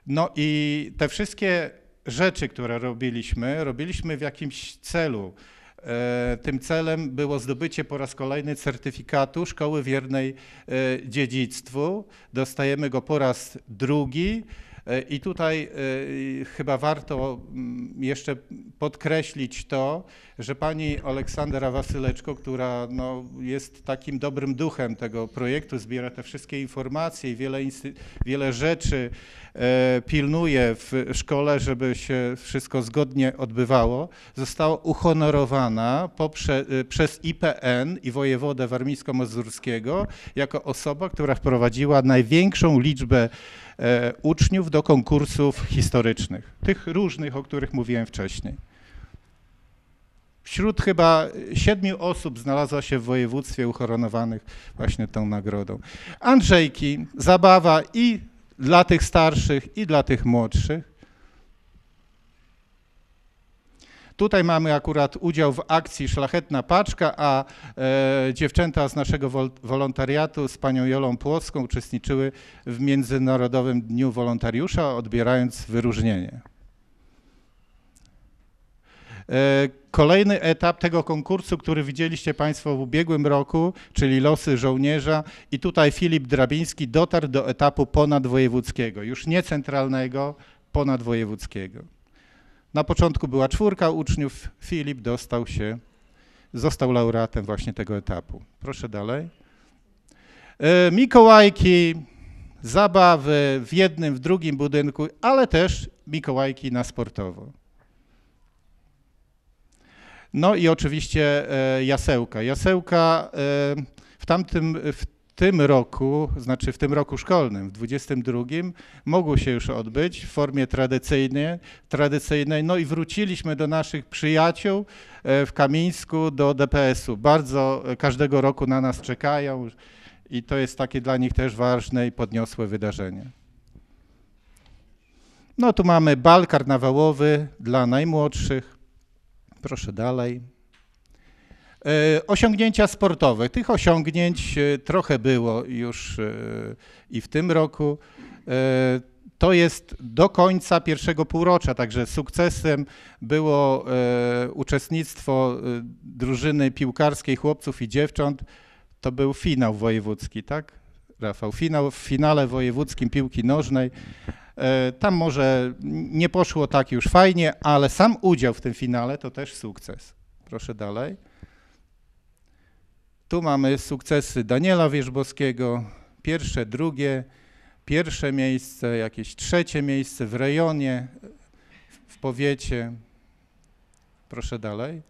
No i te wszystkie rzeczy, które robiliśmy, robiliśmy w jakimś celu. E, Tym celem było zdobycie po raz kolejny certyfikatu Szkoły Wiernej Dziedzictwu. Dostajemy go po raz drugi. E, I tutaj e, chyba warto mm, jeszcze podkreślić to, że pani Aleksandra Wasyleczko, która no, jest takim dobrym duchem tego projektu, zbiera te wszystkie informacje i wiele, wiele rzeczy e, pilnuje w szkole, żeby się wszystko zgodnie odbywało, została uhonorowana poprze, przez IPN i wojewodę warmińsko-mazurskiego jako osoba, która wprowadziła największą liczbę uczniów do konkursów historycznych, tych różnych, o których mówiłem wcześniej. Wśród chyba siedmiu osób znalazła się w województwie uhonorowanych właśnie tą nagrodą. Andrzejki, zabawa i dla tych starszych, i dla tych młodszych. Tutaj mamy akurat udział w akcji Szlachetna Paczka, a e, dziewczęta z naszego wol, wolontariatu z panią Jolą Płocką uczestniczyły w Międzynarodowym Dniu Wolontariusza, odbierając wyróżnienie. E, Kolejny etap tego konkursu, który widzieliście Państwo w ubiegłym roku, czyli losy żołnierza i tutaj Filip Drabiński dotarł do etapu ponadwojewódzkiego, już nie centralnego, ponadwojewódzkiego. Na początku była czwórka uczniów, Filip dostał się, został laureatem właśnie tego etapu. Proszę dalej. E, Mikołajki, zabawy w jednym, w drugim budynku, ale też Mikołajki na sportowo. No i oczywiście e, jasełka. Jasełka e, w tamtym, w tym roku, znaczy w tym roku szkolnym, w 22, mogło się już odbyć w formie tradycyjnej, tradycyjnej. No i wróciliśmy do naszych przyjaciół e, w Kamińsku, do DPS-u. Bardzo e, każdego roku na nas czekają i to jest takie dla nich też ważne i podniosłe wydarzenie. No tu mamy bal karnawałowy dla najmłodszych. Proszę dalej. E, Osiągnięcia sportowe. Tych osiągnięć e, trochę było już e, i w tym roku. To jest do końca pierwszego półrocza, także sukcesem było uczestnictwo drużyny piłkarskiej chłopców i dziewcząt. To był finał wojewódzki, tak? Rafał, finał w finale wojewódzkim piłki nożnej. Tam może nie poszło tak już fajnie, ale sam udział w tym finale to też sukces. Proszę dalej. Tu mamy sukcesy Daniela Wierzbowskiego, pierwsze, drugie, pierwsze miejsce, jakieś trzecie miejsce w rejonie, w powiecie. Proszę dalej.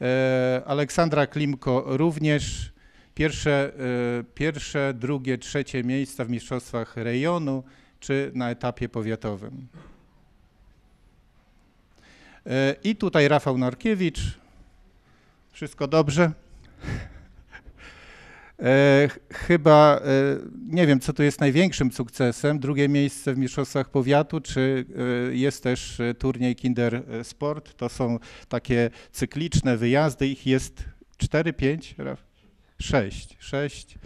E, Aleksandra Klimko również pierwsze, e, pierwsze, drugie, trzecie miejsca w mistrzostwach rejonu czy na etapie powiatowym. E, I tutaj Rafał Narkiewicz. Wszystko dobrze? [LAUGHS] E, ch- chyba, e, nie wiem, co tu jest największym sukcesem. Drugie miejsce w Mistrzostwach Powiatu, czy e, jest też e, turniej Kinder e, Sport. To są takie cykliczne wyjazdy. Ich jest 4, 5, 6. 6.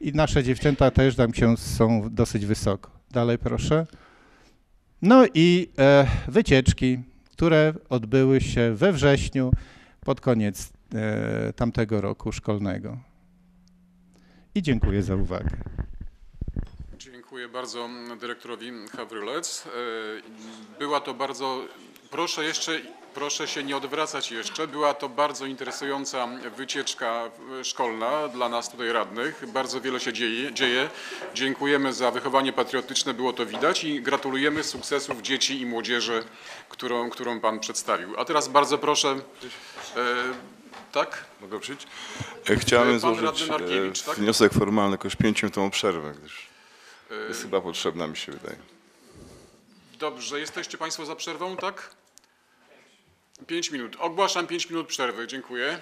I nasze dziewczęta też tam się są dosyć wysoko. Dalej proszę. No i e, wycieczki, które odbyły się we wrześniu pod koniec tamtego roku szkolnego. I dziękuję za uwagę. Dziękuję bardzo dyrektorowi Hawrylec. E, Była to bardzo, proszę jeszcze, proszę się nie odwracać jeszcze, była to bardzo interesująca wycieczka e, szkolna dla nas tutaj radnych. Bardzo wiele się dzieje. dzieje. Dziękujemy za wychowanie patriotyczne, było to widać i gratulujemy sukcesów dzieci i młodzieży, którą, którą Pan przedstawił. A teraz bardzo proszę, e, tak? Mogę przyjść? E, Chciałem Pan złożyć e, tak? wniosek formalny, jakoś pięciominutową przerwę, gdyż E, jest chyba potrzebna, mi się wydaje. Dobrze, jesteście Państwo za przerwą, tak? Pięć minut. Ogłaszam pięć minut przerwy. Dziękuję.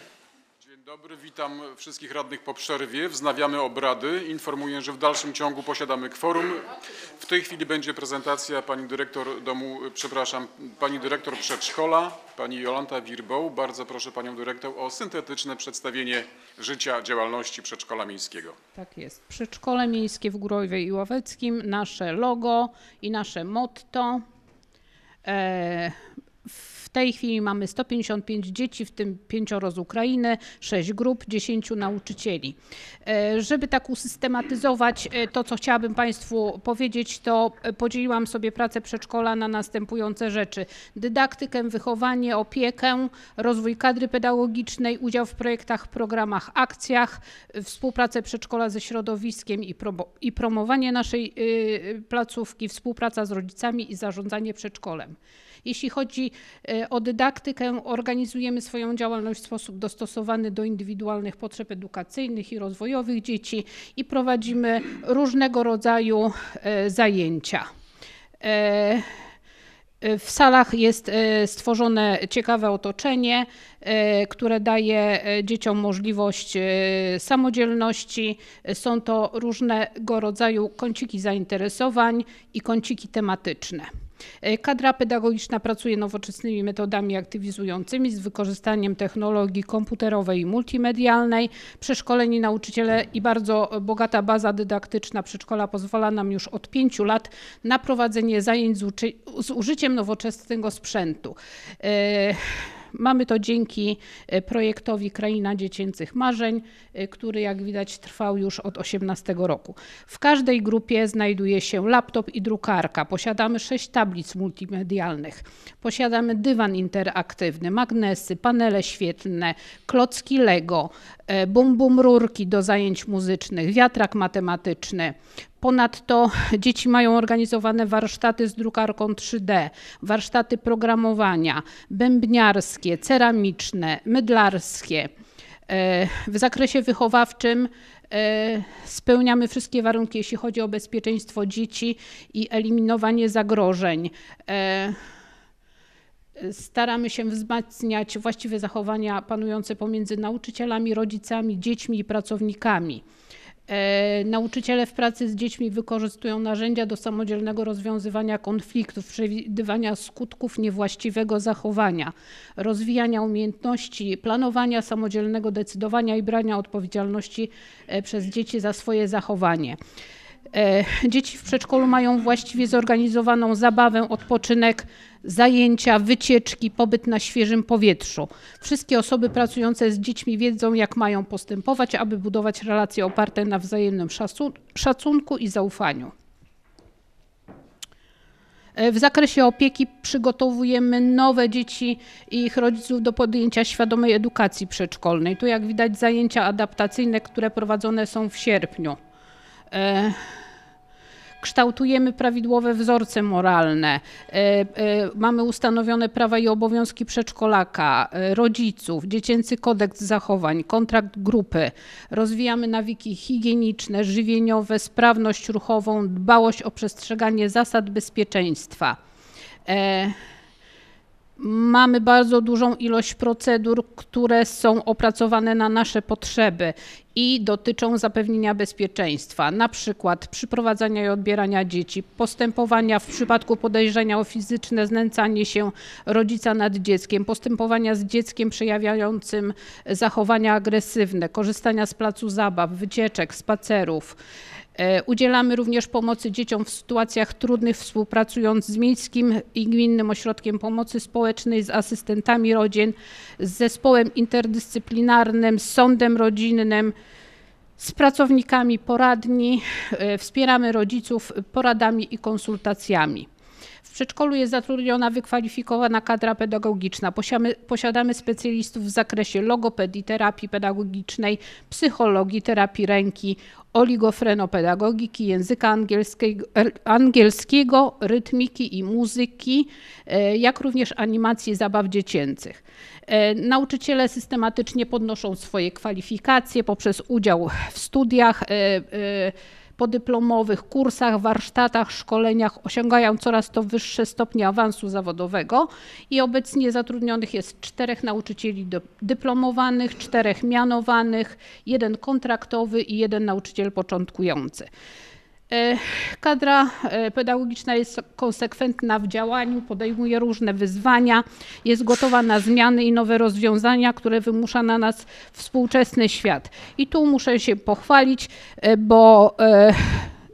Dobry, witam wszystkich radnych po przerwie. Wznawiamy obrady. Informuję, że w dalszym ciągu posiadamy kworum. W tej chwili będzie prezentacja pani dyrektor domu, przepraszam, pani dyrektor przedszkola, pani Jolanta Wirboł. Bardzo proszę panią dyrektor o syntetyczne przedstawienie życia, działalności przedszkola miejskiego. Tak jest. Przedszkole miejskie w Górowie i Ławeckim, nasze logo i nasze motto. E, w tej chwili mamy 155 dzieci, w tym pięcioro z Ukrainy, 6 grup, 10 nauczycieli. E, Żeby tak usystematyzować e, to, co chciałabym Państwu powiedzieć, to e, podzieliłam sobie pracę przedszkola na następujące rzeczy. Dydaktykę, wychowanie, opiekę, rozwój kadry pedagogicznej, udział w projektach, programach, akcjach, współpracę przedszkola ze środowiskiem i, promo- i promowanie naszej placówki, współpraca z rodzicami i zarządzanie przedszkolem. Jeśli chodzi e, o dydaktykę, organizujemy swoją działalność w sposób dostosowany do indywidualnych potrzeb edukacyjnych i rozwojowych dzieci i prowadzimy różnego rodzaju e, zajęcia. E, w salach jest stworzone ciekawe otoczenie, które daje dzieciom możliwość samodzielności. Są to różnego rodzaju kąciki zainteresowań i kąciki tematyczne. E, Kadra pedagogiczna pracuje nowoczesnymi metodami aktywizującymi z wykorzystaniem technologii komputerowej i multimedialnej. Przeszkoleni nauczyciele i bardzo bogata baza dydaktyczna przedszkola pozwala nam już od pięciu lat na prowadzenie zajęć z, z użyciem nowoczesnego sprzętu. Mamy to dzięki e, projektowi Kraina Dziecięcych Marzeń, e, który jak widać trwał już od 18 roku. W każdej grupie znajduje się laptop i drukarka. Posiadamy sześć tablic multimedialnych. Posiadamy dywan interaktywny, magnesy, panele świetlne, klocki Lego, e, bum bum rurki do zajęć muzycznych, wiatrak matematyczny. Ponadto dzieci mają organizowane warsztaty z drukarką 3D, warsztaty programowania, bębniarskie, ceramiczne, mydlarskie. E, W zakresie wychowawczym e, spełniamy wszystkie warunki, jeśli chodzi o bezpieczeństwo dzieci i eliminowanie zagrożeń. E, Staramy się wzmacniać właściwe zachowania panujące pomiędzy nauczycielami, rodzicami, dziećmi i pracownikami. E, Nauczyciele w pracy z dziećmi wykorzystują narzędzia do samodzielnego rozwiązywania konfliktów, przewidywania skutków niewłaściwego zachowania, rozwijania umiejętności planowania, samodzielnego decydowania i brania odpowiedzialności e, przez dzieci za swoje zachowanie. E, Dzieci w przedszkolu mają właściwie zorganizowaną zabawę, odpoczynek, zajęcia, wycieczki, pobyt na świeżym powietrzu. Wszystkie osoby pracujące z dziećmi wiedzą, jak mają postępować, aby budować relacje oparte na wzajemnym szacu- szacunku i zaufaniu. E, W zakresie opieki przygotowujemy nowe dzieci i ich rodziców do podjęcia świadomej edukacji przedszkolnej. Tu jak widać zajęcia adaptacyjne, które prowadzone są w sierpniu. Kształtujemy prawidłowe wzorce moralne. E, e, Mamy ustanowione prawa i obowiązki przedszkolaka, e, rodziców, dziecięcy kodeks zachowań, kontrakt grupy. Rozwijamy nawyki higieniczne, żywieniowe, sprawność ruchową, dbałość o przestrzeganie zasad bezpieczeństwa. Mamy bardzo dużą ilość procedur, które są opracowane na nasze potrzeby i dotyczą zapewnienia bezpieczeństwa, na przykład przyprowadzania i odbierania dzieci, postępowania w przypadku podejrzenia o fizyczne znęcanie się rodzica nad dzieckiem, postępowania z dzieckiem przejawiającym zachowania agresywne, korzystania z placu zabaw, wycieczek, spacerów. E, Udzielamy również pomocy dzieciom w sytuacjach trudnych, współpracując z Miejskim i Gminnym Ośrodkiem Pomocy Społecznej, z asystentami rodzin, z zespołem interdyscyplinarnym, z sądem rodzinnym, z pracownikami poradni. E, Wspieramy rodziców poradami i konsultacjami. W przedszkolu jest zatrudniona wykwalifikowana kadra pedagogiczna. Posiamy, posiadamy specjalistów w zakresie logopedii, terapii pedagogicznej, psychologii, terapii ręki, oligofrenopedagogiki, języka angielskiego, angielskiego, rytmiki i muzyki, e, jak również animacji zabaw dziecięcych. E, Nauczyciele systematycznie podnoszą swoje kwalifikacje poprzez udział w studiach, e, podyplomowych kursach, warsztatach, szkoleniach osiągają coraz to wyższe stopnie awansu zawodowego i obecnie zatrudnionych jest czterech nauczycieli dyplomowanych, czterech mianowanych, jeden kontraktowy i jeden nauczyciel początkujący. E, Kadra e, pedagogiczna jest konsekwentna w działaniu, podejmuje różne wyzwania, jest gotowa na zmiany i nowe rozwiązania, które wymusza na nas współczesny świat. I tu muszę się pochwalić, e, bo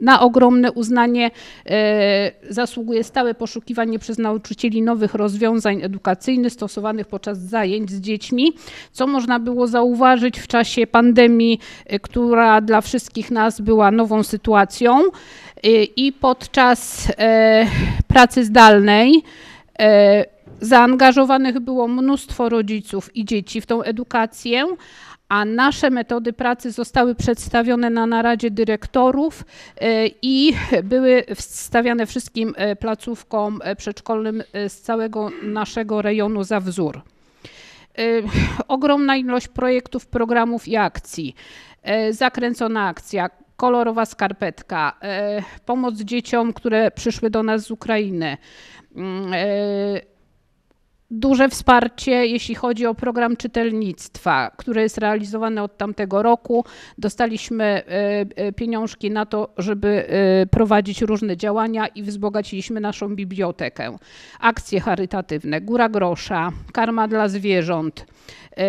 na ogromne uznanie e, zasługuje stałe poszukiwanie przez nauczycieli nowych rozwiązań edukacyjnych stosowanych podczas zajęć z dziećmi, co można było zauważyć w czasie pandemii, e, która dla wszystkich nas była nową sytuacją? E, i podczas pracy zdalnej zaangażowanych było mnóstwo rodziców i dzieci w tą edukację, a nasze metody pracy zostały przedstawione na naradzie dyrektorów e, i były wstawiane wszystkim e, placówkom e, przedszkolnym z całego naszego rejonu za wzór. Ogromna ilość projektów, programów i akcji. Zakręcona akcja, kolorowa skarpetka, pomoc dzieciom, które przyszły do nas z Ukrainy. Duże wsparcie, jeśli chodzi o program czytelnictwa, który jest realizowany od tamtego roku. Dostaliśmy e, e, pieniążki na to, żeby e, prowadzić różne działania i wzbogaciliśmy naszą bibliotekę. Akcje charytatywne, Góra Grosza, Karma dla zwierząt,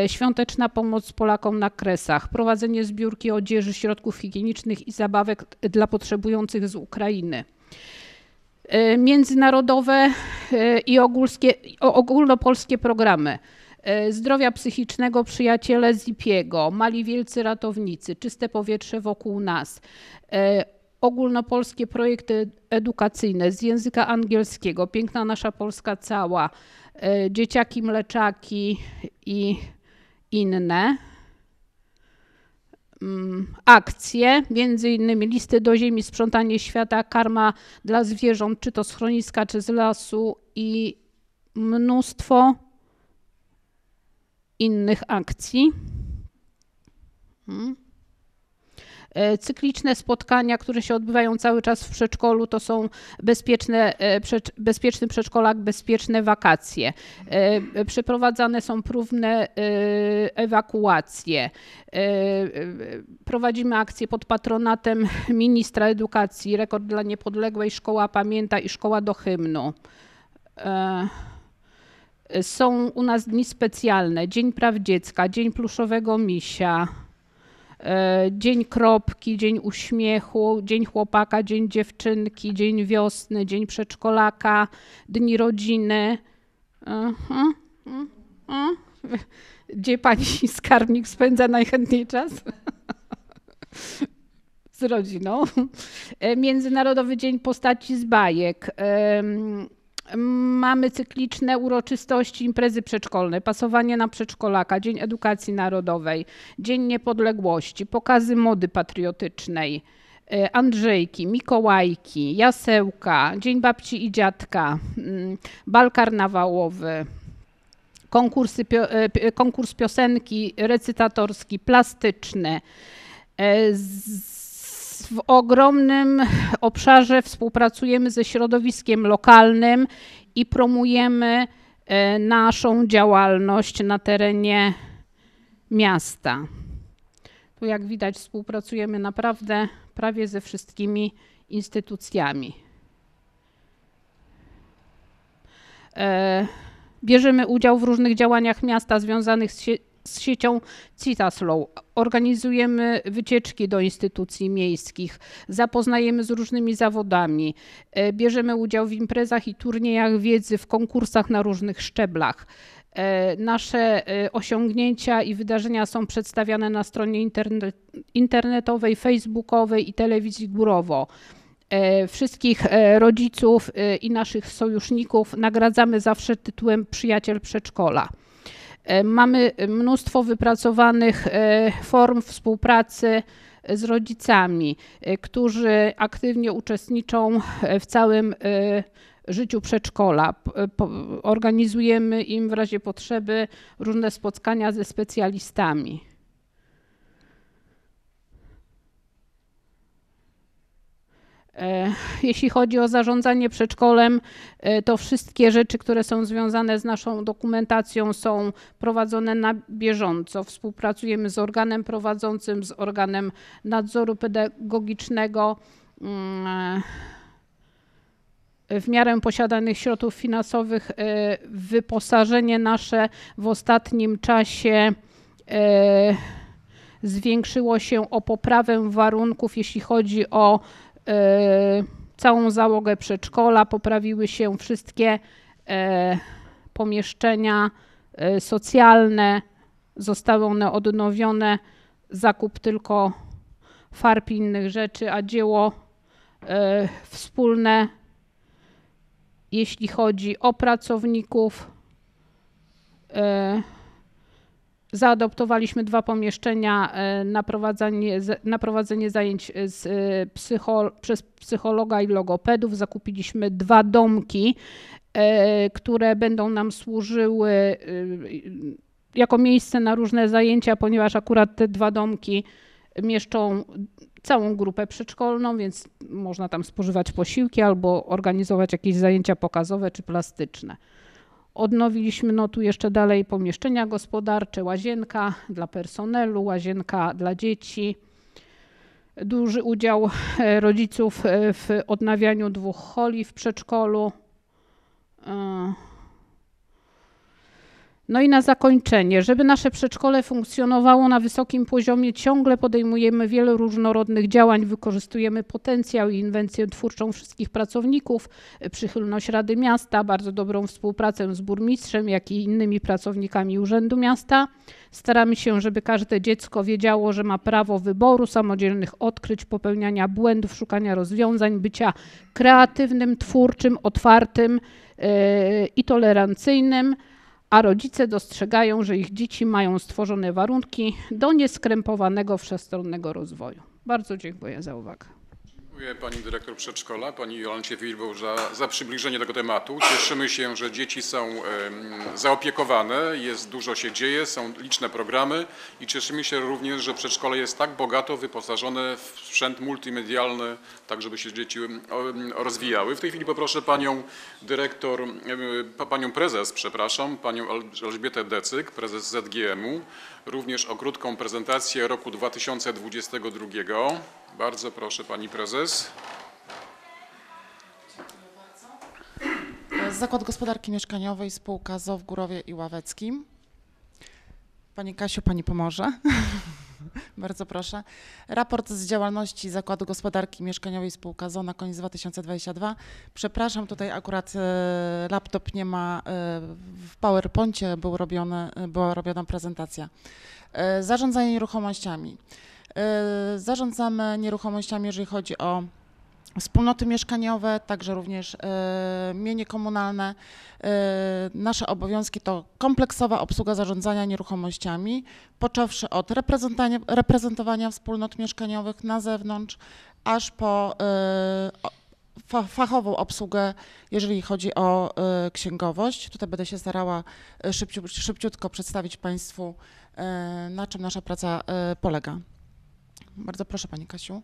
świąteczna pomoc Polakom na Kresach, prowadzenie zbiórki odzieży, środków higienicznych i zabawek dla potrzebujących z Ukrainy międzynarodowe e, i ogólnopolskie programy. e, Zdrowia psychicznego przyjaciele Zipiego, Mali Wielcy Ratownicy, Czyste powietrze wokół nas, ogólnopolskie projekty edukacyjne z języka angielskiego, Piękna Nasza Polska Cała, Dzieciaki Mleczaki i inne akcje, między innymi listy do ziemi, sprzątanie świata, karma dla zwierząt, czy to schroniska, czy z lasu i mnóstwo innych akcji. Mm. E, Cykliczne spotkania, które się odbywają cały czas w przedszkolu, to są bezpieczne, e, bezpieczny przedszkolak, bezpieczne wakacje. E, Przeprowadzane są próbne ewakuacje. Prowadzimy akcje pod patronatem ministra edukacji, Rekord dla Niepodległej, Szkoła Pamięta i Szkoła do Hymnu. Są u nas dni specjalne, Dzień Praw Dziecka, Dzień Pluszowego Misia, Dzień Kropki, Dzień Uśmiechu, Dzień Chłopaka, Dzień Dziewczynki, Dzień Wiosny, Dzień Przedszkolaka, Dni Rodziny. Gdzie pani skarbnik spędza najchętniej czas? Z rodziną. E, Międzynarodowy Dzień Postaci z bajek. Mamy cykliczne uroczystości, imprezy przedszkolne, pasowanie na przedszkolaka, Dzień Edukacji Narodowej, Dzień Niepodległości, pokazy mody patriotycznej, e, Andrzejki, Mikołajki, Jasełka, Dzień Babci i Dziadka, mm, bal karnawałowy, konkursy, e, pi- konkurs piosenki recytatorski, plastyczny. E, z- W ogromnym obszarze współpracujemy ze środowiskiem lokalnym i promujemy e, naszą działalność na terenie miasta. Tu jak widać współpracujemy naprawdę prawie ze wszystkimi instytucjami. E, Bierzemy udział w różnych działaniach miasta związanych z, z siecią Citaslow. Organizujemy wycieczki do instytucji miejskich, zapoznajemy z różnymi zawodami, e, bierzemy udział w imprezach i turniejach wiedzy, w konkursach na różnych szczeblach. E, Nasze e, osiągnięcia i wydarzenia są przedstawiane na stronie internet, internetowej, facebookowej i telewizji Górowo. Wszystkich rodziców i naszych sojuszników nagradzamy zawsze tytułem Przyjaciel Przedszkola. E, Mamy mnóstwo wypracowanych e, form współpracy z rodzicami, e, którzy aktywnie uczestniczą e, w całym e, życiu przedszkola. Organizujemy im w razie potrzeby różne spotkania ze specjalistami. Jeśli chodzi o zarządzanie przedszkolem, e, to wszystkie rzeczy, które są związane z naszą dokumentacją są prowadzone na bieżąco. Współpracujemy z organem prowadzącym, z organem nadzoru pedagogicznego. Mm, e, W miarę posiadanych środków finansowych e, wyposażenie nasze w ostatnim czasie e, zwiększyło się o poprawę warunków, jeśli chodzi o e, całą załogę przedszkola. Poprawiły się wszystkie e, pomieszczenia e, socjalne, zostały one odnowione. Zakup tylko farb i innych rzeczy, a dzieło e, wspólne, jeśli chodzi o pracowników. E, Zaadoptowaliśmy dwa pomieszczenia e, na prowadzenie, na prowadzenie zajęć z, e, psycho, przez psychologa i logopedów. Zakupiliśmy dwa domki, e, które będą nam służyły e, jako miejsce na różne zajęcia, ponieważ akurat te dwa domki mieszczą całą grupę przedszkolną, więc można tam spożywać posiłki albo organizować jakieś zajęcia pokazowe czy plastyczne. Odnowiliśmy no tu jeszcze dalej pomieszczenia gospodarcze, łazienka dla personelu, łazienka dla dzieci. Duży udział e, rodziców e, w odnawianiu dwóch holi w przedszkolu. E, No i na zakończenie, żeby nasze przedszkole funkcjonowało na wysokim poziomie, ciągle podejmujemy wiele różnorodnych działań, wykorzystujemy potencjał i inwencję twórczą wszystkich pracowników, przychylność Rady Miasta, bardzo dobrą współpracę z burmistrzem, jak i innymi pracownikami Urzędu Miasta. Staramy się, żeby każde dziecko wiedziało, że ma prawo wyboru, samodzielnych odkryć, popełniania błędów, szukania rozwiązań, bycia kreatywnym, twórczym, otwartym yy, i tolerancyjnym a rodzice dostrzegają, że ich dzieci mają stworzone warunki do nieskrępowanego wszechstronnego rozwoju. Bardzo dziękuję za uwagę. Dziękuję pani dyrektor przedszkola, pani Jolancie Wilboł za, za przybliżenie tego tematu. Cieszymy się, że dzieci są zaopiekowane, jest dużo się dzieje, są liczne programy i cieszymy się również, że przedszkole jest tak bogato wyposażone w sprzęt multimedialny, tak żeby się dzieci rozwijały. W tej chwili poproszę panią dyrektor, panią prezes, przepraszam, panią Elżbietę Decyk, prezes ZGM-u, również o krótką prezentację roku 2022. Bardzo proszę pani prezes. Zakład Gospodarki Mieszkaniowej, spółka ZOW w Górowie i Ławeckim. Pani Kasiu, pani pomoże. [LAUGHS] Bardzo proszę. Raport z działalności Zakładu Gospodarki Mieszkaniowej spółka ZO na koniec 2022. Przepraszam, tutaj akurat e, laptop nie ma, e, w PowerPoincie był robione, była robiona prezentacja. E, zarządzanie nieruchomościami. E, zarządzamy nieruchomościami, jeżeli chodzi o wspólnoty mieszkaniowe, także również e, mienie komunalne. E, nasze obowiązki to kompleksowa obsługa zarządzania nieruchomościami, począwszy od reprezentowania, wspólnot mieszkaniowych na zewnątrz, aż po fachową obsługę, jeżeli chodzi o księgowość. Tutaj będę się starała szybciu, szybciutko przedstawić Państwu, na czym nasza praca polega. Bardzo proszę Pani Kasiu.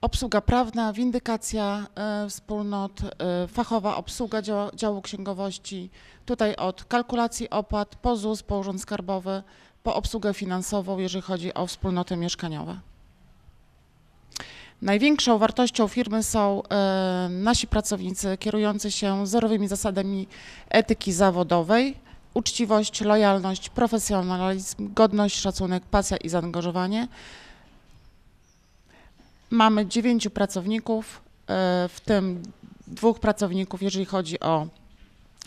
Obsługa prawna, windykacja e, wspólnot, e, fachowa obsługa działu księgowości, tutaj od kalkulacji opłat, po ZUS, po Urząd Skarbowy, po obsługę finansową, jeżeli chodzi o wspólnoty mieszkaniowe. Największą wartością firmy są e, nasi pracownicy kierujący się zerowymi zasadami etyki zawodowej, uczciwość, lojalność, profesjonalizm, godność, szacunek, pasja i zaangażowanie. Mamy dziewięciu pracowników, e, w tym dwóch pracowników, jeżeli chodzi o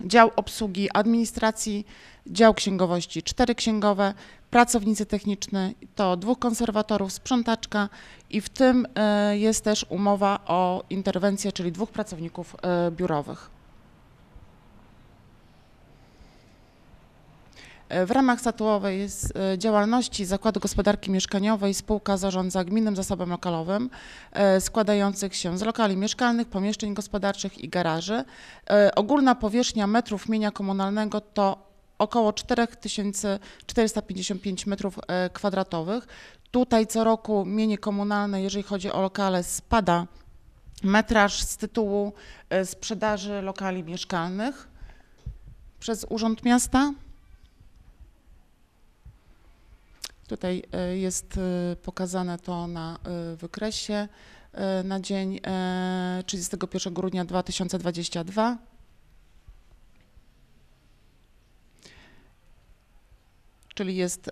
dział obsługi administracji, dział księgowości, cztery księgowe, pracownicy techniczni to dwóch konserwatorów, sprzątaczka i w tym e, jest też umowa o interwencję, czyli dwóch pracowników e, biurowych. W ramach statuowej e, działalności Zakładu Gospodarki Mieszkaniowej spółka zarządza gminnym zasobem lokalowym e, składających się z lokali mieszkalnych, pomieszczeń gospodarczych i garaży. E, Ogólna powierzchnia metrów mienia komunalnego to około 4455 metrów e, kwadratowych. Tutaj co roku mienie komunalne, jeżeli chodzi o lokale, spada metraż z tytułu sprzedaży lokali mieszkalnych przez Urząd Miasta. Tutaj e, jest e, pokazane to na e, wykresie na dzień e, 31 grudnia 2022. Czyli jest,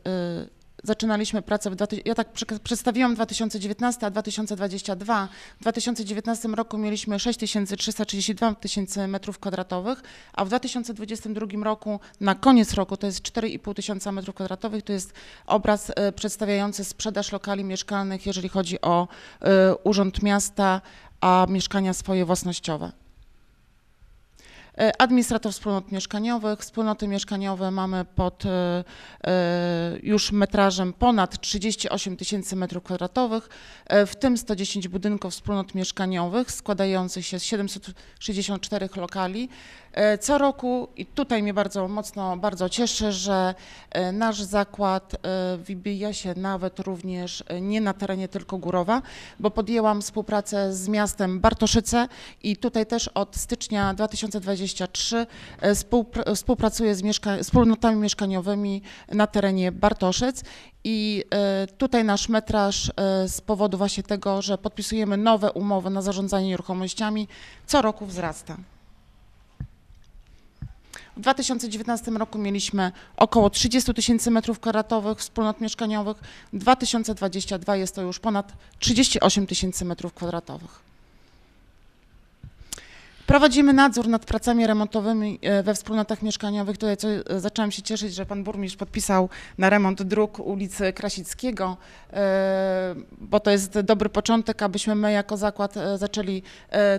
zaczynaliśmy pracę w, ja tak przedstawiłam 2019, a 2022. W 2019 roku mieliśmy 6332 tysięcy metrów kwadratowych, a w 2022 roku, na koniec roku, to jest 4,5 tysiąca metrów kwadratowych, to jest obraz y, przedstawiający sprzedaż lokali mieszkalnych, jeżeli chodzi o y, Urząd Miasta, a mieszkania swoje własnościowe. E, Administrator wspólnot mieszkaniowych. Wspólnoty mieszkaniowe mamy pod e, e, już metrażem ponad 38 tysięcy metrów kwadratowych, w tym 110 budynków wspólnot mieszkaniowych składających się z 764 lokali. E, Co roku, i tutaj mnie bardzo mocno, bardzo cieszy, że e, nasz zakład e, wybija się nawet również nie na terenie tylko Górowa, bo podjęłam współpracę z miastem Bartoszyce i tutaj też od stycznia 2023 e, współpr- współpracuję z mieszka- wspólnotami mieszkaniowymi na terenie Bartoszyc i tutaj nasz metraż z powodu właśnie tego, że podpisujemy nowe umowy na zarządzanie nieruchomościami, co roku wzrasta. W 2019 roku mieliśmy około 30 tysięcy metrów kwadratowych wspólnot mieszkaniowych. 2022 jest to już ponad 38 tysięcy metrów kwadratowych. Prowadzimy nadzór nad pracami remontowymi e, we wspólnotach mieszkaniowych. Tutaj co, e, zaczęłam się cieszyć, że pan burmistrz podpisał na remont dróg ulicy Krasickiego, e, bo to jest dobry początek, abyśmy my jako zakład zaczęli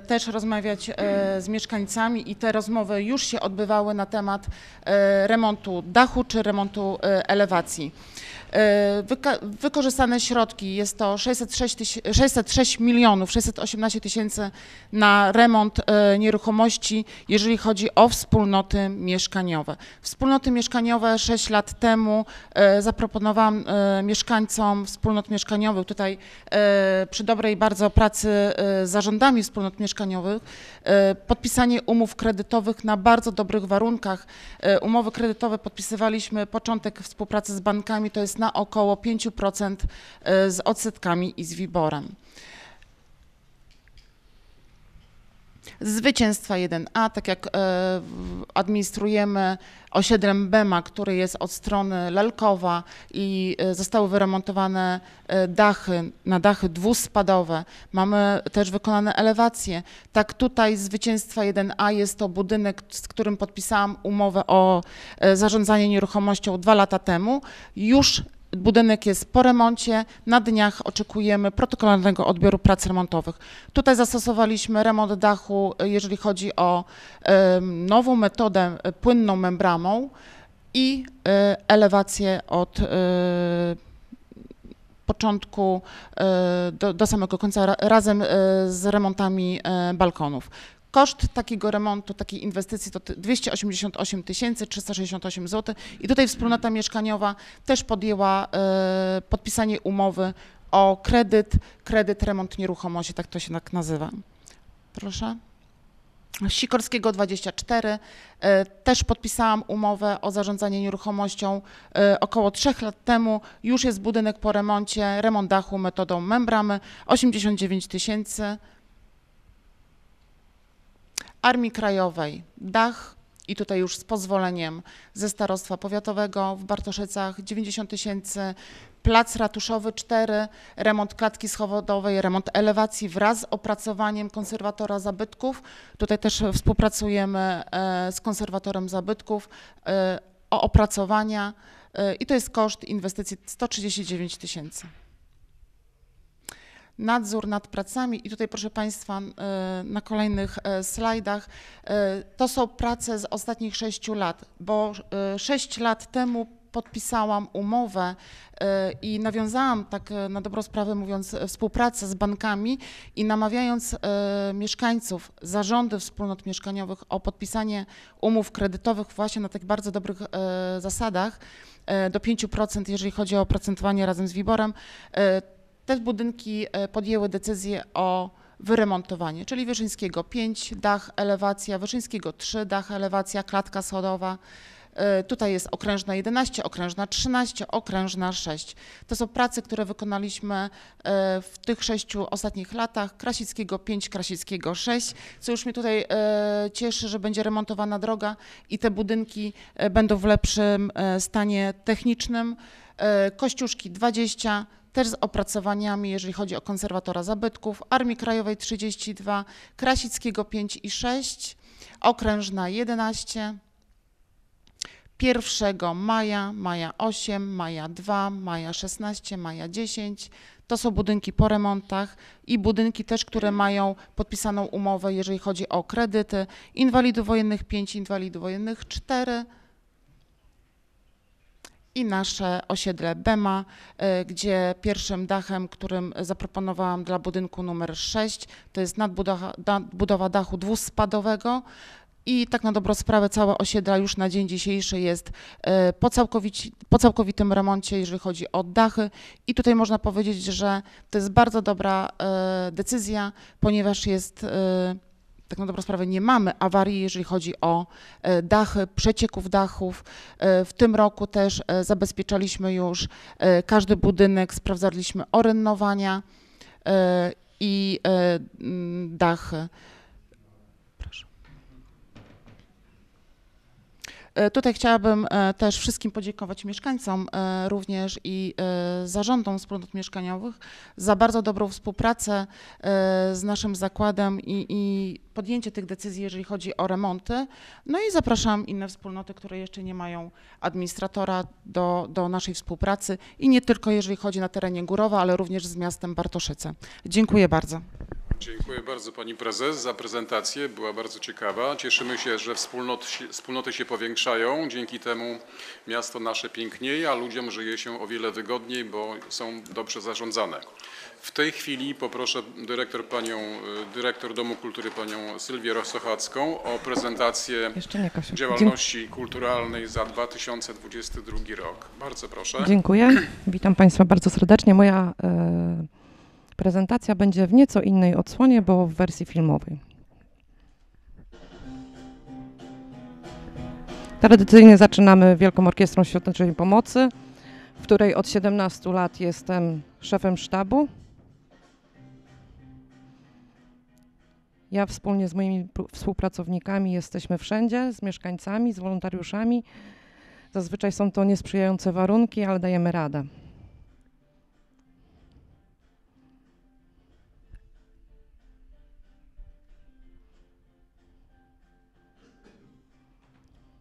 też rozmawiać z mieszkańcami i te rozmowy już się odbywały na temat remontu dachu czy remontu elewacji. E, wykorzystane środki jest to 606, tyś- 606 milionów 618 tysięcy na remont e, nieruchomości, jeżeli chodzi o wspólnoty mieszkaniowe. Wspólnoty mieszkaniowe 6 lat temu e, zaproponowałam mieszkańcom wspólnot mieszkaniowych tutaj przy dobrej bardzo pracy z zarządami wspólnot mieszkaniowych podpisanie umów kredytowych na bardzo dobrych warunkach. Umowy kredytowe podpisywaliśmy początek współpracy z bankami, to jest na około 5% e, z odsetkami i z WIBORem. Zwycięstwa 1A, tak jak e, administrujemy osiedlem Bema, który jest od strony Lalkowa i e, zostały wyremontowane e, dachy, na dachy dwuspadowe. Mamy też wykonane elewacje. Tak tutaj Zwycięstwa 1A jest to budynek, z którym podpisałam umowę o zarządzanie nieruchomością dwa lata temu. Już Budynek jest po remoncie. Na dniach oczekujemy protokolarnego odbioru prac remontowych. Tutaj zastosowaliśmy remont dachu, jeżeli chodzi o nową metodę e, płynną membramą i e, elewację od e, początku do, do samego końca ra, razem z remontami balkonów. Koszt takiego remontu, takiej inwestycji to ty- 288 368 zł i tutaj wspólnota mieszkaniowa też podjęła e, podpisanie umowy o kredyt, kredyt remont nieruchomości, tak to się tak nazywa. Proszę. Sikorskiego 24. E, Też podpisałam umowę o zarządzanie nieruchomością e, około trzech lat temu. Już jest budynek po remoncie, remont dachu metodą membramy, 89 tysięcy. Armii Krajowej dach i tutaj już z pozwoleniem ze starostwa powiatowego w Bartoszycach 90 tysięcy. Plac Ratuszowy 4, remont klatki schodowej, remont elewacji wraz z opracowaniem konserwatora zabytków. Tutaj też współpracujemy e, z konserwatorem zabytków e, o opracowania e, i to jest koszt inwestycji 139 tysięcy. Nadzór nad pracami i tutaj proszę Państwa e, na kolejnych e, slajdach e, to są prace z ostatnich sześciu lat, bo sześć lat temu podpisałam umowę i nawiązałam tak na dobrą sprawę mówiąc współpracę z bankami i namawiając mieszkańców, zarządy wspólnot mieszkaniowych o podpisanie umów kredytowych właśnie na tak bardzo dobrych zasadach do 5%, jeżeli chodzi o oprocentowanie razem z WIBORem. Te budynki e, podjęły decyzję o wyremontowanie, czyli Wyszyńskiego 5, dach, elewacja, Wyszyńskiego 3, dach, elewacja, klatka schodowa. E, Tutaj jest okrężna 11, okrężna 13, okrężna 6. To są prace, które wykonaliśmy e, w tych sześciu ostatnich latach. Krasickiego 5, Krasickiego 6, co już mnie tutaj cieszy, że będzie remontowana droga i te budynki będą w lepszym stanie technicznym. E, Kościuszki 20, też z opracowaniami, jeżeli chodzi o konserwatora zabytków, Armii Krajowej 32, Krasickiego 5 i 6, Okrężna 11, 1 maja, maja 8, maja 2, maja 16, maja 10. To są budynki po remontach i budynki też, które mają podpisaną umowę, jeżeli chodzi o kredyty. Inwalidów wojennych 5, inwalidów wojennych 4 i nasze osiedle Bema, y, gdzie pierwszym dachem, którym zaproponowałam dla budynku numer 6, to jest nadbudowa, nadbudowa dachu dwuspadowego. I tak na dobrą sprawę całe osiedla już na dzień dzisiejszy jest e, po, po całkowitym remoncie, jeżeli chodzi o dachy. I tutaj można powiedzieć, że to jest bardzo dobra e, decyzja, ponieważ jest e, tak na dobrą sprawę nie mamy awarii, jeżeli chodzi o e, dachy, przecieków dachów. E, W tym roku też e, zabezpieczaliśmy już e, każdy budynek, sprawdzaliśmy orynnowania e, i e, dachy. Proszę. E, Tutaj chciałabym e, też wszystkim podziękować mieszkańcom, e, również i e, zarządom wspólnot mieszkaniowych za bardzo dobrą współpracę e, z naszym zakładem i, i podjęcie tych decyzji, jeżeli chodzi o remonty. No i zapraszam inne wspólnoty, które jeszcze nie mają administratora do, do naszej współpracy i nie tylko jeżeli chodzi na terenie Górowa, ale również z miastem Bartoszyce. Dziękuję bardzo. Dziękuję bardzo Pani Prezes za prezentację, była bardzo ciekawa. Cieszymy się, że wspólnot, wspólnoty się powiększają, dzięki temu miasto nasze pięknieje, a ludziom żyje się o wiele wygodniej, bo są dobrze zarządzane. W tej chwili poproszę dyrektor, panią, y, dyrektor Domu Kultury panią Sylwię Rosochacką o prezentację nie, działalności kulturalnej za 2022 rok. Bardzo proszę. Dziękuję. Witam Państwa bardzo serdecznie. Moja e, prezentacja będzie w nieco innej odsłonie, bo w wersji filmowej. Tradycyjnie zaczynamy Wielką Orkiestrą Świątecznej Pomocy, w której od 17 lat jestem szefem sztabu. Ja wspólnie z moimi pr- współpracownikami jesteśmy wszędzie, z mieszkańcami, z wolontariuszami. Zazwyczaj są to niesprzyjające warunki, ale dajemy radę.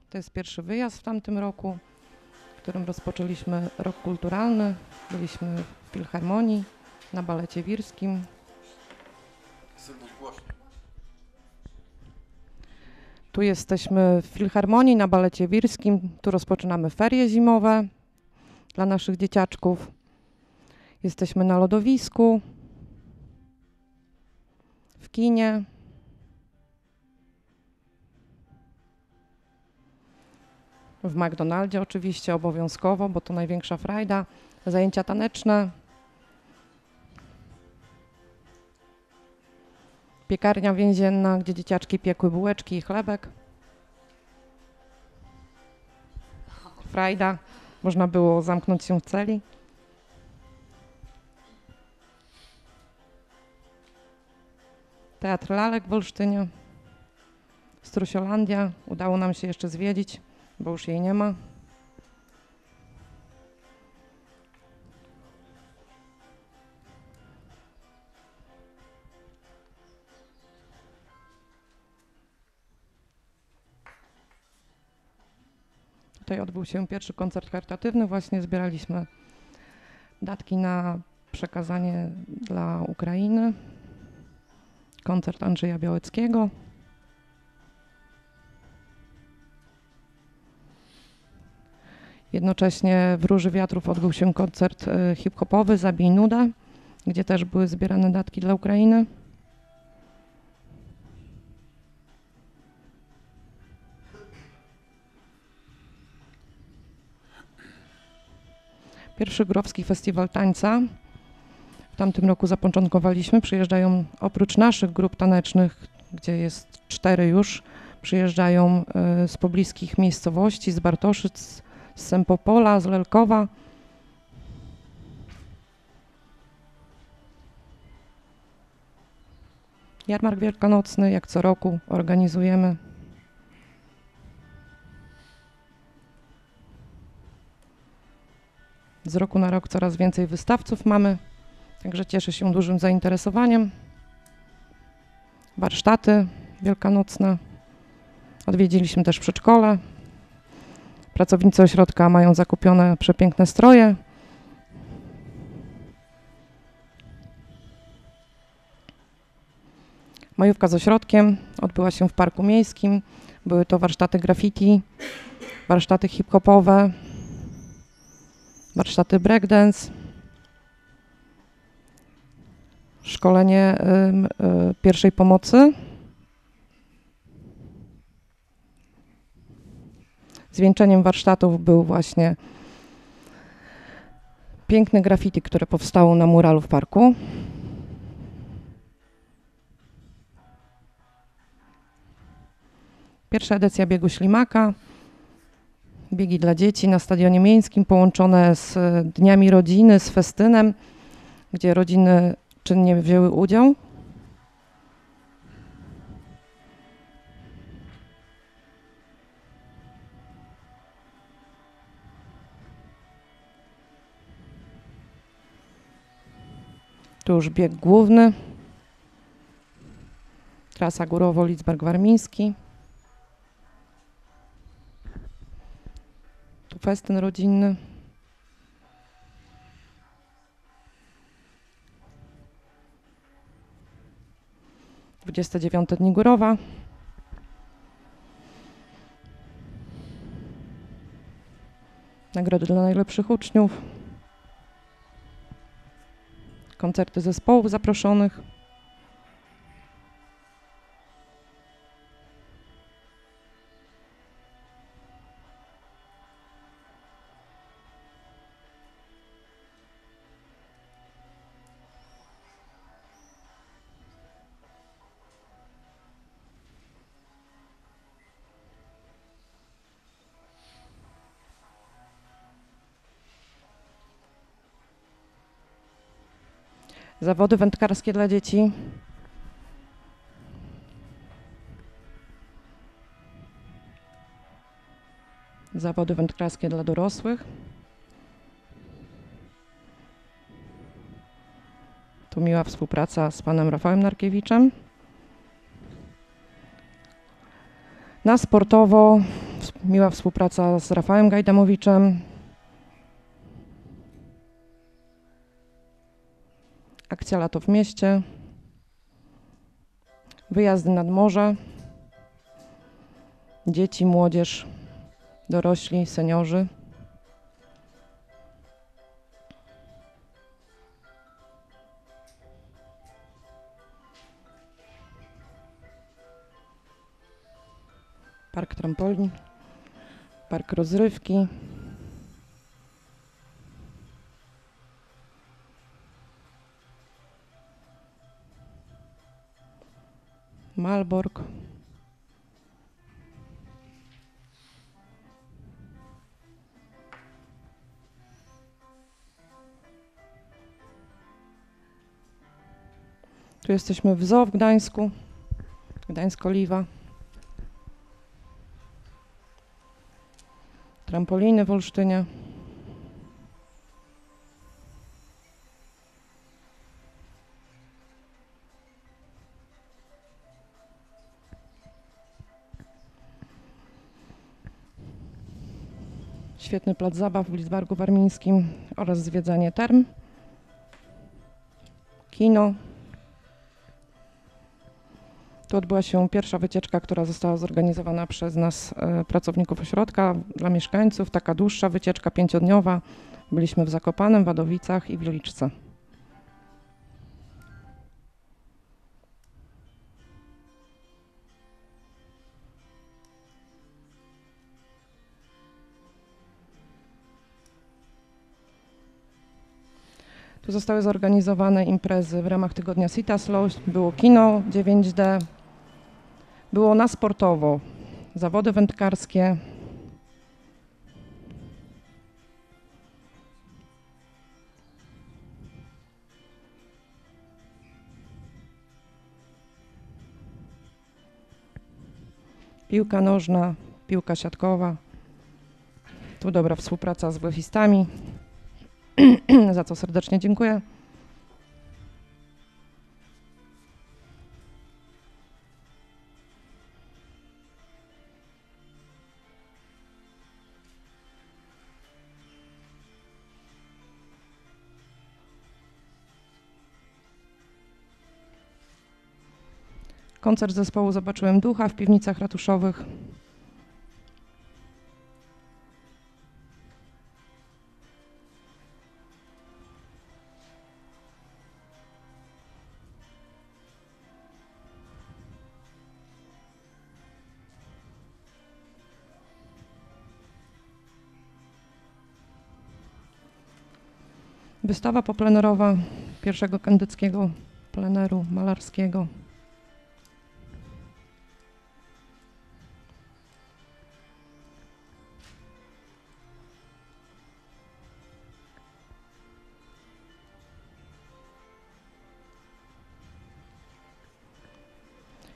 To jest pierwszy wyjazd w tamtym roku, w którym rozpoczęliśmy rok kulturalny. Byliśmy w Filharmonii, na balecie wirskim. Tu jesteśmy w Filharmonii, na balecie wirskim. Tu rozpoczynamy ferie zimowe dla naszych dzieciaczków. Jesteśmy na lodowisku, w kinie. W McDonaldzie oczywiście obowiązkowo, bo to największa frajda. Zajęcia taneczne. Piekarnia więzienna, gdzie dzieciaczki piekły bułeczki i chlebek. Frajda. Można było zamknąć się w celi. Teatr Lalek w Olsztynie. Strusiolandia. Udało nam się jeszcze zwiedzić, bo już jej nie ma. Tutaj odbył się pierwszy koncert charytatywny. Właśnie zbieraliśmy datki na przekazanie dla Ukrainy. Koncert Andrzeja Białeckiego. Jednocześnie w Róży Wiatrów odbył się koncert e, hip-hopowy Zabij Nudę, gdzie też były zbierane datki dla Ukrainy. Pierwszy Górowski Festiwal Tańca, w tamtym roku zapoczątkowaliśmy. Przyjeżdżają oprócz naszych grup tanecznych, gdzie jest cztery już, przyjeżdżają y, z pobliskich miejscowości, z Bartoszyc, z Sempopola, z Lelkowa. Jarmark Wielkanocny, jak co roku, organizujemy. Z roku na rok coraz więcej wystawców mamy, także cieszę się dużym zainteresowaniem. Warsztaty wielkanocne. Odwiedziliśmy też przedszkole. Pracownicy ośrodka mają zakupione przepiękne stroje. Majówka z ośrodkiem odbyła się w Parku Miejskim. Były to warsztaty graffiti, warsztaty hip-hopowe, warsztaty breakdance, szkolenie ym, y, pierwszej pomocy. Zwieńczeniem warsztatów był właśnie piękne graffiti, które powstało na muralu w parku. Pierwsza edycja biegu ślimaka. Biegi dla dzieci na Stadionie Miejskim połączone z Dniami Rodziny, z festynem, gdzie rodziny czynnie wzięły udział. Tu już bieg główny. Trasa Górowo-Lidzbark-Warmiński. Tu festyn rodzinny. Dwudzieste dziewiąte dni Górowa. Nagrody dla najlepszych uczniów. Koncerty zespołów zaproszonych. Zawody wędkarskie dla dzieci. Zawody wędkarskie dla dorosłych. Tu miła współpraca z panem Rafałem Narkiewiczem. Na sportowo miła współpraca z Rafałem Gajdamowiczem, Akcja Lato w mieście. Wyjazdy nad morze. Dzieci, młodzież, dorośli, seniorzy. Park trampolin, park rozrywki. Malbork. Tu jesteśmy w zoo w Gdańsku. Gdańsk-Oliwa. Trampoliny w Olsztynie. Świetny plac zabaw w Lidzbargu Warmińskim oraz zwiedzanie term. Kino. Tu odbyła się pierwsza wycieczka, która została zorganizowana przez nas, e, pracowników ośrodka, dla mieszkańców. Taka dłuższa wycieczka, pięciodniowa. Byliśmy w Zakopanem, Wadowicach i w Wieliczce. Zostały zorganizowane imprezy w ramach tygodnia Sita Slow, było kino 9D, było na sportowo, zawody wędkarskie, piłka nożna, piłka siatkowa. Tu dobra współpraca z golfistami, [CLEARS THROAT] za co serdecznie dziękuję. Koncert zespołu Zobaczyłem Ducha w piwnicach ratuszowych. Wystawa poplenerowa pierwszego kandyckiego pleneru malarskiego.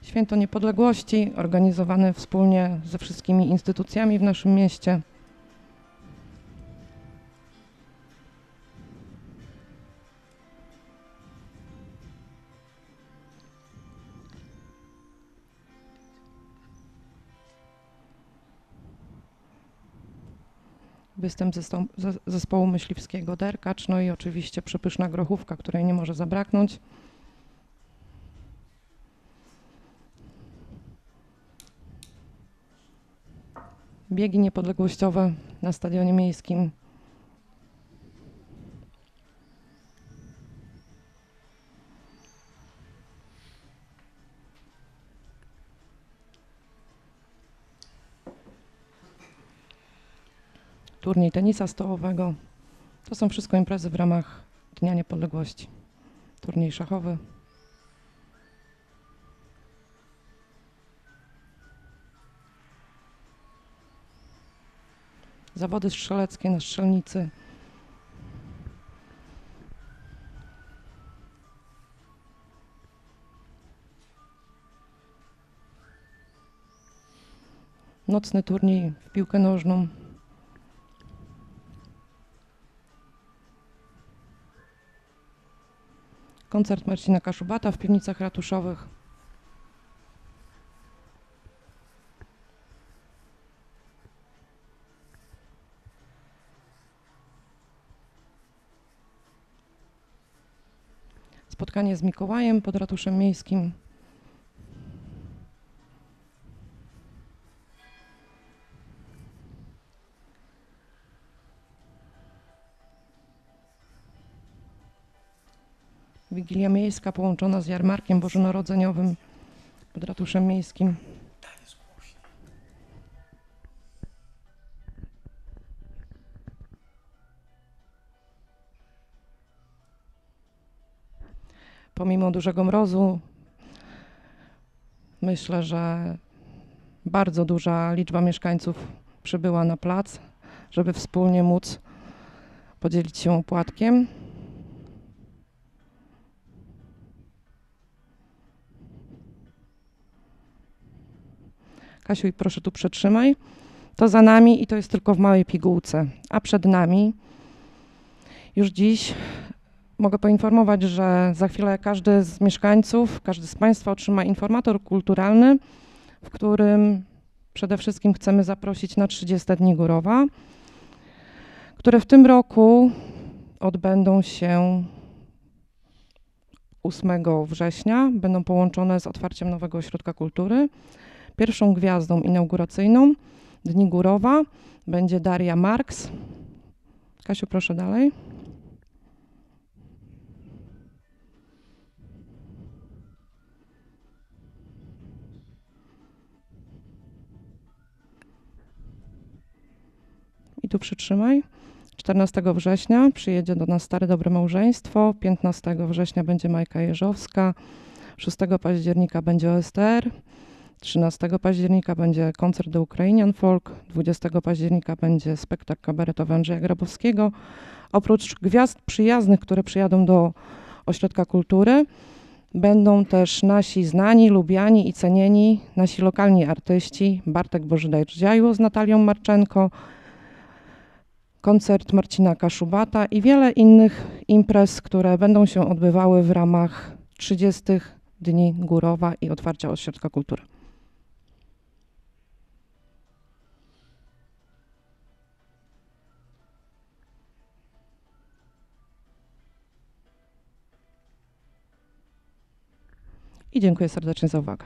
Święto Niepodległości, organizowane wspólnie ze wszystkimi instytucjami w naszym mieście. Ze- zespołu myśliwskiego Derkacz, no i oczywiście przepyszna grochówka, której nie może zabraknąć. biegi niepodległościowe na stadionie miejskim. Turniej tenisa stołowego. To są wszystko imprezy w ramach Dnia Niepodległości. Turniej szachowy. zawody strzeleckie na strzelnicy. Nocny turniej w piłkę nożną. Koncert Marcina Kaszubata w piwnicach ratuszowych. spotkanie z Mikołajem pod ratuszem miejskim. Wigilia miejska połączona z jarmarkiem bożonarodzeniowym pod ratuszem miejskim. pomimo dużego mrozu, myślę, że bardzo duża liczba mieszkańców przybyła na plac, żeby wspólnie móc podzielić się opłatkiem. Kasiu, proszę tu przetrzymaj. To za nami i to jest tylko w małej pigułce, a przed nami już dziś Mogę poinformować, że za chwilę każdy z mieszkańców, każdy z Państwa otrzyma informator kulturalny, w którym przede wszystkim chcemy zaprosić na 30 dni Górowa, które w tym roku odbędą się 8 września, będą połączone z otwarciem nowego ośrodka kultury. Pierwszą gwiazdą inauguracyjną Dni Górowa będzie Daria Marks. Kasiu, proszę dalej. I tu przytrzymaj. 14 września przyjedzie do nas Stare Dobre Małżeństwo, 15 września będzie Majka Jeżowska, 6 października będzie OSTR, 13 października będzie koncert do Ukrainian Folk, 20 października będzie spektakl kabaretowy Andrzeja Grabowskiego. Oprócz gwiazd przyjaznych, które przyjadą do Ośrodka Kultury, będą też nasi znani, lubiani i cenieni, nasi lokalni artyści Bartek Bożydaj-Dziajło z Natalią Marczenko, koncert Marcina Kaszubata i wiele innych imprez, które będą się odbywały w ramach 30 Dni Górowa i otwarcia Ośrodka Kultury. I dziękuję serdecznie za uwagę.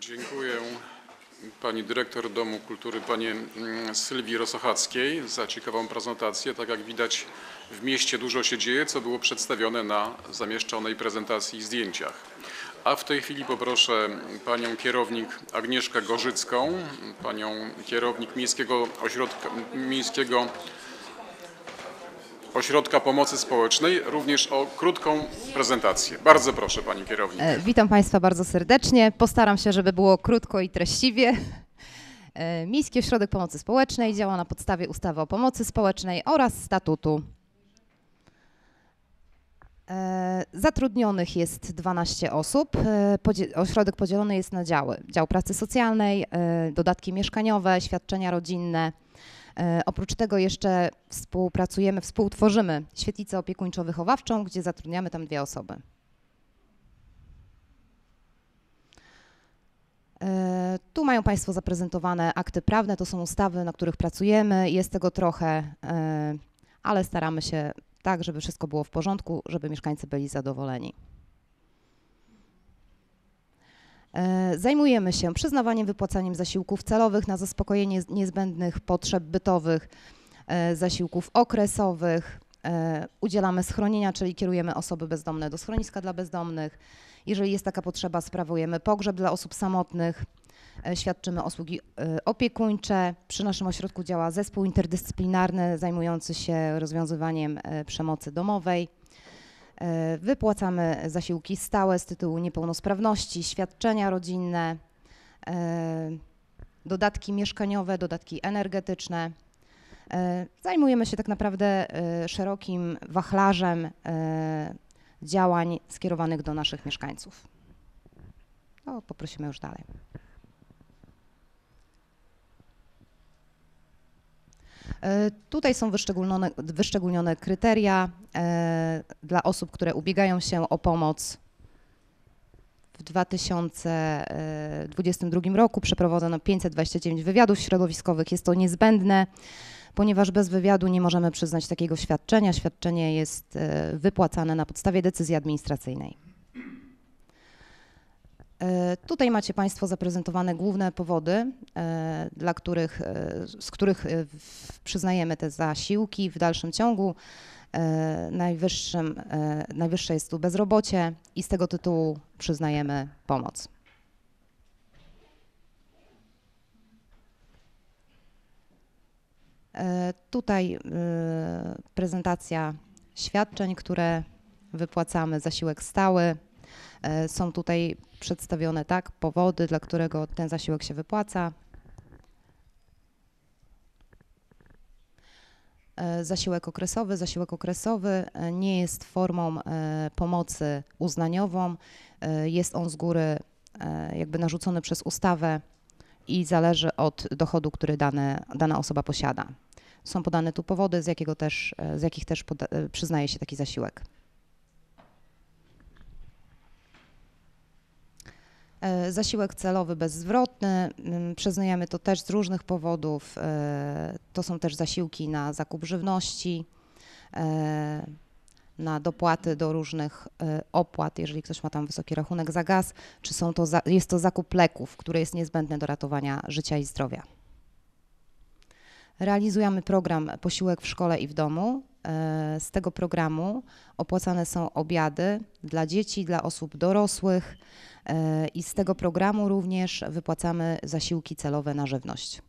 Dziękuję pani dyrektor Domu Kultury, pani mm, Sylwii Rosochackiej za ciekawą prezentację. Tak jak widać w mieście dużo się dzieje, co było przedstawione na zamieszczonej prezentacji i zdjęciach. A w tej chwili poproszę panią kierownik Agnieszkę Gorzycką, panią kierownik Miejskiego Ośrodka, Miejskiego Ośrodka Pomocy Społecznej, również o krótką prezentację. Bardzo proszę pani kierownik. E, Witam Państwa bardzo serdecznie. Postaram się, żeby było krótko i treściwie. E, Miejski Ośrodek Pomocy Społecznej działa na podstawie ustawy o pomocy społecznej oraz statutu. E, Zatrudnionych jest 12 osób. Ośrodek podzielony jest na działy. Dział pracy socjalnej, dodatki mieszkaniowe, świadczenia rodzinne. E, Oprócz tego jeszcze współpracujemy, współtworzymy świetlicę opiekuńczo-wychowawczą, gdzie zatrudniamy tam dwie osoby. E, Tu mają Państwo zaprezentowane akty prawne, to są ustawy, na których pracujemy. Jest tego trochę, e, ale staramy się tak, żeby wszystko było w porządku, żeby mieszkańcy byli zadowoleni. E, Zajmujemy się przyznawaniem, wypłacaniem zasiłków celowych na zaspokojenie niezbędnych potrzeb bytowych, e, zasiłków okresowych. e, Udzielamy schronienia, czyli kierujemy osoby bezdomne do schroniska dla bezdomnych. Jeżeli jest taka potrzeba, sprawujemy pogrzeb dla osób samotnych, e, świadczymy usługi e, opiekuńcze. Przy naszym ośrodku działa zespół interdyscyplinarny zajmujący się rozwiązywaniem e, przemocy domowej. E, Wypłacamy zasiłki stałe z tytułu niepełnosprawności, świadczenia rodzinne, e, dodatki mieszkaniowe, dodatki energetyczne. E, Zajmujemy się tak naprawdę szerokim wachlarzem działań skierowanych do naszych mieszkańców. No, poprosimy już dalej. Tutaj są wyszczególnione, wyszczególnione kryteria e, dla osób, które ubiegają się o pomoc. W 2022 roku przeprowadzono 529 wywiadów środowiskowych. Jest to niezbędne, ponieważ bez wywiadu nie możemy przyznać takiego świadczenia. Świadczenie jest e, wypłacane na podstawie decyzji administracyjnej. E, Tutaj macie Państwo zaprezentowane główne powody, e, dla których, e, z których przyznajemy te zasiłki w dalszym ciągu. Najwyższym, najwyższe jest tu bezrobocie i z tego tytułu przyznajemy pomoc. Tutaj prezentacja świadczeń, które wypłacamy, zasiłek stały. E, Są tutaj przedstawione tak powody, dla którego ten zasiłek się wypłaca. E, Zasiłek okresowy. Zasiłek okresowy e, nie jest formą pomocy uznaniową. Jest on z góry jakby narzucony przez ustawę i zależy od dochodu, który dane, dana osoba posiada. Są podane tu powody, z, jakiego też, z jakich też przyznaje się taki zasiłek. Zasiłek celowy bezzwrotny, mm, przyznajemy to też z różnych powodów. e, To są też zasiłki na zakup żywności, e, na dopłaty do różnych e, opłat, jeżeli ktoś ma tam wysoki rachunek za gaz, czy są to jest to zakup leków, który jest niezbędny do ratowania życia i zdrowia. Realizujemy program Posiłek w szkole i w domu. E, Z tego programu opłacane są obiady dla dzieci, dla osób dorosłych e, i z tego programu również wypłacamy zasiłki celowe na żywność.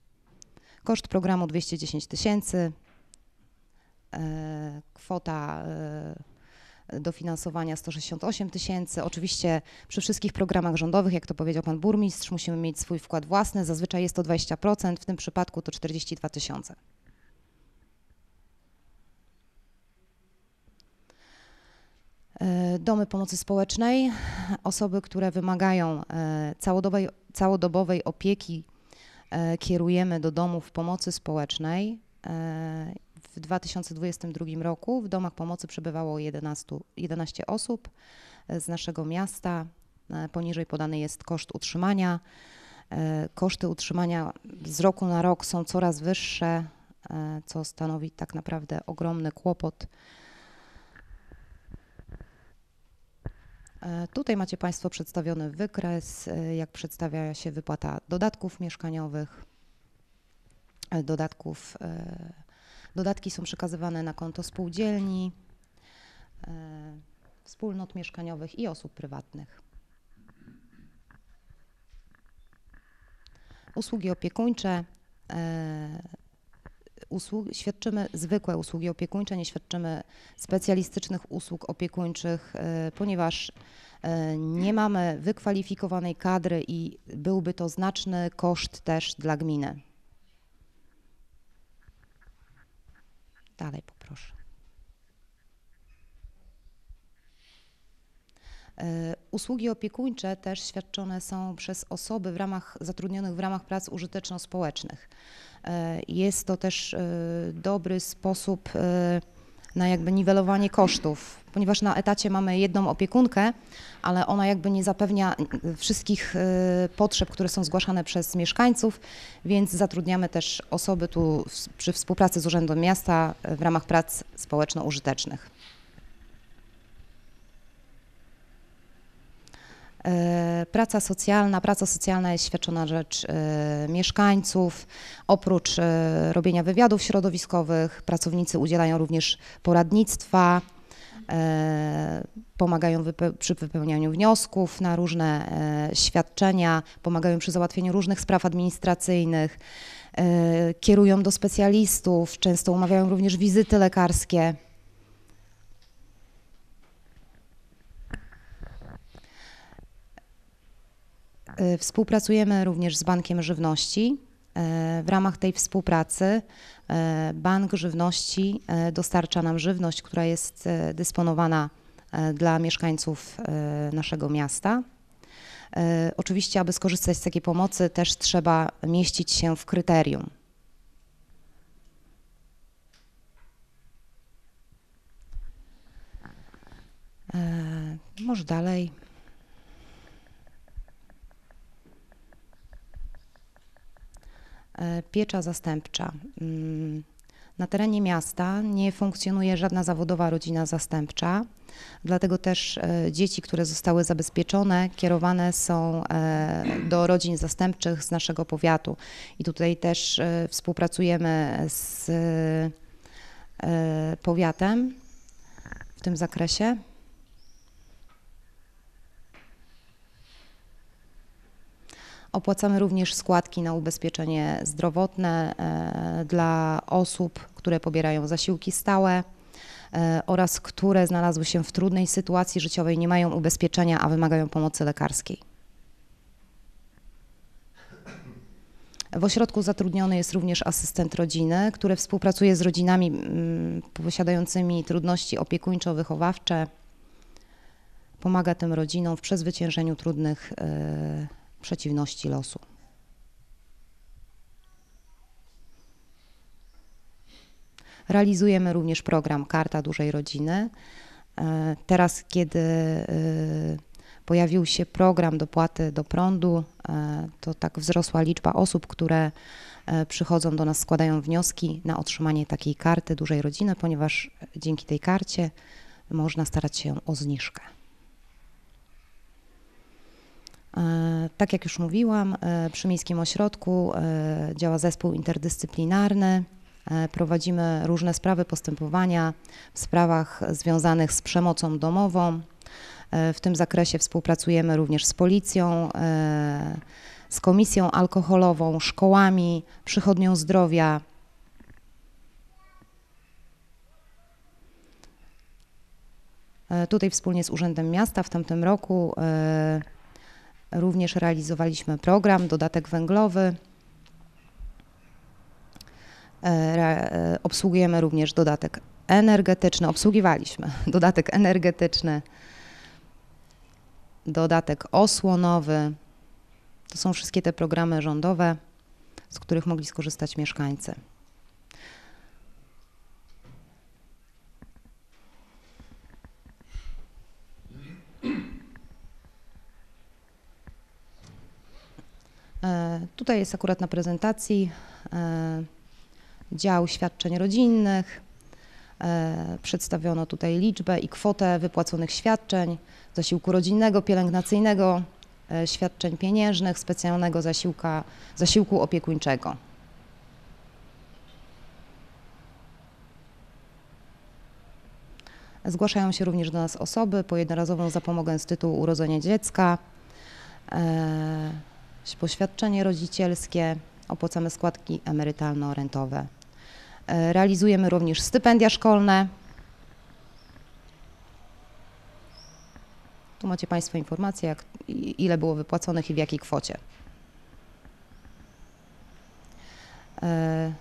Koszt programu 210 tysięcy. e, kwota e, dofinansowania 168 tysięcy. Oczywiście przy wszystkich programach rządowych, jak to powiedział pan burmistrz, musimy mieć swój wkład własny. Zazwyczaj jest to 20%, w tym przypadku to 42 tysiące. Domy pomocy społecznej, osoby, które wymagają e, całodobowej, całodobowej opieki, e, kierujemy do domów pomocy społecznej. E, W 2022 roku w domach pomocy przebywało 11, 11 osób e, z naszego miasta. E, Poniżej podany jest koszt utrzymania. E, Koszty utrzymania z roku na rok są coraz wyższe, e, co stanowi tak naprawdę ogromny kłopot. Tutaj macie Państwo przedstawiony wykres, e, jak przedstawia się wypłata dodatków mieszkaniowych. E, Dodatków, e, dodatki są przekazywane na konto spółdzielni, e, wspólnot mieszkaniowych i osób prywatnych. Usługi opiekuńcze. Usługi, świadczymy zwykłe usługi opiekuńcze, nie świadczymy specjalistycznych usług opiekuńczych, e, ponieważ e, nie mamy wykwalifikowanej kadry i byłby to znaczny koszt też dla gminy. Dalej poproszę. Usługi opiekuńcze też świadczone są przez osoby w ramach, zatrudnionych w ramach prac użyteczno-społecznych. E, Jest to też e, dobry sposób e, na jakby niwelowanie kosztów, ponieważ na etacie mamy jedną opiekunkę, ale ona jakby nie zapewnia e, wszystkich e, potrzeb, które są zgłaszane przez mieszkańców, więc zatrudniamy też osoby tu przy współpracy z Urzędem Miasta e, w ramach prac społeczno-użytecznych. Praca socjalna. Praca socjalna jest świadczona na rzecz e, mieszkańców. Oprócz e, robienia wywiadów środowiskowych, pracownicy udzielają również poradnictwa, e, pomagają przy wypełnianiu wniosków na różne e, świadczenia, pomagają przy załatwieniu różnych spraw administracyjnych, e, kierują do specjalistów, często umawiają również wizyty lekarskie. Współpracujemy również z Bankiem Żywności. E, W ramach tej współpracy e, Bank Żywności dostarcza nam żywność, która jest dysponowana dla mieszkańców naszego miasta. Oczywiście, aby skorzystać z takiej pomocy, też trzeba mieścić się w kryterium. Może dalej. Piecza zastępcza. Mm, Na terenie miasta nie funkcjonuje żadna zawodowa rodzina zastępcza, dlatego też e, dzieci, które zostały zabezpieczone, kierowane są e, do rodzin zastępczych z naszego powiatu. I tutaj też e, współpracujemy z e, powiatem w tym zakresie. Opłacamy również składki na ubezpieczenie zdrowotne e, dla osób, które pobierają zasiłki stałe e, oraz które znalazły się w trudnej sytuacji życiowej, nie mają ubezpieczenia, a wymagają pomocy lekarskiej. W ośrodku zatrudniony jest również asystent rodziny, który współpracuje z rodzinami mm, posiadającymi trudności opiekuńczo-wychowawcze. Pomaga tym rodzinom w przezwyciężeniu trudnych e, przeciwności losu. Realizujemy również program Karta Dużej Rodziny. E, Teraz, kiedy e, pojawił się program dopłaty do prądu, e, to tak wzrosła liczba osób, które przychodzą do nas, składają wnioski na otrzymanie takiej karty dużej rodziny, ponieważ dzięki tej karcie można starać się o zniżkę. E, Tak jak już mówiłam, e, przy Miejskim Ośrodku e, działa zespół interdyscyplinarny. Prowadzimy różne sprawy postępowania w sprawach związanych z przemocą domową. W tym zakresie współpracujemy również z policją, z komisją alkoholową, szkołami, przychodnią zdrowia. Tutaj wspólnie z Urzędem Miasta w tamtym roku również realizowaliśmy program Dodatek Węglowy. E, e, Obsługujemy również dodatek energetyczny, obsługiwaliśmy [LAUGHS] dodatek energetyczny, dodatek osłonowy. To są wszystkie te programy rządowe, z których mogli skorzystać mieszkańcy. Tutaj jest akurat na prezentacji e, dział świadczeń rodzinnych. E, Przedstawiono tutaj liczbę i kwotę wypłaconych świadczeń, zasiłku rodzinnego, pielęgnacyjnego, e, świadczeń pieniężnych, specjalnego zasiłka, zasiłku opiekuńczego. Zgłaszają się również do nas osoby po jednorazową zapomogę z tytułu urodzenia dziecka, e, poświadczenie rodzicielskie, opłacamy składki emerytalno-rentowe. E, Realizujemy również stypendia szkolne. Tu macie Państwo informacje, jak, ile było wypłaconych i w jakiej kwocie. E,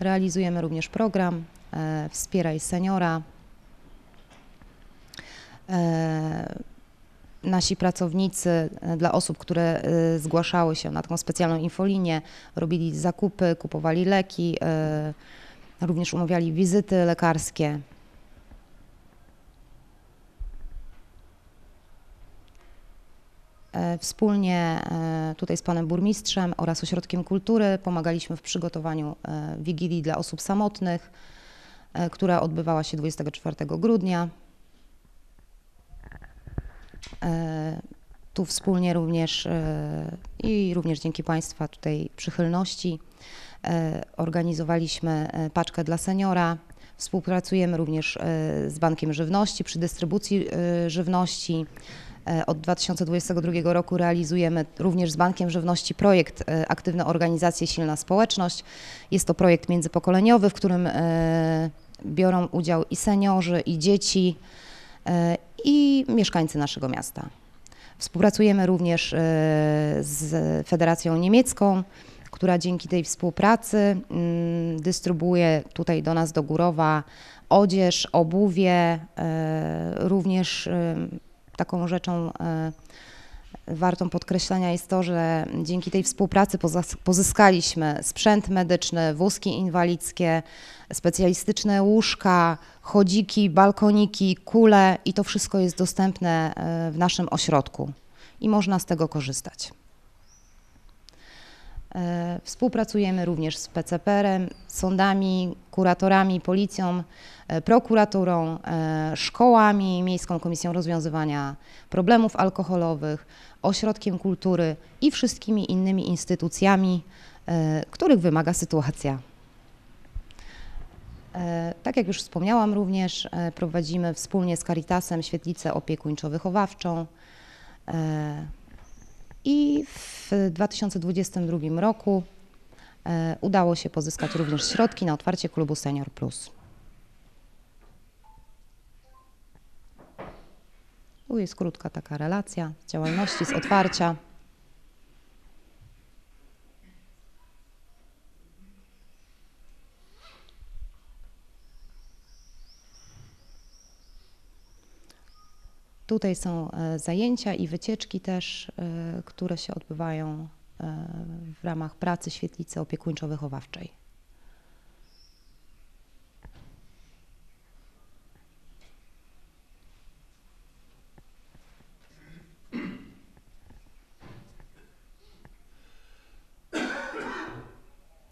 Realizujemy również program e, Wspieraj Seniora. Nasi pracownicy e, dla osób, które e, zgłaszały się na taką specjalną infolinię, robili zakupy, kupowali leki, e, również umawiali wizyty lekarskie. Wspólnie tutaj z panem burmistrzem oraz ośrodkiem kultury pomagaliśmy w przygotowaniu wigilii dla osób samotnych, która odbywała się 24 grudnia. E, Tu wspólnie również e, i również dzięki Państwa tutaj przychylności e, organizowaliśmy paczkę dla seniora. Współpracujemy również z Bankiem Żywności przy dystrybucji żywności. Od 2022 roku realizujemy również z Bankiem Żywności projekt Aktywne Organizacje Silna Społeczność. Jest to projekt międzypokoleniowy, w którym biorą udział i seniorzy, i dzieci, i mieszkańcy naszego miasta. Współpracujemy również e, z Federacją Niemiecką, która dzięki tej współpracy mm, dystrybuuje tutaj do nas do Górowa odzież, obuwie, e, również e, taką rzeczą e, wartą podkreślenia jest to, że dzięki tej współpracy pozyskaliśmy sprzęt medyczny, wózki inwalidzkie, specjalistyczne łóżka, chodziki, balkoniki, kule i to wszystko jest dostępne e, w naszym ośrodku i można z tego korzystać. E, Współpracujemy również z PCPR-em, sądami, kuratorami, policją, e, prokuraturą, szkołami, Miejską Komisją Rozwiązywania Problemów Alkoholowych, Ośrodkiem Kultury i wszystkimi innymi instytucjami, których wymaga sytuacja. E, Tak jak już wspomniałam również, e, prowadzimy wspólnie z Caritasem świetlicę opiekuńczo-wychowawczą. E, I w 2022 roku udało się pozyskać również środki na otwarcie klubu Senior Plus. Tu jest krótka taka relacja działalności, z otwarcia. Tutaj są e, zajęcia i wycieczki też, e, które się odbywają e, w ramach pracy świetlicy opiekuńczo-wychowawczej.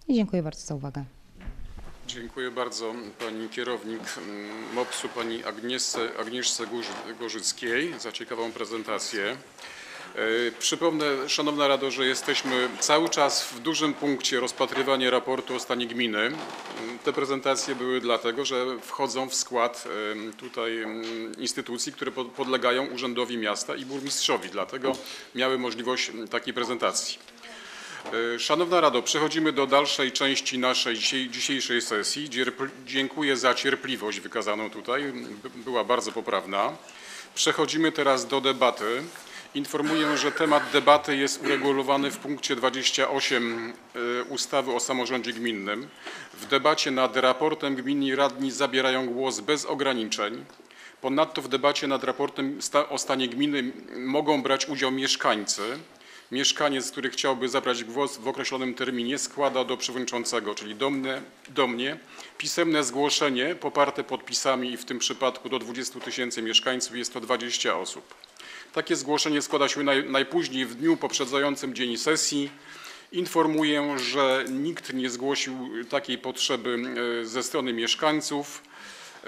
I dziękuję bardzo za uwagę. Dziękuję bardzo pani kierownik mm, MOPS-u, pani Agnieszce, Agnieszce Gorzyckiej za ciekawą prezentację. E, Przypomnę, Szanowna Rado, że jesteśmy cały czas w dużym punkcie rozpatrywania raportu o stanie gminy. Mm, Te prezentacje były dlatego, że wchodzą w skład tutaj instytucji, które pod- podlegają Urzędowi Miasta i Burmistrzowi, dlatego miały możliwość takiej prezentacji. E, Szanowna Rado, przechodzimy do dalszej części naszej dzisiejszej sesji. Dziękuję za cierpliwość wykazaną tutaj, by- była bardzo poprawna. Przechodzimy teraz do debaty. Informuję, że temat debaty jest uregulowany w punkcie 28 e, ustawy o samorządzie gminnym. W debacie nad raportem gminni radni zabierają głos bez ograniczeń. Ponadto w debacie nad raportem o stanie gminy mogą brać udział mieszkańcy. Mieszkaniec, który chciałby zabrać głos w określonym terminie, składa do przewodniczącego, czyli do mnie, do mnie pisemne zgłoszenie poparte podpisami i w tym przypadku do 20 tysięcy mieszkańców jest to 20 osób. Takie zgłoszenie składa się naj, najpóźniej w dniu poprzedzającym dzień sesji. Informuję, że nikt nie zgłosił takiej potrzeby e, ze strony mieszkańców.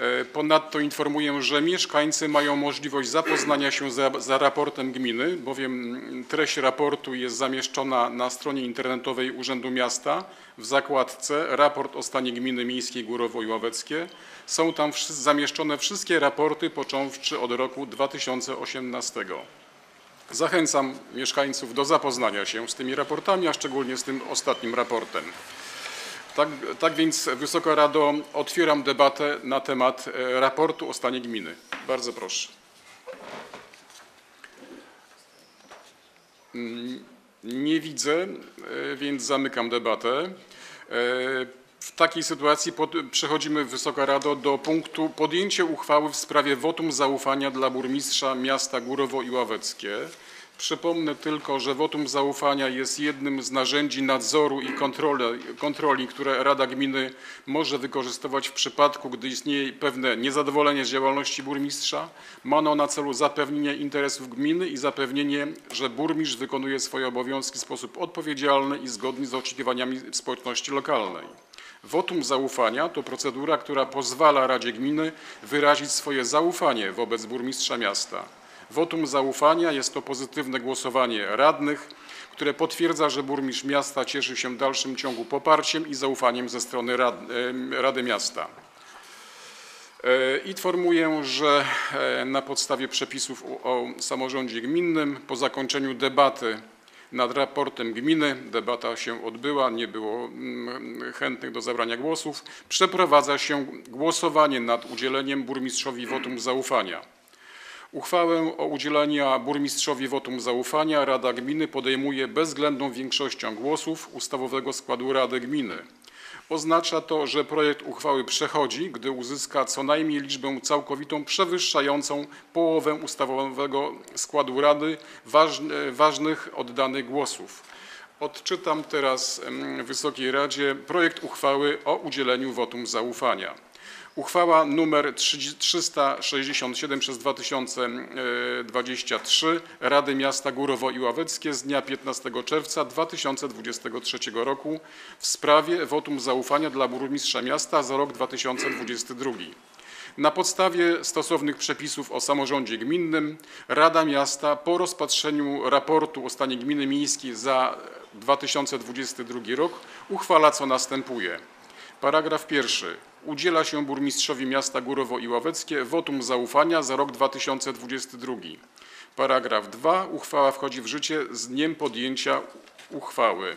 E, Ponadto informuję, że mieszkańcy mają możliwość zapoznania się za, za raportem gminy, bowiem mm, treść raportu jest zamieszczona na stronie internetowej Urzędu Miasta w zakładce Raport o stanie gminy miejskiej Górowo i. Są tam zamieszczone wszystkie raporty począwszy od roku 2018. Zachęcam mieszkańców do zapoznania się z tymi raportami, a szczególnie z tym ostatnim raportem. Tak, tak więc, Wysoka Rado, otwieram debatę na temat e, raportu o stanie gminy. Bardzo proszę. Mm, Nie widzę, e, więc zamykam debatę. E, W takiej sytuacji pod, przechodzimy, Wysoka Rado, do punktu podjęcie uchwały w sprawie wotum zaufania dla burmistrza miasta Górowo i Ławeckie. Przypomnę tylko, że wotum zaufania jest jednym z narzędzi nadzoru i kontroli, kontroli, które Rada Gminy może wykorzystywać w przypadku, gdy istnieje pewne niezadowolenie z działalności burmistrza. Ma ono na celu zapewnienie interesów gminy i zapewnienie, że burmistrz wykonuje swoje obowiązki w sposób odpowiedzialny i zgodny z oczekiwaniami społeczności lokalnej. Wotum zaufania to procedura, która pozwala Radzie Gminy wyrazić swoje zaufanie wobec burmistrza miasta. Wotum zaufania jest to pozytywne głosowanie radnych, które potwierdza, że burmistrz miasta cieszy się w dalszym ciągu poparciem i zaufaniem ze strony Rad, em, Rady Miasta. E, Informuję, że e, na podstawie przepisów o- o samorządzie gminnym po zakończeniu debaty nad raportem gminy, debata się odbyła, nie było mm, chętnych do zabrania głosów, przeprowadza się głosowanie nad udzieleniem burmistrzowi wotum zaufania. Uchwałę o udzieleniu burmistrzowi wotum zaufania Rada Gminy podejmuje bezwzględną większością głosów ustawowego składu Rady Gminy. Oznacza to, że projekt uchwały przechodzi, gdy uzyska co najmniej liczbę całkowitą przewyższającą połowę ustawowego składu Rady ważn- ważnych oddanych głosów. Odczytam teraz em, Wysokiej Radzie projekt uchwały o udzieleniu wotum zaufania. Uchwała nr 30 367 przez 2023 Rady Miasta Górowo i Ławeckie z dnia 15 czerwca 2023 roku w sprawie wotum zaufania dla burmistrza miasta za rok 2022. Na podstawie stosownych przepisów o samorządzie gminnym Rada Miasta po rozpatrzeniu raportu o stanie gminy miejskiej za 2022 rok uchwala co następuje. Paragraf pierwszy. Udziela się burmistrzowi miasta Górowo i Ławeckie wotum zaufania za rok 2022. Paragraf 2. Uchwała wchodzi w życie z dniem podjęcia uchwały.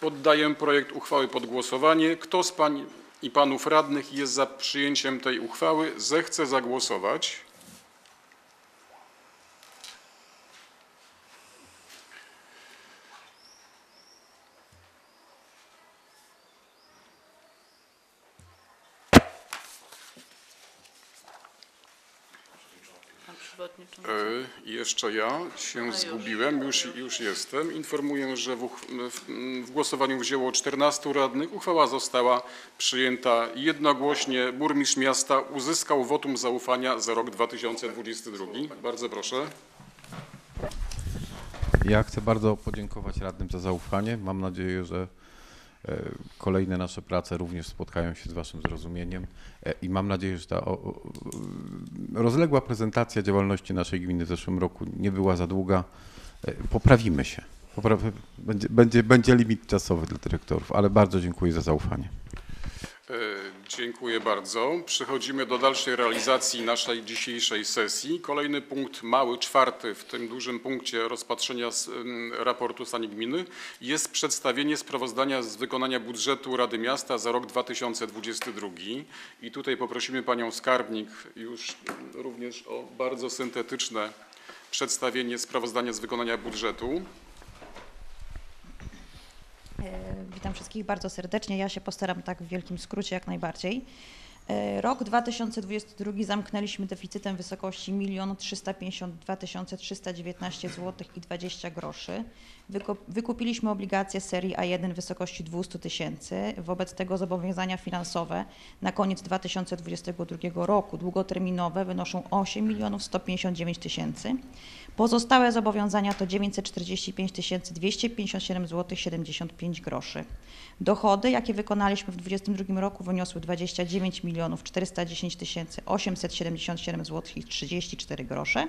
Poddaję projekt uchwały pod głosowanie. Kto z pań i panów radnych jest za przyjęciem tej uchwały, zechce zagłosować. Pan przewodniczący. E, Jeszcze ja się zgubiłem, już, już jestem. Informuję, że w, w, w głosowaniu wzięło 14 radnych. Uchwała została przyjęta jednogłośnie. Burmistrz miasta uzyskał wotum zaufania za rok 2022. Bardzo proszę. Ja chcę bardzo podziękować radnym za zaufanie. Mam nadzieję, że kolejne nasze prace również spotkają się z Waszym zrozumieniem E, i mam nadzieję, że ta rozległa prezentacja działalności naszej gminy w zeszłym roku nie była za długa. E, Poprawimy się. Będzie, będzie, będzie limit czasowy dla dyrektorów, ale bardzo dziękuję za zaufanie. E, Dziękuję bardzo. Przechodzimy do dalszej realizacji naszej dzisiejszej sesji. Kolejny punkt, mały, czwarty w tym dużym punkcie rozpatrzenia raportu stanie gminy jest przedstawienie sprawozdania z wykonania budżetu Rady Miasta za rok 2022. I tutaj poprosimy panią skarbnik już również o bardzo syntetyczne przedstawienie sprawozdania z wykonania budżetu. E, Witam wszystkich bardzo serdecznie. Ja się postaram tak w wielkim skrócie jak najbardziej. E, Rok 2022 zamknęliśmy deficytem wysokości 1 352 319 zł i 20 groszy. Wykupiliśmy obligacje serii A1 w wysokości 200 tysięcy. Wobec tego zobowiązania finansowe na koniec 2022 roku długoterminowe wynoszą 8 159 tysięcy. Pozostałe zobowiązania to 945 257 zł 75 groszy. Dochody, jakie wykonaliśmy w 2022 roku wyniosły 29 milionów 410 877 zł i 34 grosze,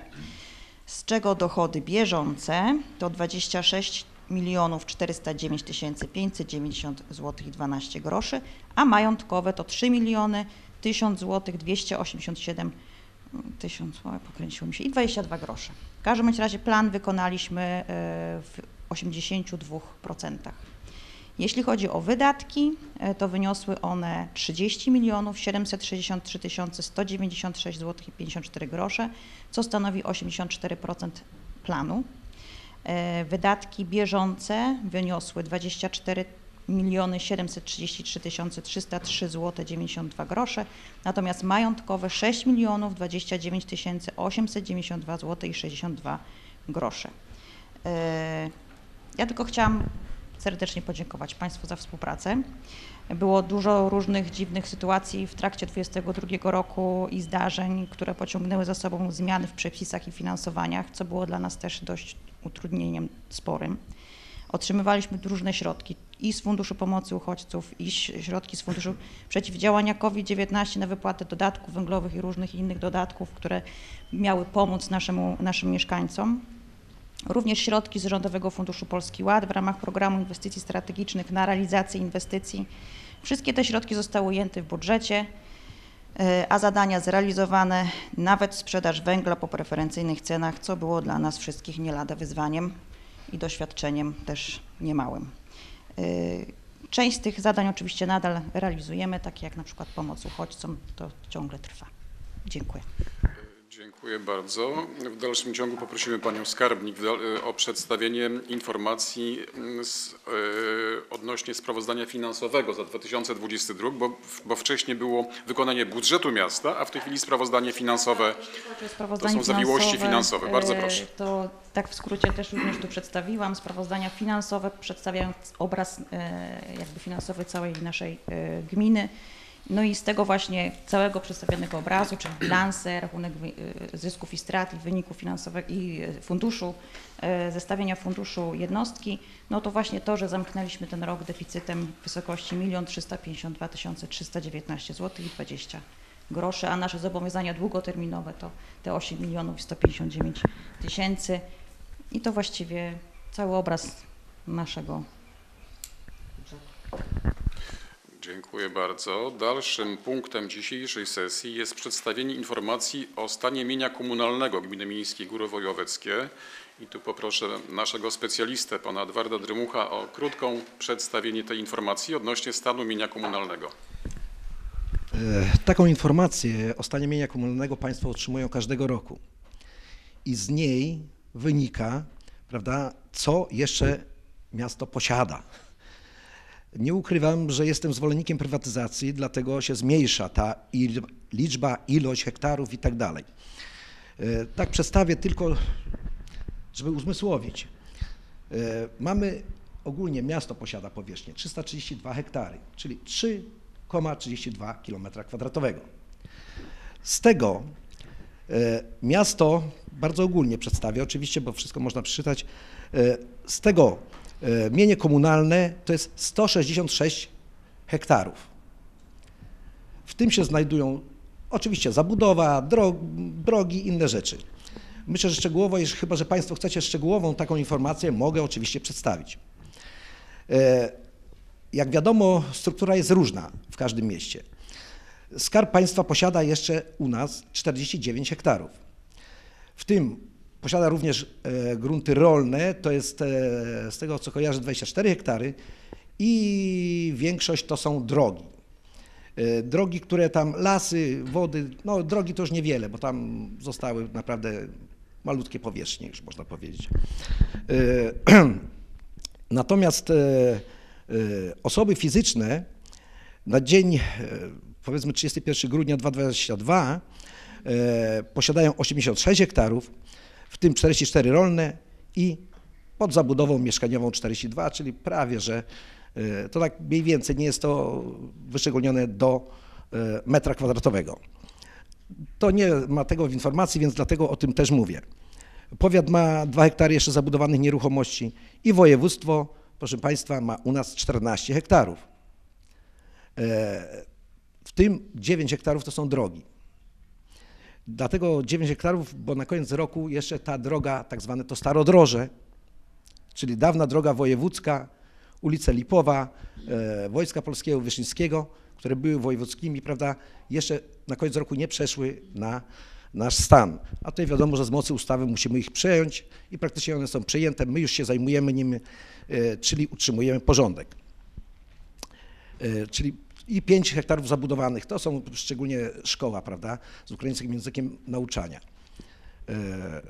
z czego dochody bieżące to 26 milionów 409 590 zł i 12 groszy, a majątkowe to 3 miliony 1000 zł 287 1000, o, pokręciło mi się, i 22 grosze. W każdym razie plan wykonaliśmy e, w 82%. Jeśli chodzi o wydatki, e, to wyniosły one 30 milionów 763 196 zł i 54 grosze, co stanowi 84% planu. E, Wydatki bieżące wyniosły 24 miliony 733 303 zł 92 grosze, natomiast majątkowe 6 milionów 29 892 zł i 62 grosze. E, Ja tylko chciałam serdecznie podziękować Państwu za współpracę. Było dużo różnych dziwnych sytuacji w trakcie 2022 roku i zdarzeń, które pociągnęły za sobą zmiany w przepisach i finansowaniach, co było dla nas też dość utrudnieniem sporym. Otrzymywaliśmy różne środki i z Funduszu Pomocy Uchodźców, i środki z Funduszu Przeciwdziałania COVID-19 na wypłatę dodatków węglowych i różnych innych dodatków, które miały pomóc naszemu, naszym mieszkańcom. Również środki z Rządowego Funduszu Polski Ład w ramach programu inwestycji strategicznych na realizację inwestycji. Wszystkie te środki zostały ujęte w budżecie, e, a zadania zrealizowane, nawet sprzedaż węgla po preferencyjnych cenach, co było dla nas wszystkich nie lada wyzwaniem i doświadczeniem też niemałym. E, Część z tych zadań oczywiście nadal realizujemy, takie jak na przykład pomoc uchodźcom, to ciągle trwa. Dziękuję. Dziękuję bardzo. W dalszym ciągu poprosimy panią skarbnik dal- o przedstawienie informacji mm, z, e, odnośnie sprawozdania finansowego za 2022, bo, bo wcześniej było wykonanie budżetu miasta, a w tej chwili sprawozdanie finansowe to Sprawozdanie są zawiłości finansowe. Bardzo e, proszę. To tak w skrócie też również tu przedstawiłam. Sprawozdania finansowe przedstawiając obraz e, jakby finansowy całej naszej e, gminy. No i z tego właśnie całego przedstawionego obrazu, czyli bilansy, rachunek e, zysków i strat i wyniku finansowego i e, funduszu, e, zestawienia funduszu jednostki, no to właśnie to, że zamknęliśmy ten rok deficytem w wysokości 1 352 319 zł i 20 groszy, a nasze zobowiązania długoterminowe to te 8 milionów 159 tysięcy. I to właściwie cały obraz naszego Dziękuję bardzo. Dalszym punktem dzisiejszej sesji jest przedstawienie informacji o stanie mienia komunalnego Gminy Miejskiej Góry Wojoweckie. I tu poproszę naszego specjalistę, pana Edwarda Drymucha, o krótką przedstawienie tej informacji odnośnie stanu mienia komunalnego. E, Taką informację o stanie mienia komunalnego Państwo otrzymują każdego roku. I z niej wynika, prawda, co jeszcze miasto posiada. Nie ukrywam, że jestem zwolennikiem prywatyzacji, dlatego się zmniejsza ta liczba, ilość hektarów i tak dalej. E, Tak przedstawię tylko, żeby uzmysłowić. E, Mamy ogólnie miasto posiada powierzchnię 332 hektary, czyli 3,32 km kwadratowego. Z tego e, miasto, bardzo ogólnie przedstawię oczywiście, bo wszystko można przeczytać, z tego mienie komunalne to jest 166 hektarów. W tym się znajdują oczywiście zabudowa, dro- drogi, inne rzeczy. Myślę, że szczegółowo, chyba, że Państwo chcecie szczegółową taką informację, mogę oczywiście przedstawić. E, Jak wiadomo, struktura jest różna w każdym mieście. Skarb Państwa posiada jeszcze u nas 49 hektarów. W tym posiada również e, grunty rolne, to jest e, z tego co kojarzę 24 hektary i większość to są drogi. E, Drogi, które tam, lasy, wody, no drogi to już niewiele, bo tam zostały naprawdę malutkie powierzchnie, już można powiedzieć. [CLEARS THROAT] Natomiast osoby fizyczne na dzień, powiedzmy 31 grudnia 2022 e, posiadają 86 hektarów, w tym 44 rolne i pod zabudową mieszkaniową 42, czyli prawie, że e, to tak mniej więcej nie jest to wyszczególnione do e, metra kwadratowego. To nie ma tego w informacji, więc dlatego o tym też mówię. Powiat ma 2 hektary jeszcze zabudowanych nieruchomości i województwo, proszę Państwa, ma u nas 14 hektarów. E, W tym 9 hektarów to są drogi. Dlatego 9 hektarów, bo na koniec roku jeszcze ta droga, tak zwane to starodroże, czyli dawna droga wojewódzka, ulica Lipowa, e, Wojska Polskiego Wyszyńskiego, które były wojewódzkimi, prawda, jeszcze na koniec roku nie przeszły na nasz stan. A tutaj wiadomo, że z mocy ustawy musimy ich przejąć i praktycznie one są przejęte. My już się zajmujemy nimi, e, czyli utrzymujemy porządek. E, Czyli i 5 hektarów zabudowanych, to są szczególnie szkoła, prawda, z ukraińskim językiem nauczania. E,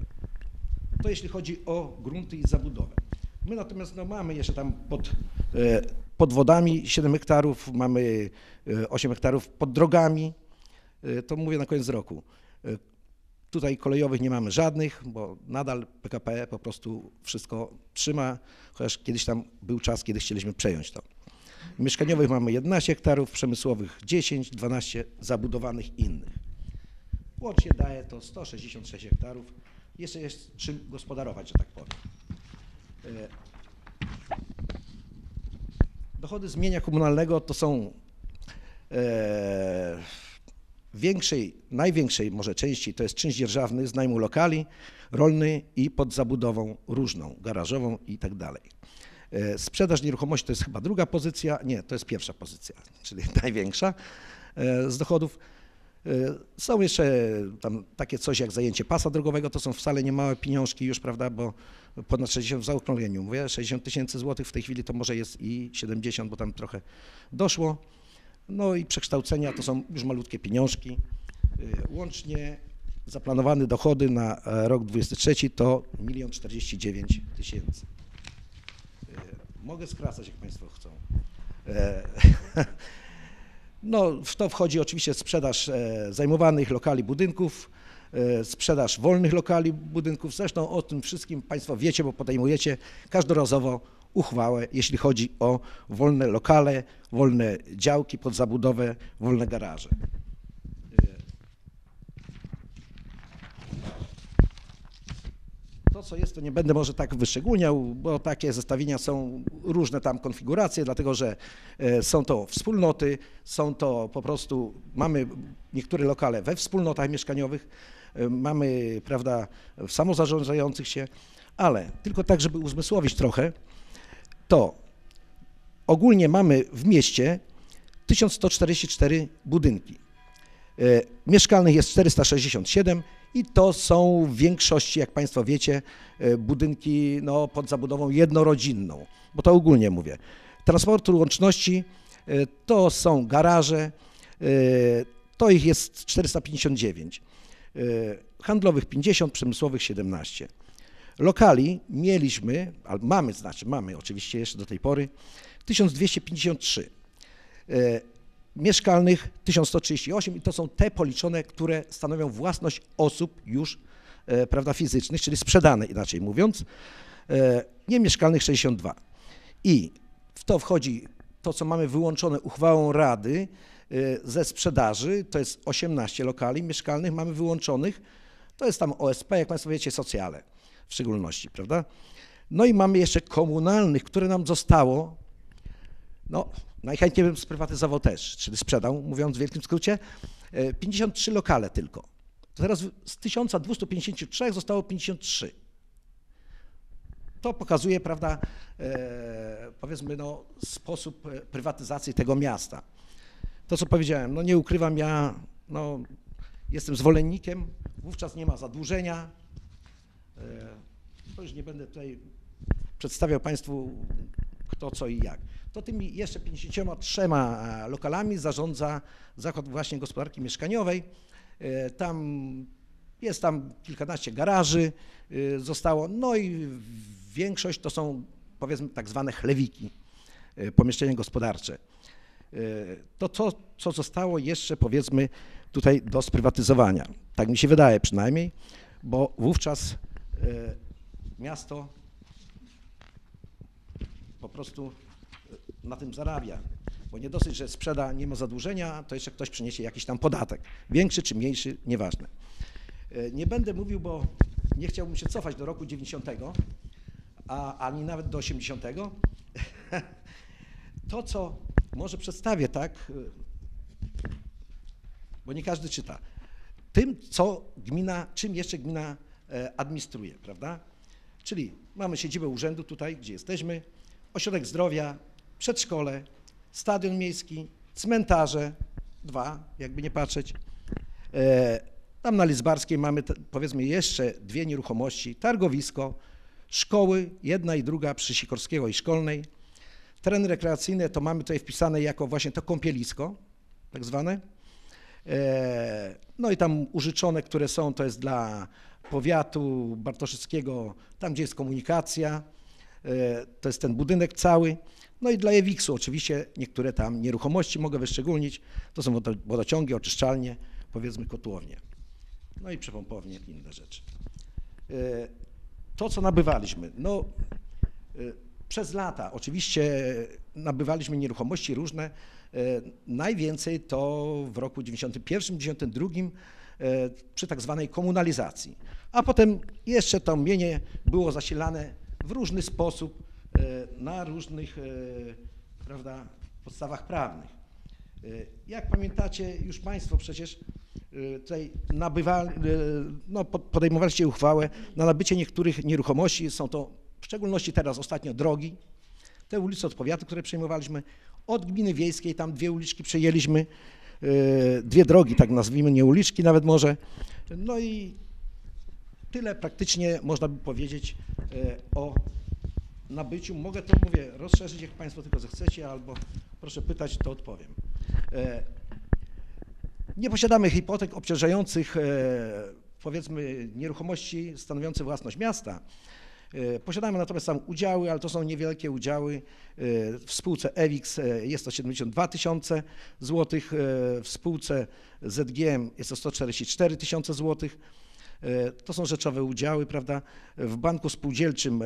To jeśli chodzi o grunty i zabudowę. My natomiast no, mamy jeszcze tam pod, e, pod wodami 7 hektarów, mamy e, 8 hektarów pod drogami, E, to mówię na koniec roku. E, Tutaj kolejowych nie mamy żadnych, bo nadal PKP po prostu wszystko trzyma, chociaż kiedyś tam był czas, kiedy chcieliśmy przejąć to. Mieszkaniowych mamy 11 hektarów, przemysłowych 10, 12 zabudowanych innych. Łącznie daje to 166 hektarów. Jeszcze jest czym gospodarować, że tak powiem. E, Dochody z mienia komunalnego to są e, większej, największej może części to jest czynsz dzierżawny z najmu lokali, rolny i pod zabudową różną, garażową i tak dalej. E, Sprzedaż nieruchomości to jest chyba druga pozycja, nie, to jest pierwsza pozycja, [LAUGHS] czyli [LAUGHS] największa e, z dochodów. E, Są jeszcze tam takie coś jak zajęcie pasa drogowego, to są wcale nie małe pieniążki już, prawda, bo ponad 60 w zaokrągleniu, mówię, 60 tysięcy złotych w tej chwili to może jest i 70, bo tam trochę doszło. No i przekształcenia to są już malutkie pieniążki. Łącznie zaplanowane dochody na rok 23 to 1 049 tysięcy. Mogę skracać, jak Państwo chcą. E, [LAUGHS] No, w to wchodzi oczywiście sprzedaż e, zajmowanych lokali budynków, e, sprzedaż wolnych lokali budynków. Zresztą o tym wszystkim Państwo wiecie, bo podejmujecie każdorazowo uchwałę, jeśli chodzi o wolne lokale, wolne działki pod zabudowę, wolne garaże. To, co jest, to nie będę może tak wyszczególniał, bo takie zestawienia są różne tam konfiguracje, dlatego że e, są to wspólnoty, są to po prostu, mamy niektóre lokale we wspólnotach mieszkaniowych, e, mamy, prawda, w samozarządzających się, ale tylko tak, żeby uzmysłowić trochę, to ogólnie mamy w mieście 1144 budynki. E, Mieszkalnych jest 467 i to są w większości, jak Państwo wiecie, e, budynki no, pod zabudową jednorodzinną, bo to ogólnie mówię. Transportu łączności e, to są garaże, to ich jest 459. E, Handlowych 50, przemysłowych 17. Lokali mieliśmy, albo mamy, znaczy mamy oczywiście jeszcze do tej pory, 1253 e, mieszkalnych 1138 i to są te policzone, które stanowią własność osób już e, prawda, fizycznych, czyli sprzedane inaczej mówiąc, e, niemieszkalnych 62. I w to wchodzi to, co mamy wyłączone uchwałą Rady e, ze sprzedaży, to jest 18 lokali mieszkalnych mamy wyłączonych, to jest tam OSP, jak Państwo wiecie, socjale w szczególności, prawda? No i mamy jeszcze komunalnych, które nam zostało, no najchętniej bym sprywatyzował też, czyli sprzedał, mówiąc w wielkim skrócie, e, 53 lokale tylko. To teraz z 1253 zostało 53. To pokazuje, prawda, e, powiedzmy, no, sposób e, prywatyzacji tego miasta. to co powiedziałem, no nie ukrywam, ja no, jestem zwolennikiem, wówczas nie ma zadłużenia. E, To już nie będę tutaj przedstawiał Państwu kto, co i jak. To tymi jeszcze 53 e, lokalami zarządza Zakład właśnie Gospodarki Mieszkaniowej. E, Tam jest tam kilkanaście garaży y, zostało, no i większość to są powiedzmy tak zwane chlewiki, pomieszczenia gospodarcze. To co, co zostało jeszcze powiedzmy tutaj do sprywatyzowania, tak mi się wydaje przynajmniej, bo wówczas miasto po prostu na tym zarabia. Bo nie dosyć, że sprzeda, nie ma zadłużenia, to jeszcze ktoś przyniesie jakiś tam podatek. Większy czy mniejszy, nieważne. E, Nie będę mówił, bo nie chciałbym się cofać do roku 90, a, ani nawet do 80. [LAUGHS] To, co może przedstawię tak, e, bo nie każdy czyta, tym, co gmina, czym jeszcze gmina e, administruje, prawda? Czyli mamy siedzibę urzędu tutaj, gdzie jesteśmy, ośrodek zdrowia, przedszkole, stadion miejski, cmentarze, dwa, jakby nie patrzeć. E, Tam na Lizbarskiej mamy powiedzmy jeszcze dwie nieruchomości, targowisko, szkoły, jedna i druga przy Sikorskiego i Szkolnej. Tereny rekreacyjne to mamy tutaj wpisane jako właśnie to kąpielisko, tak zwane. E, No i tam użyczone, które są, to jest dla powiatu bartoszyckiego, tam gdzie jest komunikacja, e, to jest ten budynek cały. No i dla Ewiksu oczywiście niektóre tam nieruchomości mogę wyszczególnić, to są wodo- wodociągi, oczyszczalnie, powiedzmy kotłownie. No i przepompownie, inne rzeczy. E, To, co nabywaliśmy, no e, przez lata oczywiście nabywaliśmy nieruchomości różne. E, Najwięcej to w roku 91-92 e, przy tak zwanej komunalizacji. A potem jeszcze to mienie było zasilane w różny sposób na różnych e, prawda, podstawach prawnych. E, Jak pamiętacie, już Państwo przecież e, tutaj nabywali, e, no, pod- podejmowaliście uchwałę na nabycie niektórych nieruchomości. Są to w szczególności teraz ostatnio drogi, te ulice od powiatu, które przejmowaliśmy, od gminy wiejskiej, tam dwie uliczki przejęliśmy, e, dwie drogi, tak nazwijmy, nie uliczki nawet może. No i tyle praktycznie można by powiedzieć e, o nabyciu. Mogę to, mówię, rozszerzyć, jak Państwo tylko zechcecie, albo proszę pytać, to odpowiem. E, Nie posiadamy hipotek obciążających, e, powiedzmy, nieruchomości stanowiące własność miasta. E, Posiadamy natomiast tam udziały, ale to są niewielkie udziały. W spółce EWIX jest to 72 tysiące złotych, w spółce ZGM jest to 144 tysiące złotych. To są rzeczowe udziały, prawda? W banku spółdzielczym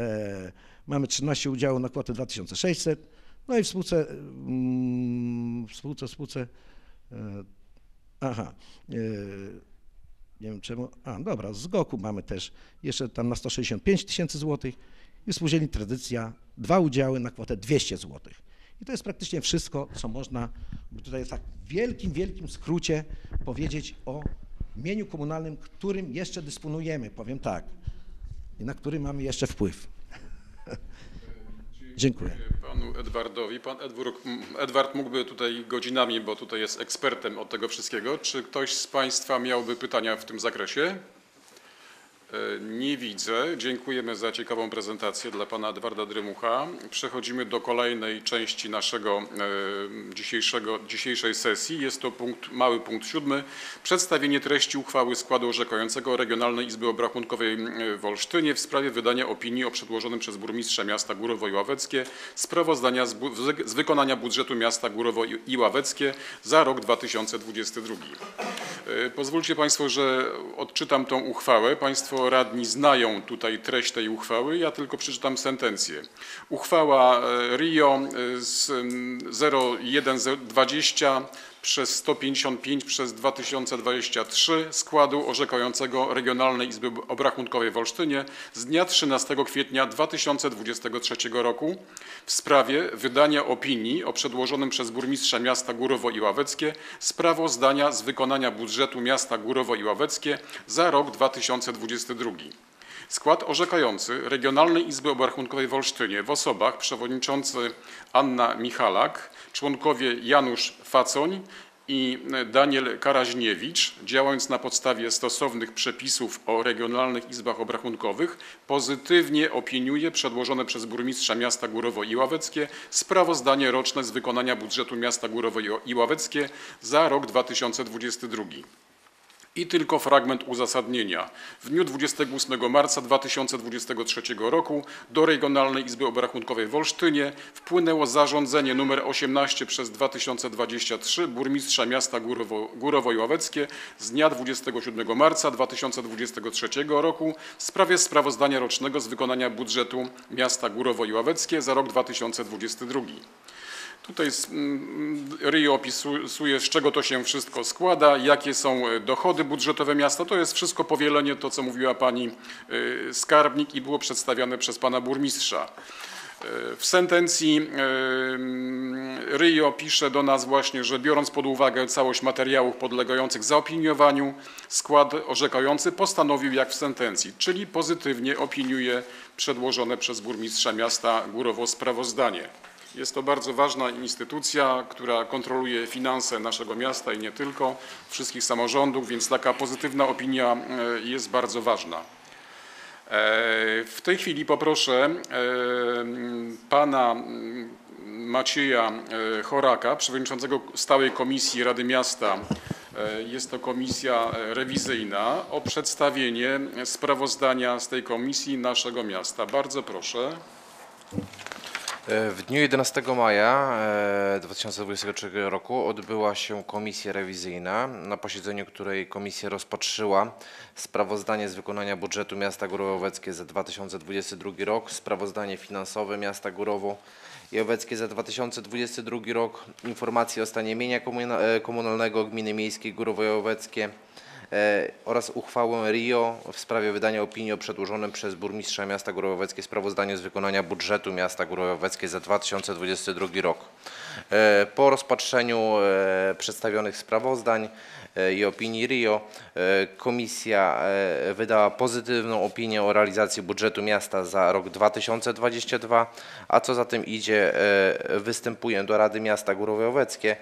mamy 13 udziałów na kwotę 2600. No i w spółce, mm, w spółce, w spółce, e, aha, e, nie wiem czemu, a dobra, z GOKU mamy też jeszcze tam na 165 tysięcy złotych i spółdzielni Tradycja dwa udziały na kwotę 200 złotych. I to jest praktycznie wszystko, co można tutaj w tak wielkim, wielkim skrócie powiedzieć o mieniu komunalnym, którym jeszcze dysponujemy, powiem tak, i na który mamy jeszcze wpływ. Dziękuję. Panu Edwardowi. Pan Edward, Edward mógłby tutaj godzinami, bo tutaj jest ekspertem od tego wszystkiego. Czy ktoś z Państwa miałby pytania w tym zakresie? E, Nie widzę. Dziękujemy za ciekawą prezentację dla pana Edwarda Drymucha. Przechodzimy do kolejnej części naszego e, dzisiejszego, dzisiejszej sesji. Jest to punkt, mały punkt siódmy. Przedstawienie treści uchwały składu orzekającego Regionalnej Izby Obrachunkowej w Olsztynie w sprawie wydania opinii o przedłożonym przez burmistrza miasta Górowo i Ławeckie sprawozdania z, z- wykonania budżetu miasta Górowo i i Ławeckie za rok 2022. E, Pozwólcie Państwo, że odczytam tą uchwałę. Państwo radni znają tutaj treść tej uchwały, ja tylko przeczytam sentencję. Uchwała e, RIO e, z mm, 0120 przez 155 przez 2023 składu orzekającego Regionalnej Izby Obrachunkowej w Olsztynie z dnia 13 kwietnia 2023 roku w sprawie wydania opinii o przedłożonym przez burmistrza miasta Górowo i Ławeckie sprawozdania z wykonania budżetu miasta Górowo i Ławeckie za rok 2022. Skład orzekający Regionalnej Izby Obrachunkowej w Olsztynie w osobach przewodniczący Anna Michalak, członkowie Janusz Facoń i Daniel Karaźniewicz, działając na podstawie stosownych przepisów o regionalnych izbach obrachunkowych, pozytywnie opiniuje przedłożone przez burmistrza miasta Górowo i Ławeckie sprawozdanie roczne z wykonania budżetu miasta Górowo i Ławeckie za rok 2022. I tylko fragment uzasadnienia. W dniu 28 marca 2023 roku do Regionalnej Izby Obrachunkowej w Olsztynie wpłynęło zarządzenie nr 18 przez 2023 burmistrza miasta Górowo, Górowo i Ławeckie z dnia 27 marca 2023 roku w sprawie sprawozdania rocznego z wykonania budżetu miasta Górowo i Ławeckie za rok 2022. Tutaj RIO opisuje, z czego to się wszystko składa, jakie są e, dochody budżetowe miasta. To jest wszystko powielenie, to co mówiła pani e, skarbnik i było przedstawiane przez pana burmistrza. E, W sentencji RIO pisze do nas właśnie, że biorąc pod uwagę całość materiałów podlegających zaopiniowaniu, skład orzekający postanowił jak w sentencji, czyli pozytywnie opiniuje przedłożone przez burmistrza miasta Górowo sprawozdanie. Jest to bardzo ważna instytucja, która kontroluje finanse naszego miasta i nie tylko, wszystkich samorządów, więc taka pozytywna opinia e, jest bardzo ważna. E, W tej chwili poproszę e, pana mm, Macieja Choraka, przewodniczącego Stałej Komisji Rady Miasta, jest to komisja rewizyjna, o przedstawienie sprawozdania z tej komisji naszego miasta. Bardzo proszę. E, W dniu 11 maja e, 2023 roku odbyła się komisja rewizyjna, na posiedzeniu której komisja rozpatrzyła sprawozdanie z wykonania budżetu miasta Górowo-Oweckie za 2022 rok, sprawozdanie finansowe miasta Górowo i Oweckie za 2022 rok, informacje o stanie mienia e, komunalnego gminy miejskiej Górowo i Oweckie, e, oraz uchwałę RIO w sprawie wydania opinii o przedłożonym przez burmistrza miasta Górowo-Oweckie sprawozdaniu z wykonania budżetu miasta Górowo-Oweckie za 2022 rok. E, Po rozpatrzeniu e, przedstawionych sprawozdań e, i opinii RIO e, komisja e, wydała pozytywną opinię o realizacji budżetu miasta za rok 2022, a co za tym idzie e, występuje do Rady Miasta Górowo-Oweckie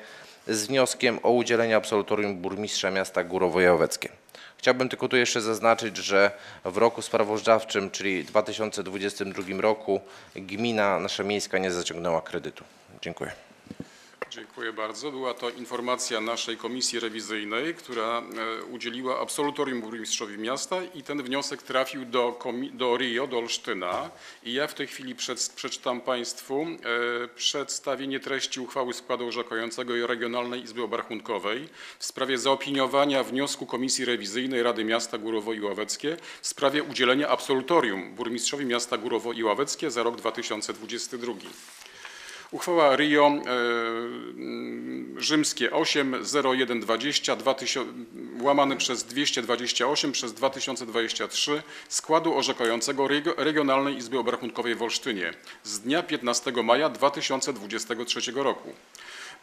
z wnioskiem o udzielenie absolutorium burmistrza miasta Górowo-Oweckie. Chciałbym tylko tu jeszcze zaznaczyć, że w roku sprawozdawczym, czyli 2022 roku, gmina nasza miejska nie zaciągnęła kredytu. Dziękuję. Dziękuję bardzo. Była to informacja naszej komisji rewizyjnej, która e, udzieliła absolutorium burmistrzowi miasta i ten wniosek trafił do, do RIO, do Olsztyna. I ja w tej chwili przed, przeczytam Państwu e, przedstawienie treści uchwały składu orzekającego i Regionalnej Izby Obrachunkowej w sprawie zaopiniowania wniosku komisji rewizyjnej Rady Miasta Górowo i Ławeckie w sprawie udzielenia absolutorium burmistrzowi miasta Górowo i Ławeckie za rok 2022. Uchwała RIO e, mm, rzymskie 8 0120 2000, łamane przez 228 przez 2023 składu orzekającego Regio- Regionalnej Izby Obrachunkowej w Olsztynie z dnia 15 maja 2023 roku.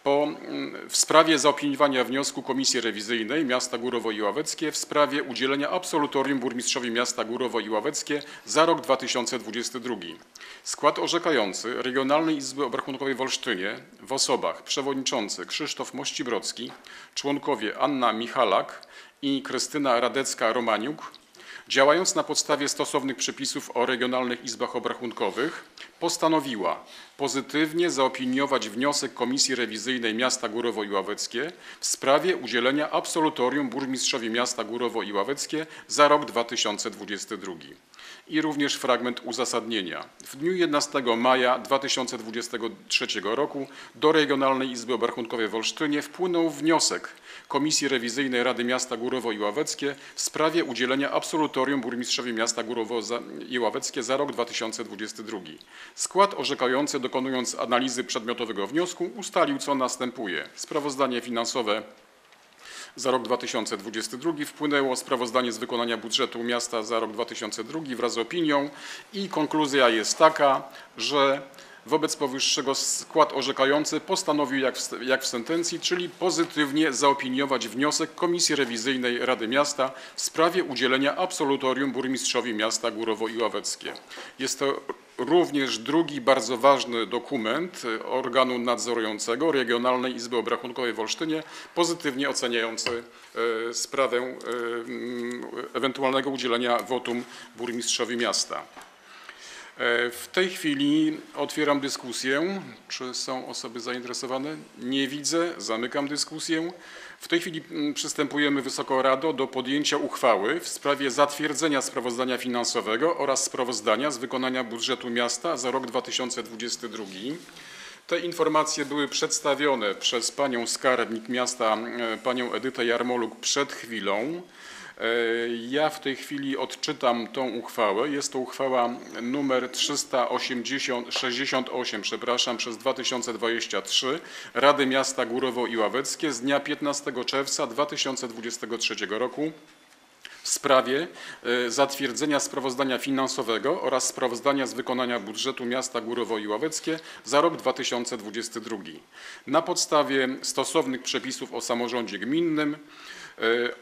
Po, mm, w sprawie zaopiniowania wniosku Komisji Rewizyjnej Miasta Górowo i Ławeckie w sprawie udzielenia absolutorium burmistrzowi miasta Górowo i Ławeckie za rok 2022. Skład orzekający Regionalnej Izby Obrachunkowej w Olsztynie w osobach przewodniczący Krzysztof Mościbrocki, członkowie Anna Michalak i Krystyna Radecka-Romaniuk, działając na podstawie stosownych przepisów o regionalnych izbach obrachunkowych, postanowiła pozytywnie zaopiniować wniosek Komisji Rewizyjnej Miasta Górowo i Ławeckie w sprawie udzielenia absolutorium burmistrzowi miasta Górowo i Ławeckie za rok 2022. I również fragment uzasadnienia. W dniu 11 maja 2023 roku do Regionalnej Izby Obrachunkowej w Olsztynie wpłynął wniosek Komisji Rewizyjnej Rady Miasta Górowo i Ławeckie w sprawie udzielenia absolutorium burmistrzowi miasta Górowo i Ławeckie za rok 2022. Skład orzekający dokonując analizy przedmiotowego wniosku ustalił co następuje. Sprawozdanie finansowe za rok 2022 wpłynęło sprawozdanie z wykonania budżetu miasta za rok 2002 wraz z opinią i konkluzja jest taka, że wobec powyższego skład orzekający postanowił jak w, jak w sentencji, czyli pozytywnie zaopiniować wniosek Komisji Rewizyjnej Rady Miasta w sprawie udzielenia absolutorium burmistrzowi miasta Górowo i Ławeckie. Jest to również drugi bardzo ważny dokument y, organu nadzorującego Regionalnej Izby Obrachunkowej w Olsztynie, pozytywnie oceniający y, sprawę y, ewentualnego udzielenia wotum burmistrzowi miasta. E, W tej chwili otwieram dyskusję. Czy są osoby zainteresowane? Nie widzę. Zamykam dyskusję. W tej chwili mm, przystępujemy, Wysoka Rado, do podjęcia uchwały w sprawie zatwierdzenia sprawozdania finansowego oraz sprawozdania z wykonania budżetu miasta za rok 2022. Te informacje były przedstawione przez panią skarbnik miasta, e, panią Edytę Jarmoluk przed chwilą. E, Ja w tej chwili odczytam tą uchwałę. Jest to uchwała numer 368, przepraszam, przez 2023 Rady Miasta Górowo i Ławeckie z dnia 15 czerwca 2023 roku w sprawie e, zatwierdzenia sprawozdania finansowego oraz sprawozdania z wykonania budżetu miasta Górowo i Ławeckie za rok 2022. Na podstawie stosownych przepisów o samorządzie gminnym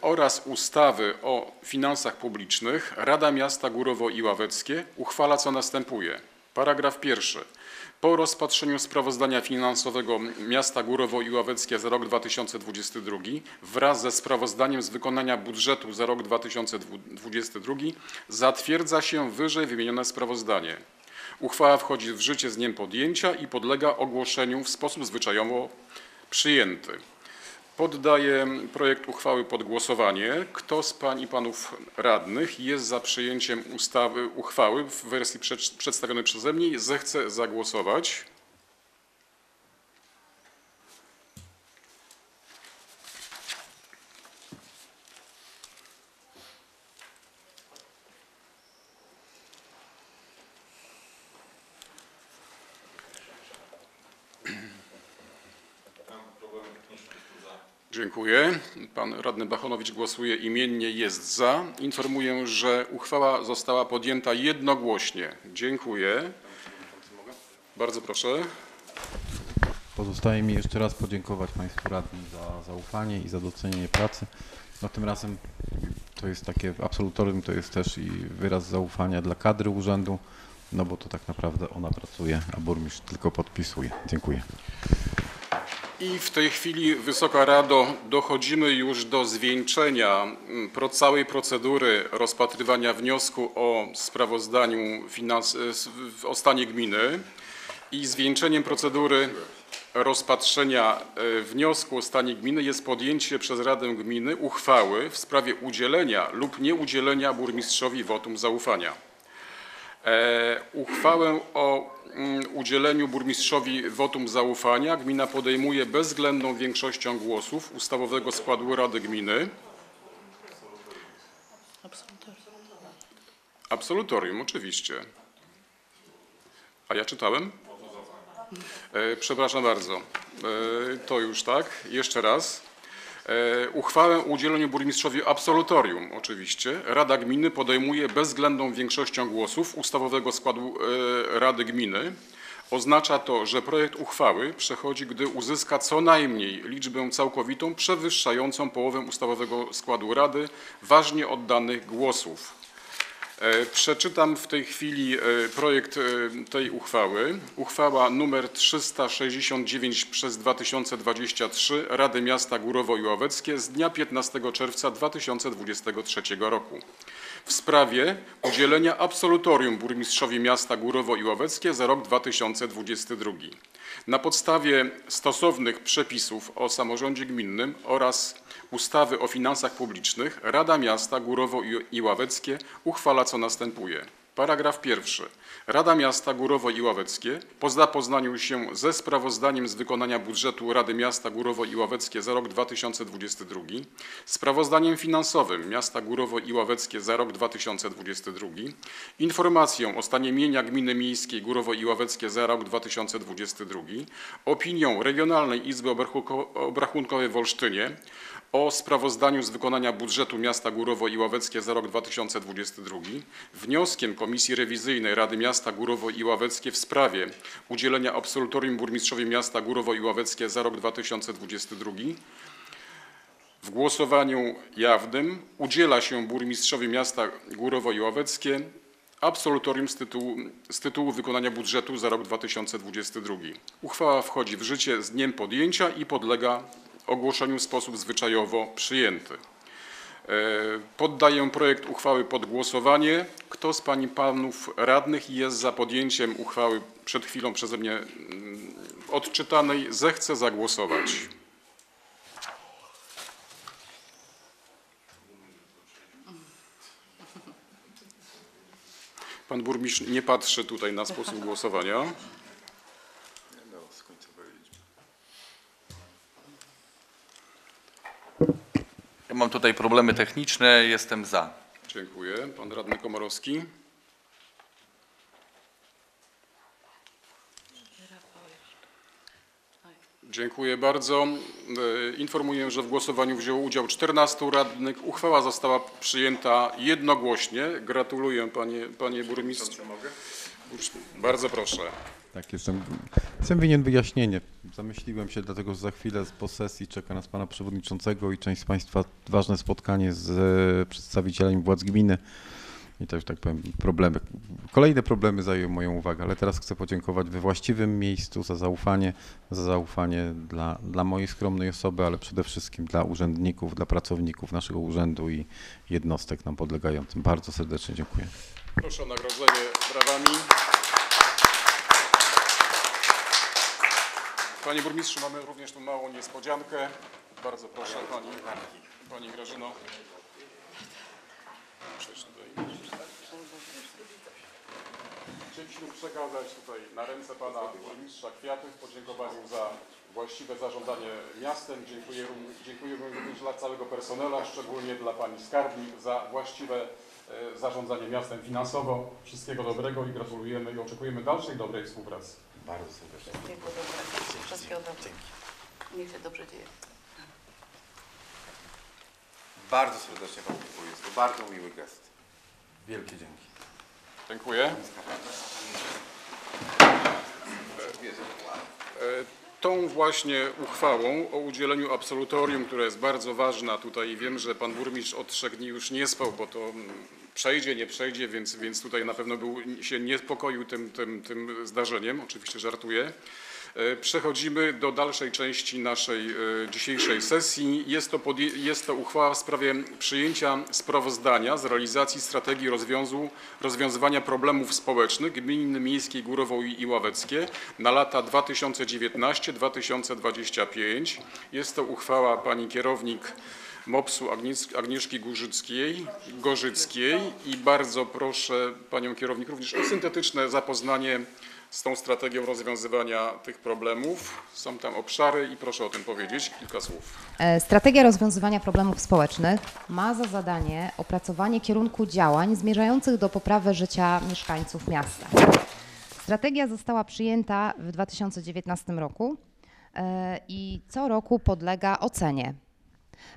oraz ustawy o finansach publicznych Rada Miasta Górowo i Ławeckie uchwala co następuje. Paragraf pierwszy. Po rozpatrzeniu sprawozdania finansowego miasta Górowo i Ławeckie za rok 2022 wraz ze sprawozdaniem z wykonania budżetu za rok 2022 zatwierdza się wyżej wymienione sprawozdanie. Uchwała wchodzi w życie z dniem podjęcia i podlega ogłoszeniu w sposób zwyczajowo przyjęty. Poddaję projekt uchwały pod głosowanie. Kto z pań i panów radnych jest za przyjęciem ustawy, uchwały w wersji przed- przedstawionej przeze mnie, zechce zagłosować. Dziękuję. Pan radny Bachonowicz głosuje imiennie, jest za. Informuję, że uchwała została podjęta jednogłośnie. Dziękuję. Bardzo proszę. Pozostaje mi jeszcze raz podziękować Państwu radnym za zaufanie i za docenienie pracy. No tym razem to jest takie absolutorium, to jest też i wyraz zaufania dla kadry urzędu, no bo to tak naprawdę ona pracuje, a burmistrz tylko podpisuje. Dziękuję. I w tej chwili, Wysoka Rado, dochodzimy już do zwieńczenia mm, całej procedury rozpatrywania wniosku o sprawozdaniu w- o stanie gminy i zwieńczeniem procedury rozpatrzenia e, wniosku o stanie gminy jest podjęcie przez Radę Gminy uchwały w sprawie udzielenia lub nieudzielenia burmistrzowi wotum zaufania. E, Uchwałę o mm, udzieleniu burmistrzowi wotum zaufania gmina podejmuje bezwzględną większością głosów ustawowego składu Rady Gminy. Absolutorium, oczywiście. A ja czytałem? E, Przepraszam bardzo. E, To już tak. Jeszcze raz. E, Uchwałę o udzieleniu burmistrzowi absolutorium oczywiście Rada Gminy podejmuje bezwzględną większością głosów ustawowego składu e, Rady Gminy. Oznacza to, że projekt uchwały przechodzi, gdy uzyska co najmniej liczbę całkowitą przewyższającą połowę ustawowego składu Rady ważnie oddanych głosów. E, Przeczytam w tej chwili e, projekt e, tej uchwały. Uchwała nr 369 przez 2023 Rady Miasta Górowo i Ławeckie z dnia 15 czerwca 2023 roku w sprawie udzielenia absolutorium burmistrzowi miasta Górowo i Ławeckie za rok 2022. Na podstawie stosownych przepisów o samorządzie gminnym oraz ustawy o finansach publicznych Rada Miasta Górowo i- Ławeckie uchwala co następuje. Paragraf pierwszy. Rada Miasta Górowo i Ławeckie po zapoznaniu się ze sprawozdaniem z wykonania budżetu Rady Miasta Górowo i Ławeckie za rok 2022, sprawozdaniem finansowym Miasta Górowo i Ławeckie za rok 2022, informacją o stanie mienia Gminy Miejskiej Górowo i Ławeckie za rok 2022, opinią Regionalnej Izby Obrachunko- Obrachunkowej w Olsztynie o sprawozdaniu z wykonania budżetu miasta Górowo i Ławeckie za rok 2022, wnioskiem Komisji Rewizyjnej Rady Miasta Górowo i Ławeckie w sprawie udzielenia absolutorium burmistrzowi miasta Górowo i Ławeckie za rok 2022, w głosowaniu jawnym udziela się burmistrzowi miasta Górowo i Ławeckie absolutorium z tytułu, z tytułu wykonania budżetu za rok 2022. Uchwała wchodzi w życie z dniem podjęcia i podlega ogłoszeniu w sposób zwyczajowo przyjęty. E, Poddaję projekt uchwały pod głosowanie. Kto z Pań i Panów Radnych jest za podjęciem uchwały przed chwilą przeze mnie mm, odczytanej, zechce zagłosować. Pan burmistrz nie patrzy tutaj na sposób głosowania. Mam tutaj problemy techniczne, jestem za. Dziękuję. Pan radny Komorowski. Dziękuję bardzo. E, Informuję, że w głosowaniu wzięło udział 14 radnych. Uchwała została przyjęta jednogłośnie. Gratuluję panie, panie burmistrzu. Bardzo proszę. Tak, jestem, jestem winien wyjaśnienie. Zamyśliłem się, dlatego że za chwilę po sesji czeka nas pana przewodniczącego i część z państwa ważne spotkanie z e, przedstawicielami władz gminy. I też tak powiem, problemy. Kolejne problemy zajęły moją uwagę, ale teraz chcę podziękować we właściwym miejscu za zaufanie, za zaufanie dla, dla mojej skromnej osoby, ale przede wszystkim dla urzędników, dla pracowników naszego urzędu i jednostek nam podlegającym. Bardzo serdecznie dziękuję. Proszę o nagrodzenie brawami. Panie burmistrzu, mamy również tu małą niespodziankę. Bardzo proszę pani, pani Grażyno. Chcieliśmy przekazać tutaj na ręce pana burmistrza kwiaty w podziękowaniu za właściwe zarządzanie miastem. Dziękuję, róm- dziękuję również dla całego personela, szczególnie dla pani skarbnik za właściwe e, zarządzanie miastem finansowo. Wszystkiego dobrego i gratulujemy i oczekujemy dalszej dobrej współpracy. Bardzo serdecznie. Wszystkiego dobrego. Wszystkiego dobrego. Niech się dobrze dzieje. Bardzo serdecznie Panu dziękuję. Jest to bardzo miły gest. Wielkie dzięki. Dziękuję. E, Tą właśnie uchwałą o udzieleniu absolutorium, która jest bardzo ważna tutaj, wiem, że pan burmistrz od trzech dni już nie spał, bo to mm, przejdzie, nie przejdzie, więc, więc tutaj na pewno był, się niepokoił tym, tym, tym zdarzeniem, oczywiście żartuję. E, Przechodzimy do dalszej części naszej e, dzisiejszej sesji. Jest to, jest to uchwała w sprawie przyjęcia sprawozdania z realizacji strategii rozwiązu, rozwiązywania problemów społecznych gmin miejskiej Górowo i Ławeckie na lata 2019-2025. Jest to uchwała pani kierownik MOPS-u Agnies- Agnieszki Górzyckiej, Gorzyckiej i bardzo proszę panią kierownik również o syntetyczne zapoznanie z tą strategią rozwiązywania tych problemów. Są tam obszary i proszę o tym powiedzieć kilka słów. E, Strategia rozwiązywania problemów społecznych ma za zadanie opracowanie kierunku działań zmierzających do poprawy życia mieszkańców miasta. Strategia została przyjęta w 2019 roku e, i co roku podlega ocenie.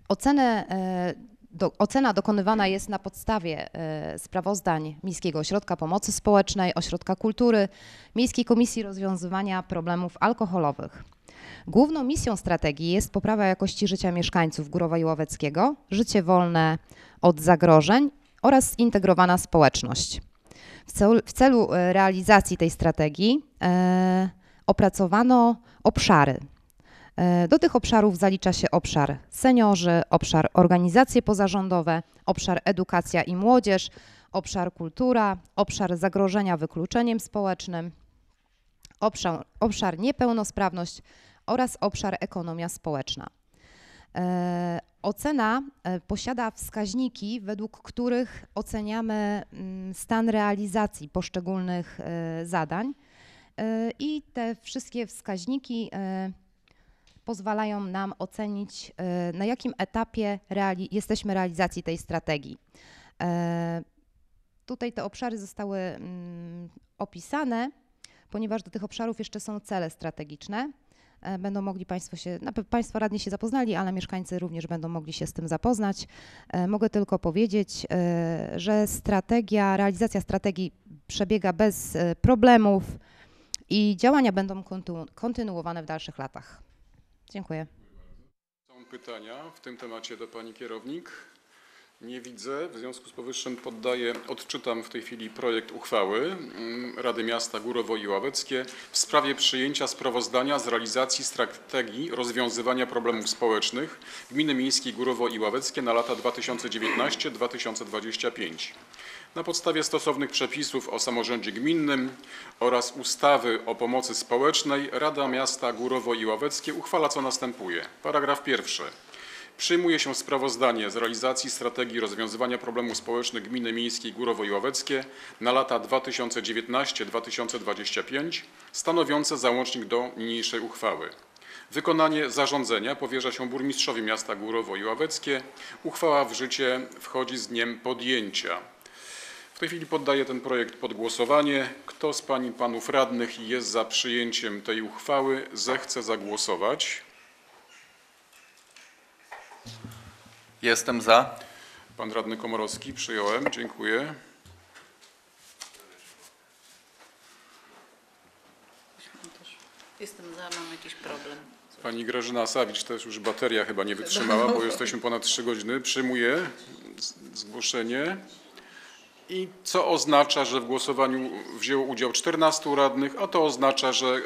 Ocenę, e, do, ocena dokonywana jest na podstawie e, sprawozdań Miejskiego Ośrodka Pomocy Społecznej, Ośrodka Kultury, Miejskiej Komisji Rozwiązywania Problemów Alkoholowych. Główną misją strategii jest poprawa jakości życia mieszkańców Górowa i Łoweckiego, życie wolne od zagrożeń oraz zintegrowana społeczność. W celu, w celu e, realizacji tej strategii opracowano obszary. E, Do tych obszarów zalicza się obszar seniorzy, obszar organizacje pozarządowe, obszar edukacja i młodzież, obszar kultura, obszar zagrożenia wykluczeniem społecznym, obszar, obszar niepełnosprawność oraz obszar ekonomia społeczna. E, Ocena e, posiada wskaźniki, według których oceniamy mm, stan realizacji poszczególnych e, zadań i te wszystkie wskaźniki pozwalają nam ocenić, e, na jakim etapie reali- jesteśmy realizacji tej strategii. E, Tutaj te obszary zostały mm, opisane, ponieważ do tych obszarów jeszcze są cele strategiczne. E, Będą mogli Państwo się, na pewno Państwo radni się zapoznali, ale mieszkańcy również będą mogli się z tym zapoznać. E, Mogę tylko powiedzieć, że strategia, realizacja strategii przebiega bez problemów i działania będą kontynu- kontynuowane w dalszych latach. Dziękuję. Są pytania w tym temacie do pani kierownik. Nie widzę. W związku z powyższym poddaję, odczytam w tej chwili projekt uchwały mm, Rady Miasta Górowo i Ławeckie w sprawie przyjęcia sprawozdania z realizacji strategii rozwiązywania problemów społecznych Gminy Miejskiej Górowo i Ławeckie na lata 2019-2025. Na podstawie stosownych przepisów o samorządzie gminnym oraz ustawy o pomocy społecznej Rada Miasta Górowo i Ławeckie uchwala co następuje. Paragraf pierwszy. Przyjmuje się sprawozdanie z realizacji strategii rozwiązywania problemów społecznych Gminy Miejskiej Górowo i Ławeckie na lata 2019-2025 stanowiące załącznik do niniejszej uchwały. Wykonanie zarządzenia powierza się burmistrzowi miasta Górowo i Ławeckie. Uchwała w życie wchodzi z dniem podjęcia. W tej chwili poddaję ten projekt pod głosowanie. Kto z pań i panów radnych jest za przyjęciem tej uchwały, zechce zagłosować. Jestem za. Pan radny Komorowski, przyjąłem. Dziękuję. Jestem za, mam jakiś problem. Pani Grażyna Sawicz też już bateria chyba nie wytrzymała, bo jesteśmy ponad 3 godziny. Przyjmuję zgłoszenie. I co oznacza, że w głosowaniu wzięło udział 14 radnych, a to oznacza, że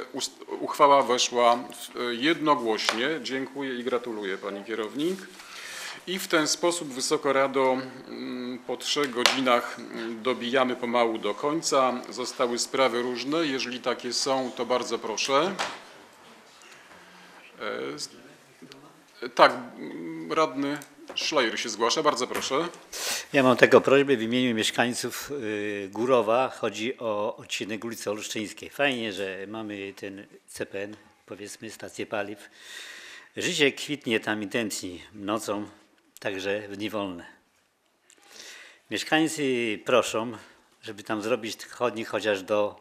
uchwała weszła e, jednogłośnie. Dziękuję i gratuluję Pani Kierownik. I w ten sposób, Wysoka Rado, mm, po trzech godzinach mm, dobijamy pomału do końca. Zostały sprawy różne. Jeżeli takie są, to bardzo proszę. E, Tak, mm, radny Szlajer się zgłasza. Bardzo proszę. Ja mam taką prośbę w imieniu mieszkańców y, Górowa. Chodzi o odcinek ulicy Olsztyńskiej. Fajnie, że mamy ten CPN, powiedzmy stację paliw. Życie kwitnie tam i tętni nocą, także w dni wolne. Mieszkańcy proszą, żeby tam zrobić chodnik chociaż do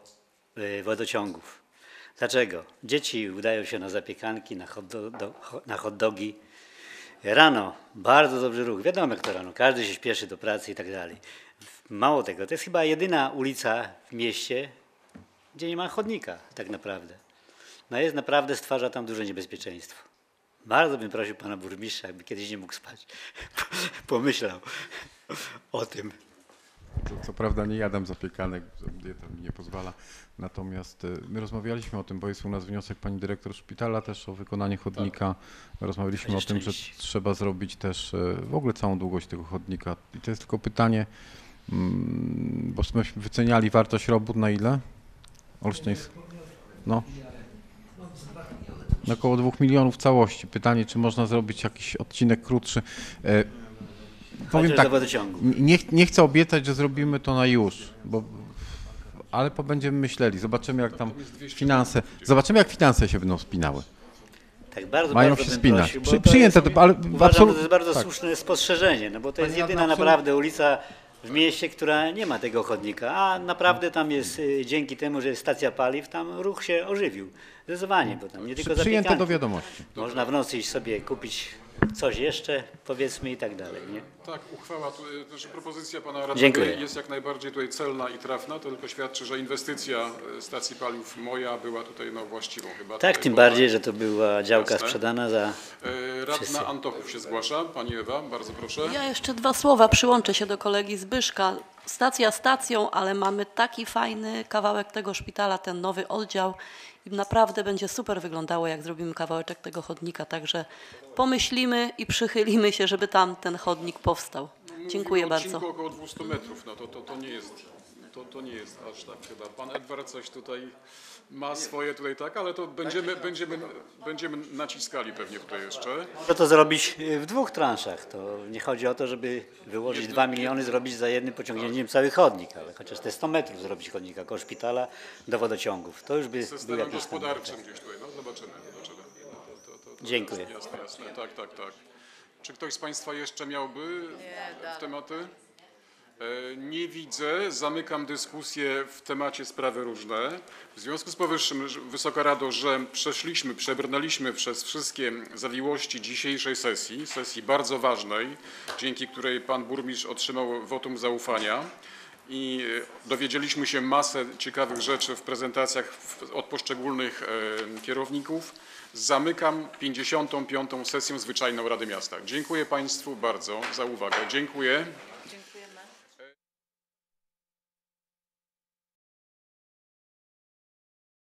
y, wodociągów. Dlaczego? Dzieci udają się na zapiekanki, na hot, do, do, na hot dogi. Rano bardzo dobry ruch. Wiadomo jak to rano, każdy się śpieszy do pracy i tak dalej. Mało tego, to jest chyba jedyna ulica w mieście, gdzie nie ma chodnika tak naprawdę. No jest naprawdę, stwarza tam duże niebezpieczeństwo. Bardzo bym prosił pana burmistrza, jakby kiedyś nie mógł spać, [LAUGHS] pomyślał o tym. Co, co prawda nie jadam zapiekanek, dieta mi nie pozwala. Natomiast y, my rozmawialiśmy o tym, bo jest u nas wniosek pani dyrektor szpitala też o wykonanie chodnika. Rozmawialiśmy o tym, że trzeba zrobić też y, w ogóle całą długość tego chodnika. I to jest tylko pytanie, mm, bo myśmy wyceniali wartość robót na ile? Olsztyńsk. No. Na około 2 milionów całości. Pytanie, czy można zrobić jakiś odcinek krótszy. E, Powiem tak, nie, nie chcę obiecać, że zrobimy to na już, bo, ale po będziemy myśleli, zobaczymy jak tam finanse, zobaczymy jak finanse się będą spinały. Tak bardzo, Mają bardzo się spinać. prosił, Przy- to przyjęte jest, to, ale Uważam, absolut- że to jest bardzo tak. słuszne spostrzeżenie, no bo to jest jedyna naprawdę ulica w mieście, która nie ma tego chodnika, a naprawdę tam jest, y, dzięki temu, że jest stacja paliw, tam ruch się ożywił. Zdecydowanie, bo tam nie tylko Przyjęte do wiadomości. Można w nocy iść sobie kupić coś jeszcze, powiedzmy i tak dalej, nie? Tak, uchwała, tu, znaczy propozycja pana radnego Dziękuję. jest jak najbardziej tutaj celna i trafna. To tylko świadczy, że inwestycja y, stacji paliw moja była tutaj no, właściwą chyba. Tak, tym bardziej, że to była działka Jasne. sprzedana za... Wszyscy. Radna Antochów się zgłasza. Pani Ewa, bardzo proszę. Ja jeszcze dwa słowa przyłączę się do kolegi Zbyszka. Stacja stacją, ale mamy taki fajny kawałek tego szpitala, ten nowy oddział i naprawdę będzie super wyglądało, jak zrobimy kawałeczek tego chodnika. Także pomyślimy i przychylimy się, żeby tam ten chodnik powstał. Dziękuję Mówimy o bardzo. około 200 metrów, no to, to, to nie jest, to, to nie jest aż tak chyba. Pan Edward coś tutaj ma swoje tutaj tak, ale to będziemy, będziemy, będziemy naciskali pewnie tutaj jeszcze. Może to zrobić y, w dwóch transzach. To nie chodzi o to, żeby wyłożyć 2 miliony, zrobić za jednym pociągnięciem cały chodnik, ale chociaż te 100 metrów zrobić chodnika koło szpitala do wodociągów. To już by był Systemem jakiś gospodarczym gdzieś tutaj, no zobaczymy, zobaczymy. No, to, to, to, to Dziękuję. Jasne, jasne, tak, tak, tak. Czy ktoś z Państwa jeszcze miałby w tematy? E, Nie widzę. Zamykam dyskusję w temacie sprawy różne. W związku z powyższym, Wysoka Rado, że przeszliśmy, przebrnęliśmy przez wszystkie zawiłości dzisiejszej sesji, sesji bardzo ważnej, dzięki której Pan Burmistrz otrzymał wotum zaufania i e, dowiedzieliśmy się masę ciekawych rzeczy w prezentacjach od poszczególnych e, kierowników. Zamykam 55. sesję zwyczajną Rady Miasta. Dziękuję Państwu bardzo za uwagę. Dziękuję.